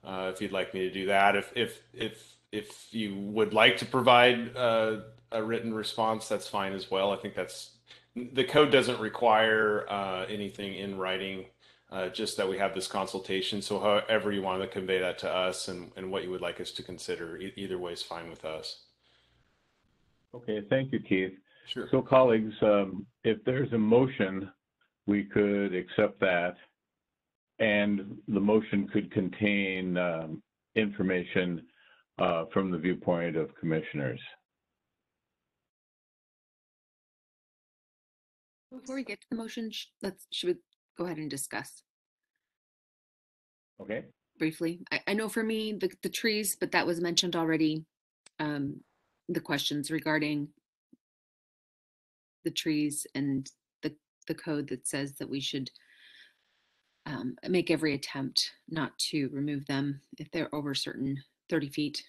uh, if you'd like me to do that. If if if if you would like to provide uh, a written response, that's fine as well. I think that's the code doesn't require uh, anything in writing uh, just that we have this consultation. So however you want to convey that to us and, and what you would like us to consider, e- either way is fine with us. Okay, thank you, Keith. Sure. So colleagues, um, if there's a motion, we could accept that. And the motion could contain um, information uh, from the viewpoint of commissioners. Before we get to the motion, sh- let's, should we go ahead and discuss Okay, briefly? I, I know for me, the, the trees, but that was mentioned already. Um, the questions regarding the trees and the, the code that says that we should um, make every attempt not to remove them if they're over certain 30 feet.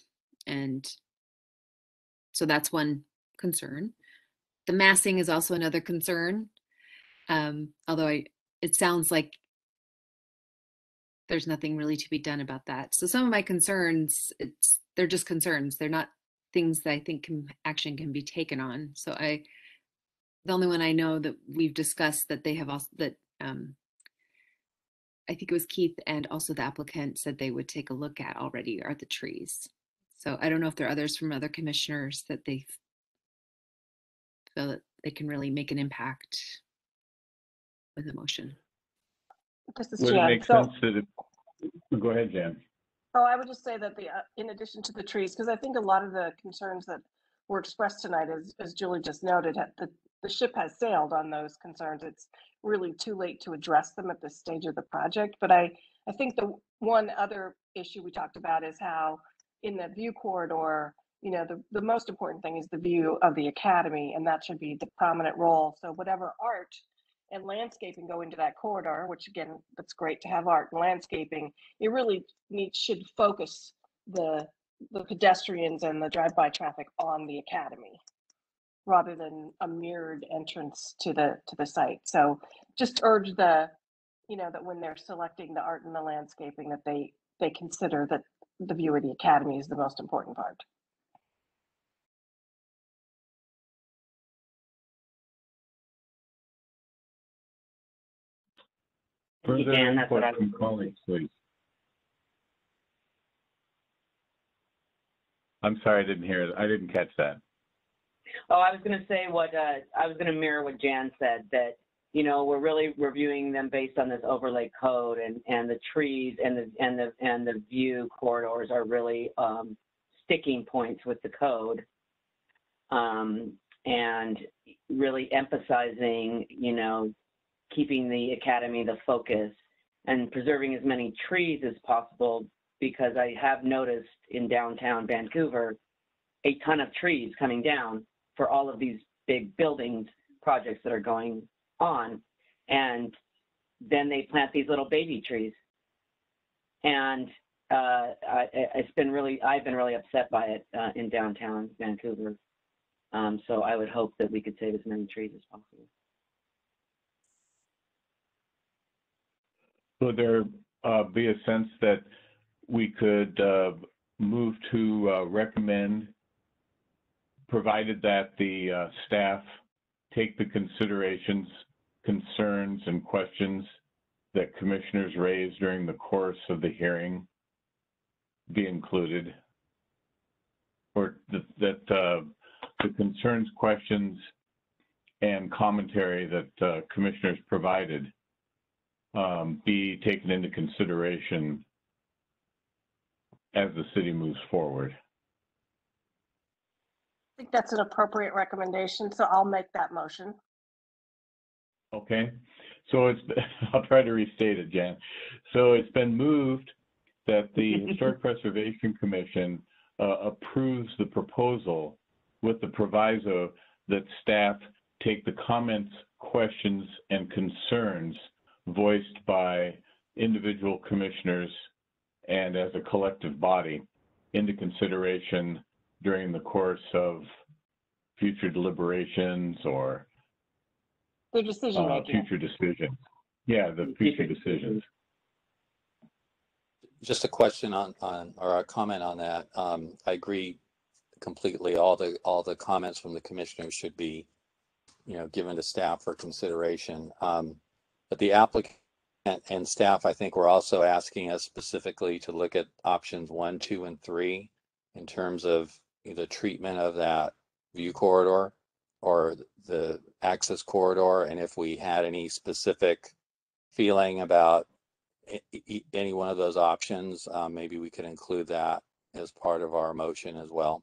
And so that's one concern. The massing is also another concern. Um, although I, it sounds like there's nothing really to be done about that. So some of my concerns, it's they're just concerns. They're not things that I think can action can be taken on. So I, the only one I know that we've discussed that they have also that um, I think it was Keith and also the applicant said they would take a look at already are the trees. So I don't know if there are others from other commissioners that they feel that they can really make an impact with a motion. This is would it Jan. make So- sense that it, go ahead, Jan. Oh, I would just say that the, uh, in addition to the trees, because I think a lot of the concerns that were expressed tonight, as, as Julie just noted, ha- the, the ship has sailed on those concerns. It's really too late to address them at this stage of the project. But I, I think the one other issue we talked about is how in the view corridor, you know, the, the most important thing is the view of the academy, and that should be the prominent role. So whatever art and landscaping go into that corridor, which again, that's great to have art and landscaping. It really needs, should focus the, the pedestrians and the drive-by traffic on the academy rather than a mirrored entrance to the, to the site. So just urge the, you know, that when they're selecting the art and the landscaping, that they, they consider that the view of the academy is the most important part. Further Dan, that's what I from was- colleagues, please. I'm sorry, I didn't hear it. I didn't catch that. Oh, I was going to say what uh, I was going to mirror what Jan said that you know we're really reviewing them based on this overlay code and and the trees and the and the and the view corridors are really um, sticking points with the code um, and really emphasizing you know keeping the academy the focus and preserving as many trees as possible because I have noticed in downtown Vancouver a ton of trees coming down for all of these big buildings projects that are going on. And then they plant these little baby trees. And uh, I, it's been really i've been really upset by it uh, in downtown vancouver. Um, so i would hope that we could save as many trees as possible Would there uh, be a sense that we could uh, move to uh, recommend, provided that the staff take the considerations, concerns, and questions that commissioners raised during the course of the hearing be included? Or that, that uh, the concerns, questions, and commentary that uh, commissioners provided be taken into consideration as the city moves forward. I think that's an appropriate recommendation, so I'll make that motion. Okay, so it's, I'll try to restate it, Jan. So it's been moved that the Historic Preservation Commission uh, approves the proposal with the proviso that staff take the comments, questions, and concerns voiced by individual commissioners and as a collective body into consideration during the course of future deliberations or The decision uh, making. future decisions. Yeah, the future decisions. Just a question on, on, or a comment on that. Um, I agree completely. All the, all the comments from the commissioners should be, you know, given to staff for consideration. Um, but the applicant and staff, I think, were also asking us specifically to look at options one, two, and three in terms of the treatment of that view corridor or the access corridor, and if we had any specific feeling about any one of those options, uh, maybe we could include that as part of our motion as well.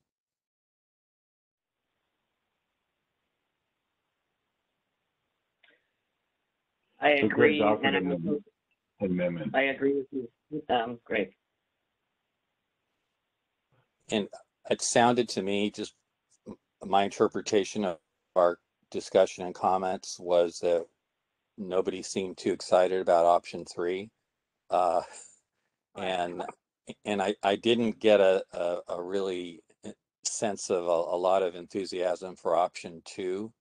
I So agree, offered and an I'm- amendment. I agree with you. Um, great. And it sounded to me, just my interpretation of our discussion and comments was that nobody seemed too excited about option three. Uh, and, and I, I didn't get a, a, a really uh, sense of a, a lot of enthusiasm for option two.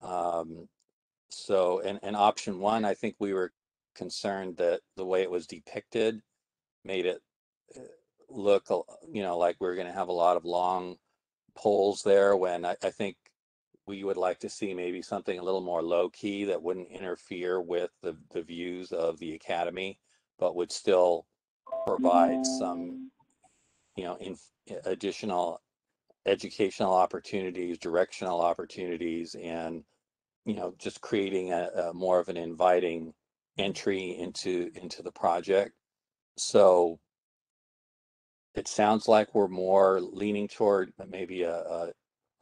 Um, so, and, and option one, I think we were concerned that the way it was depicted made it uh, look, you know, like we are going to have a lot of long poles there when I, I think we would like to see maybe something a little more low key that wouldn't interfere with the, the views of the academy, but would still provide some, you know, in additional educational opportunities, directional opportunities, and you know, just creating a, a more of an inviting entry into into the project. So it sounds like we're more leaning toward maybe a, a,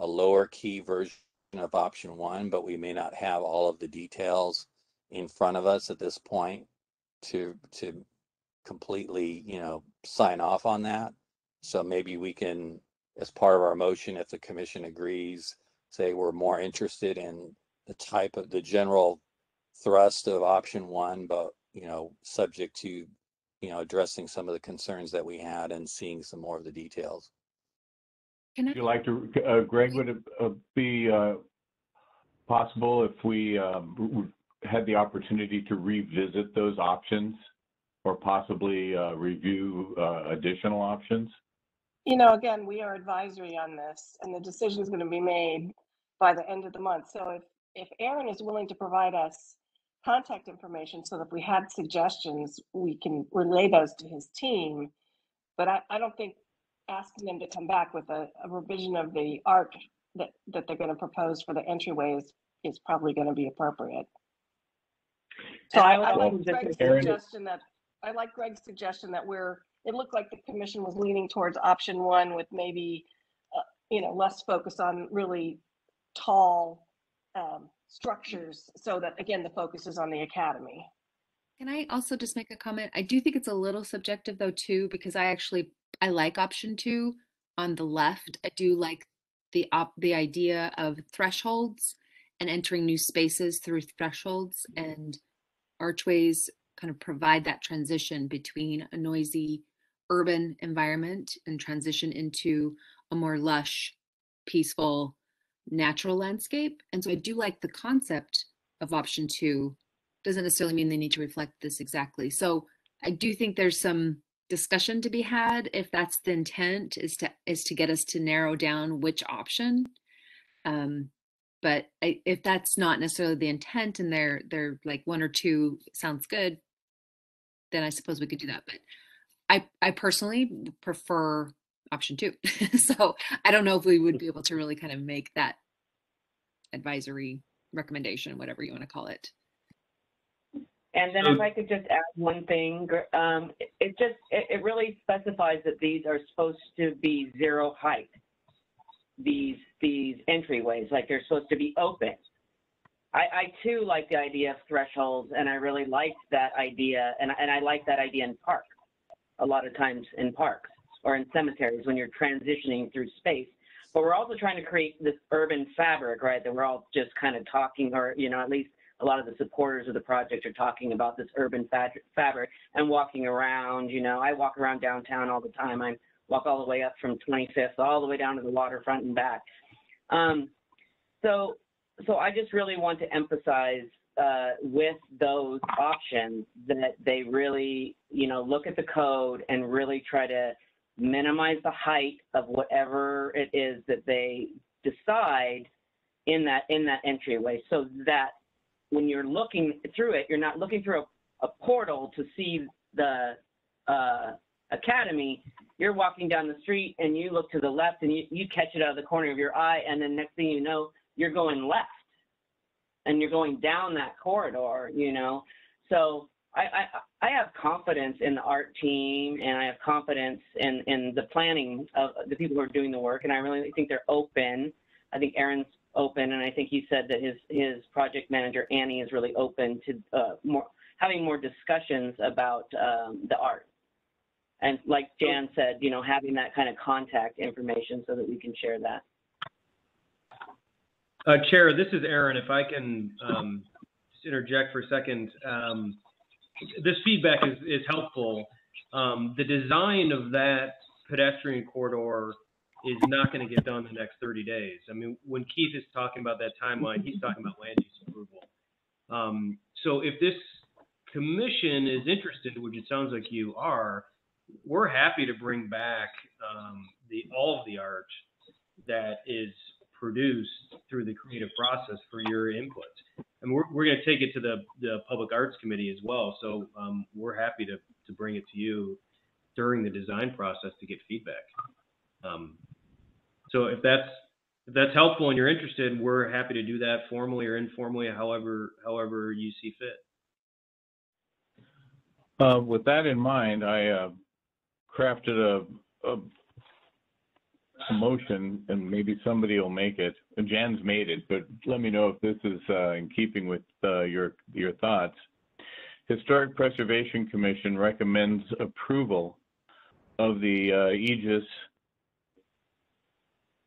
a lower key version of option one, but we may not have all of the details in front of us at this point to to completely, you know, sign off on that. So maybe we can, as part of our motion, if the commission agrees, say we're more interested in the type of the general thrust of option one, but you know, subject to you know, addressing some of the concerns that we had and seeing some more of the details. Can Would you like to, uh, Greg, would it uh, be uh, possible if we um, w- w- had the opportunity to revisit those options or possibly uh, review uh, additional options? You know, again, we are advisory on this and the decision is going to be made by the end of the month. So if, if Aaron is willing to provide us contact information so that if we had suggestions, we can relay those to his team. But I, I don't think asking them to come back with a, a revision of the art that, that they're going to propose for the entryways is probably going to be appropriate. So I, I would I also like Greg's Aaron- suggestion that, I like Greg's suggestion that we're, it looked like the commission was leaning towards option one with maybe, uh, you know, less focus on really tall um, structures so that, again, the focus is on the academy. Can I also just make a comment? I do think it's a little subjective though too, because I actually I like option two on the left. I do like the op the idea of thresholds and entering new spaces through thresholds and archways kind of provide that transition between a noisy urban environment and transition into a more lush, peaceful, natural landscape. And so I do like the concept of option two doesn't necessarily mean they need to reflect this exactly. So I do think there's some discussion to be had if that's the intent is to is to get us to narrow down which option. Um, but I, if that's not necessarily the intent and they're they're like one or two sounds good, then I suppose we could do that. But I I personally prefer option two. so I don't know if we would be able to really kind of make that advisory recommendation, whatever you want to call it. And then if I could just add one thing, um, it- it just, it, it really specifies that these are supposed to be zero height. These, these entryways, like they're supposed to be open. I, I too like the idea of thresholds and I really liked that idea and, and I like that idea in parks. A lot of times in parks or in cemeteries when you're transitioning through space. But we're also trying to create this urban fabric, right? That we're all just kind of talking or, you know, at least a lot of the supporters of the project are talking about this urban fabric and walking around. You know, I walk around downtown all the time. I walk all the way up from 25th all the way down to the waterfront and back. Um, so, so I just really want to emphasize uh, with those options that they really, you know, look at the code and really try to minimize the height of whatever it is that they decide in that in that entryway, so that when you're looking through it, you're not looking through a, a portal to see the uh, academy. You're walking down the street and you look to the left and you, you catch it out of the corner of your eye, and then next thing you know, you're going left and you're going down that corridor, you know. So I, I, I have confidence in the art team and I have confidence in, in the planning of the people who are doing the work, and I really think they're open. I think Aaron's open, and I think he said that his his project manager Annie is really open to uh, more having more discussions about um, the art. And like Jan said, you know, having that kind of contact information so that we can share that. Uh, Chair, this is Aaron. If I can um, just interject for a second, um, this feedback is, is helpful. Um, the design of that pedestrian corridor is not going to get done in the next 30 days. I mean, when Keith is talking about that timeline, he's talking about land use approval. Um, so if this commission is interested, which it sounds like you are, we're happy to bring back um, the all of the art that is produced through the creative process for your input. And we're, we're going to take it to the, the Public Arts Committee as well. So um, we're happy to, to bring it to you during the design process to get feedback. Um, so if that's if that's helpful and you're interested, we're happy to do that formally or informally, however however you see fit. Uh, with that in mind, I uh, crafted a, a, a motion, and maybe somebody will make it. Jan's made it, but let me know if this is uh, in keeping with uh, your your thoughts. Historic Preservation Commission recommends approval of the uh, Aegis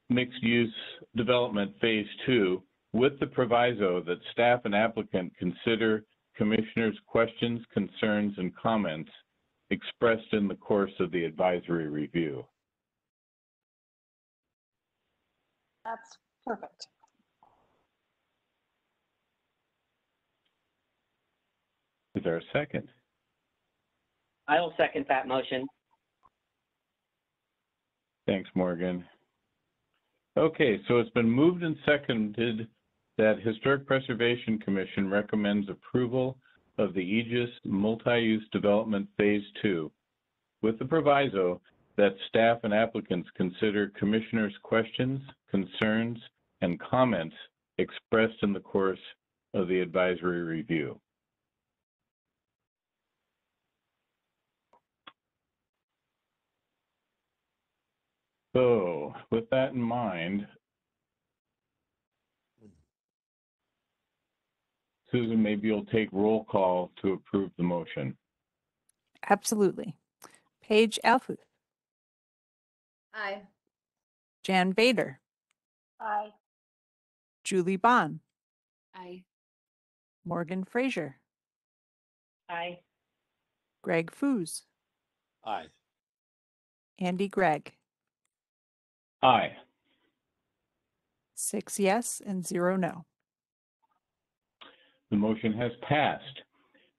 mixed-use development phase two with the proviso that staff and applicant consider commissioners' questions, concerns, and comments expressed in the course of the advisory review. That's perfect. Is there a second? I will second that motion. Thanks, Morgan. Okay, so it's been moved and seconded that Historic Preservation Commission recommends approval of the Aegis Multi-Use Development Phase 2 with the proviso that staff and applicants consider commissioners' questions, concerns, and comments expressed in the course of the advisory review. So with that in mind, Susan, maybe you'll take roll call to approve the motion. Absolutely. Paige Alfuth, Aye. Jan Vader, Aye. Julie Bond, Aye. Morgan Fraser, Aye. Greg Foos, Aye. Andy Gregg. Aye. Six yes and zero no. The motion has passed.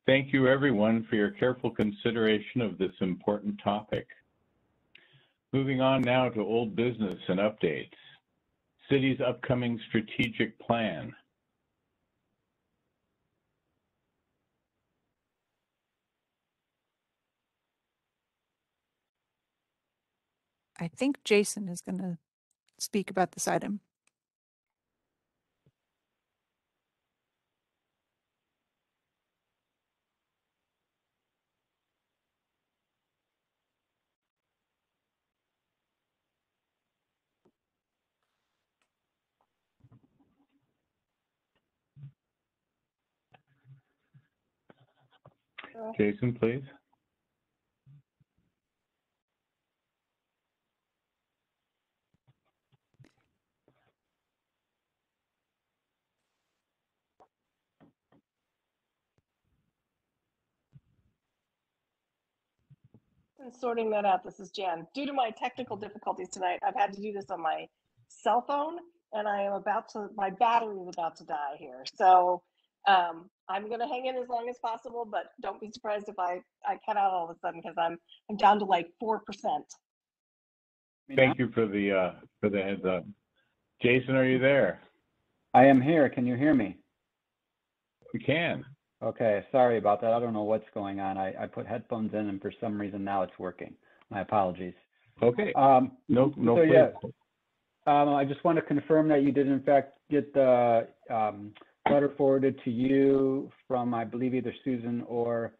Thank you, everyone, for your careful consideration of this important topic. Moving on now to old business and updates. City's upcoming strategic plan. I think Jason is going to speak about this item. Jason, please. And sorting that out, this is Jan. Due to my technical difficulties tonight, I've had to do this on my cell phone and I am about to, my battery is about to die here. So um, I'm gonna hang in as long as possible, but don't be surprised if I, I cut out all of a sudden because I'm, I'm down to like 4%. Thank you for the, uh, for the heads up. Jason, are you there? I am here. Can you hear me? We can. Okay, sorry about that. I don't know what's going on. I, I put headphones in and for some reason now it's working. My apologies. Okay. Um, No, no, so yeah, um, I just want to confirm that you did in fact get the, um, letter forwarded to you from, I believe, either Susan or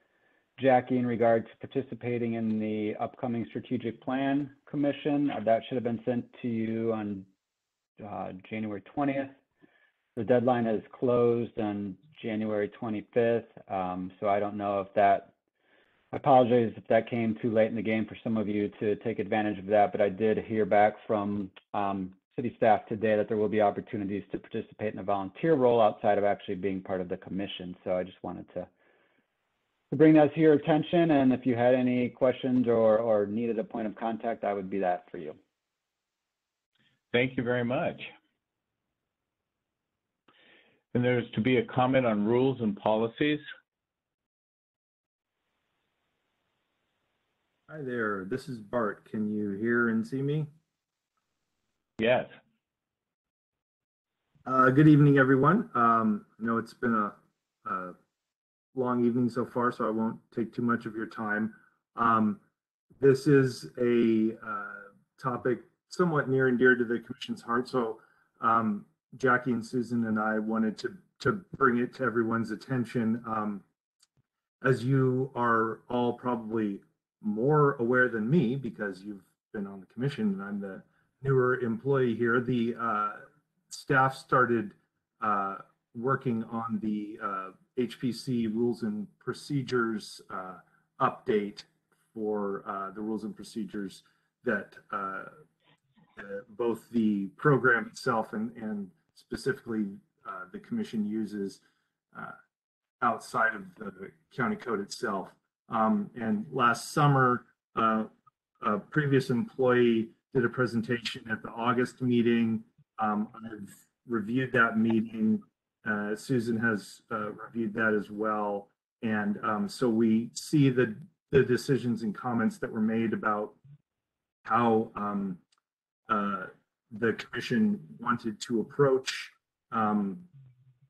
Jackie in regard to participating in the upcoming strategic plan commission. Uh, That should have been sent to you on, uh, January twentieth. the deadline is closed on January 25th. Um, so I don't know if that, I apologize if that came too late in the game for some of you to take advantage of that, but I did hear back from um, city staff today that there will be opportunities to participate in a volunteer role outside of actually being part of the commission. So I just wanted to to bring that to your attention. And if you had any questions or, or needed a point of contact, I would be that for you. Thank you very much. And there's to be a comment on rules and policies. Hi there, this is Bart. Can you hear and see me? Yes. Uh, good evening, everyone. Um, I know it's been a, a long evening so far, so I won't take too much of your time. Um, this is a uh, topic somewhat near and dear to the commission's heart, so um, Jackie and Susan and I wanted to to bring it to everyone's attention. Um, as you are all probably more aware than me because you've been on the commission and I'm the newer employee here, the uh, staff started uh, working on the uh, HPC rules and procedures uh, update for uh, the rules and procedures that uh, both the program itself and, and specifically the commission uses outside of the county code itself. Um, and last summer, a previous employee did a presentation at the August meeting. Um, I've reviewed that meeting. Uh, Susan has uh, reviewed that as well. And um, so we see the, the decisions and comments that were made about how um, uh, the commission wanted to approach um,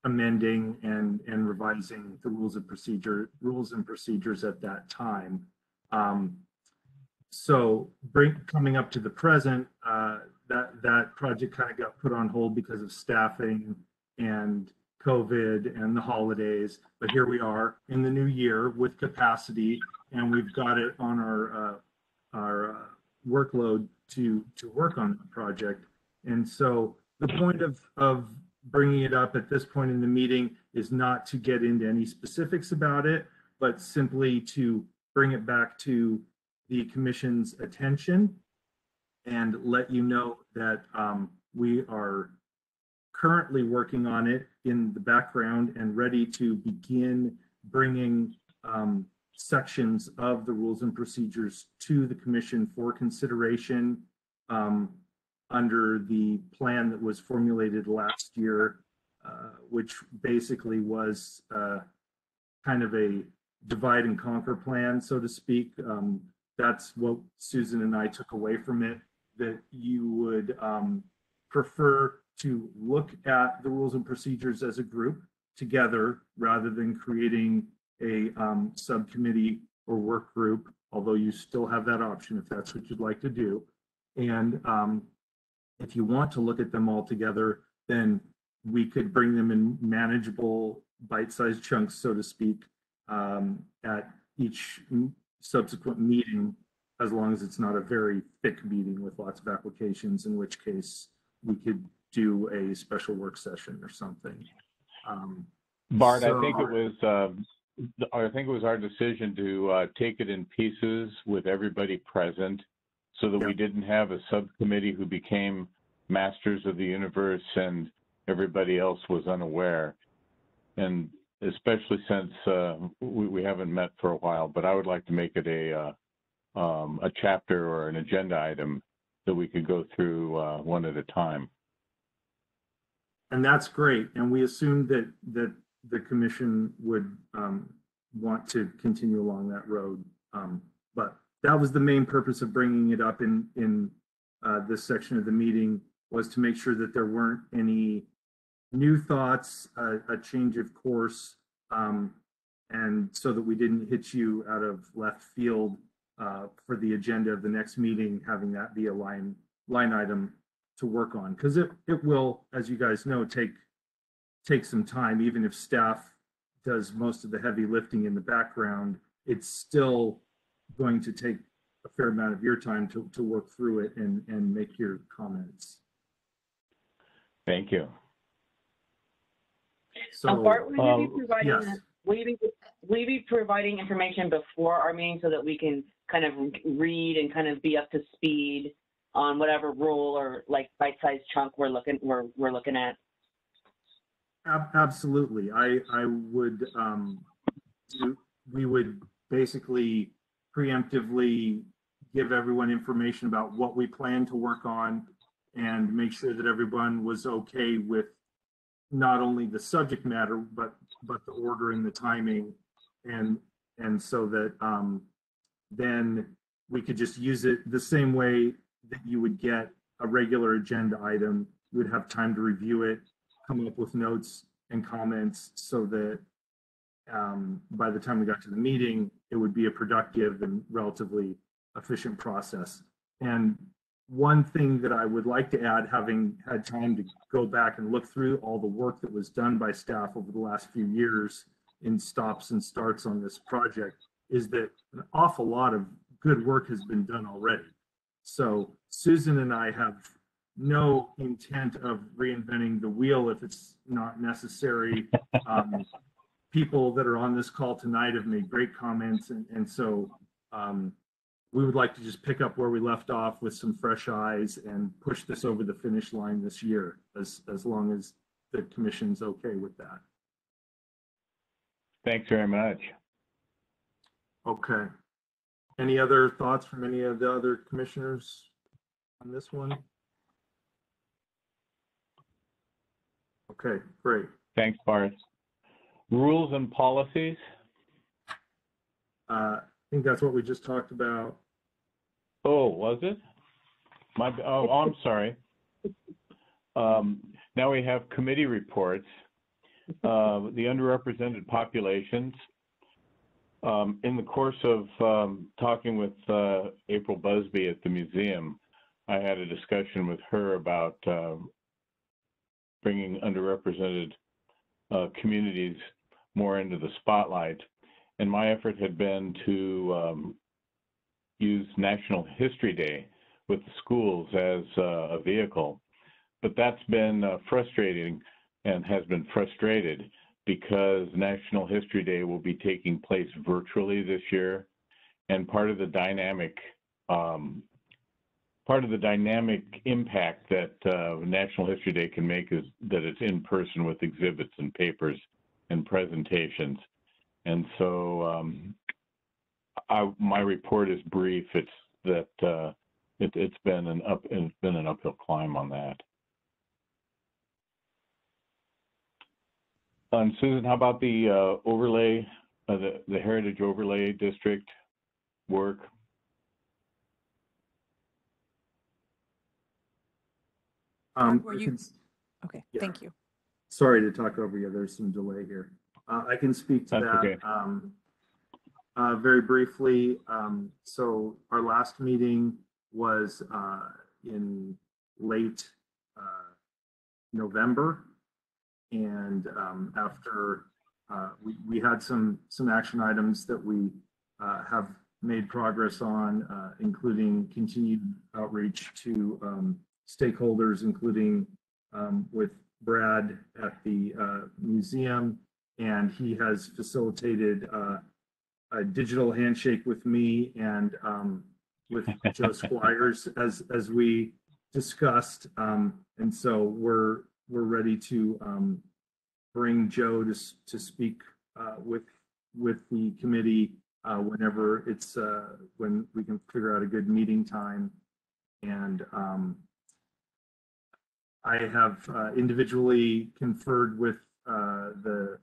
amending and, and revising the rules of procedure, rules and procedures at that time. Um, so bring, coming up to the present, uh, that, that project kind of got put on hold because of staffing and COVID and the holidays. But here we are in the new year with capacity and we've got it on our, uh, our uh, workload to, to work on the project. And so the point of, of bringing it up at this point in the meeting is not to get into any specifics about it, but simply to bring it back to the commission's attention and let you know that um, we are currently working on it in the background and ready to begin bringing um, sections of the rules and procedures to the commission for consideration um, under the plan that was formulated last year, uh, which basically was uh, kind of a divide and conquer plan, so to speak. Um, that's what Susan and I took away from it, that you would um, prefer to look at the rules and procedures as a group together rather than creating a um, subcommittee or work group, although you still have that option if that's what you'd like to do. And um, if you want to look at them all together, then we could bring them in manageable bite-sized chunks, so to speak, um, at each subsequent meeting, as long as it's not a very thick meeting with lots of applications, in which case we could do a special work session or something. Um, Bart, I so- think it was, um, th- I think it was our decision to uh, take it in pieces with everybody present so that we didn't have a subcommittee who became masters of the universe and everybody else was unaware. And especially since uh, we, we haven't met for a while, but I would like to make it a, uh, um, a chapter or an agenda item that we could go through uh, one at a time. And that's great. And we assumed that, that the commission would um, want to continue along that road. Um, But that was the main purpose of bringing it up in, in uh, this section of the meeting was to make sure that there weren't any new thoughts, a, a change of course, um, and so that we didn't hit you out of left field uh, for the agenda of the next meeting, having that be a line line item to work on because it it will, as you guys know, take take some time. Even if staff does most of the heavy lifting in the background, it's still going to take a fair amount of your time to to work through it and and make your comments. Thank you. So, Um, Bart, will you Um, be providing, yes. will you be, will you be providing information before our meeting so that we can kind of read and kind of be up to speed on whatever rule or like bite-sized chunk we're looking, we're, we're looking at? Ab- Absolutely. I, I would, um, do- we would basically preemptively give everyone information about what we plan to work on and make sure that everyone was okay with not only the subject matter, but, but the order and the timing. And, and so that, um, then we could just use it the same way that you would get a regular agenda item. You would have time to review it, come up with notes and comments so that um, by the time we got to the meeting, it would be a productive and relatively efficient process. And one thing that I would like to add, having had time to go back and look through all the work that was done by staff over the last few years in stops and starts on this project, is that an awful lot of good work has been done already. So Susan and I have no intent of reinventing the wheel if it's not necessary. Um, people that are on this call tonight have made great comments, and, and so um, we would like to just pick up where we left off with some fresh eyes and push this over the finish line this year, as, as long as the commission's okay with that. Thanks very much. Okay. Any other thoughts from any of the other commissioners on this one? Okay, great. Thanks, Bart. Rules and policies? Uh, I think that's what we just talked about. Oh, was it? My, oh, I'm sorry. Um, now we have committee reports. Uh, the underrepresented populations. Um, in the course of um, talking with uh, April Busby at the museum, I had a discussion with her about uh, bringing underrepresented uh, communities more into the spotlight. And my effort had been to um, use National History Day with the schools as uh, a vehicle. But that's been uh, frustrating and has been frustrated because National History Day will be taking place virtually this year. And part of the dynamic, um, part of the dynamic impact that uh, National History Day can make is that it's in person with exhibits and papers and presentations. And so um, I, my report is brief. It's that uh, it, it's been an up, it's been an uphill climb on that. And Susan, how about the uh, overlay, uh, the, the Heritage Overlay District work? Um, Were you- can Okay, Yeah. thank you. Sorry to talk over you. There's some delay here. Uh, I can speak to That's okay. that. Um, uh, very briefly, um, so our last meeting was, uh, in late, uh, November. And, um, after, uh, we, we had some, some action items that we, uh, have made progress on, uh, including continued outreach to, um, stakeholders, including, um, with Brad at the museum, and he has facilitated a digital handshake with me and um, with Joe Squires as as we discussed. Um, and so we're we're ready to um, bring Joe to to speak uh, with with the committee uh, whenever it's uh, when we can figure out a good meeting time. And um, I have uh, individually conferred with uh, the,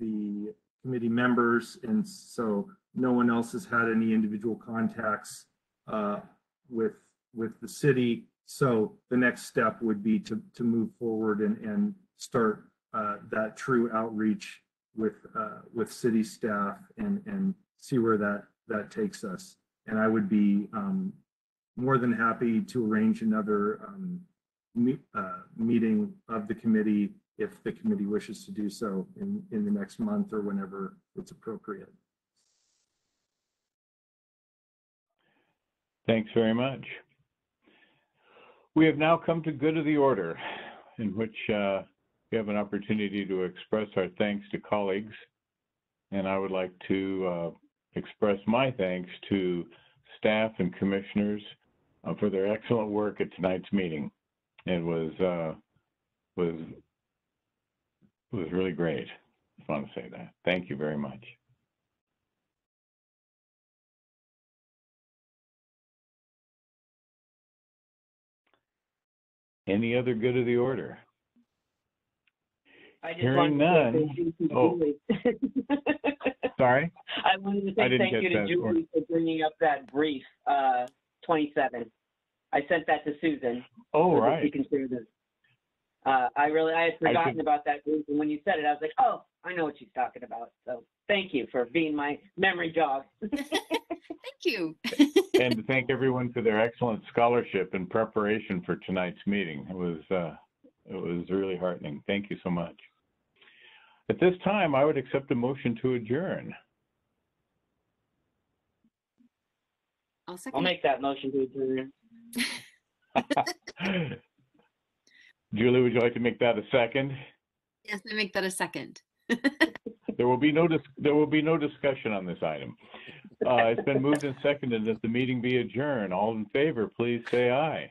the committee members, and so no one else has had any individual contacts uh, with, with the city. So the next step would be to, to move forward and, and start uh, that true outreach with, uh, with city staff and, and see where that, that takes us. And I would be um, more than happy to arrange another um, uh, meeting of the committee if the committee wishes to do so in, in the next month or whenever it's appropriate. Thanks very much. We have now come to good of the order, in which uh, we have an opportunity to express our thanks to colleagues. And I would like to uh, express my thanks to staff and commissioners uh, for their excellent work at tonight's meeting. It was uh, was was really great. Just want to say that. Thank you very much. Any other good of the order? I just Hearing wanted to say none. thank you to Oh. Julie. Sorry? I wanted to I say didn't thank get you to that part. Julie for bringing up that brief, uh, 27. I sent that to Susan. Oh, so that She right. can share this. Uh, I really, I had I forgotten should- about that group, and when you said it, I was like, oh, I know what she's talking about. So thank you for being my memory jog. Thank you. and to thank everyone for their excellent scholarship and preparation for tonight's meeting. It was uh, it was really heartening. Thank you so much. At this time, I would accept a motion to adjourn. I'll I'll make that motion to adjourn. Julie, would you like to make that a second? Yes, I make that a second. There will be no dis- there will be no discussion on this item. Uh, it's been moved and seconded that the meeting be adjourned. All in favor, please say aye.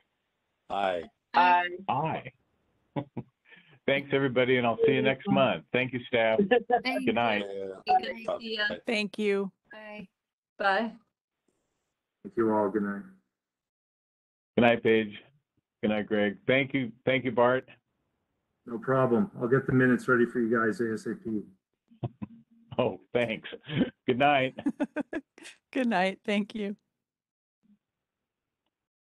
Aye. Aye. Aye. Thanks, everybody, and I'll see you next month. Thank you, staff. Thank Good night. See ya. Thank you. Bye. Bye. Thank you all. Good night. Good night, Paige. Good night, Greg. Thank you. Thank you, Bart. No problem. I'll get the minutes ready for you guys ASAP. Oh, thanks. Good night. Good night. Thank you.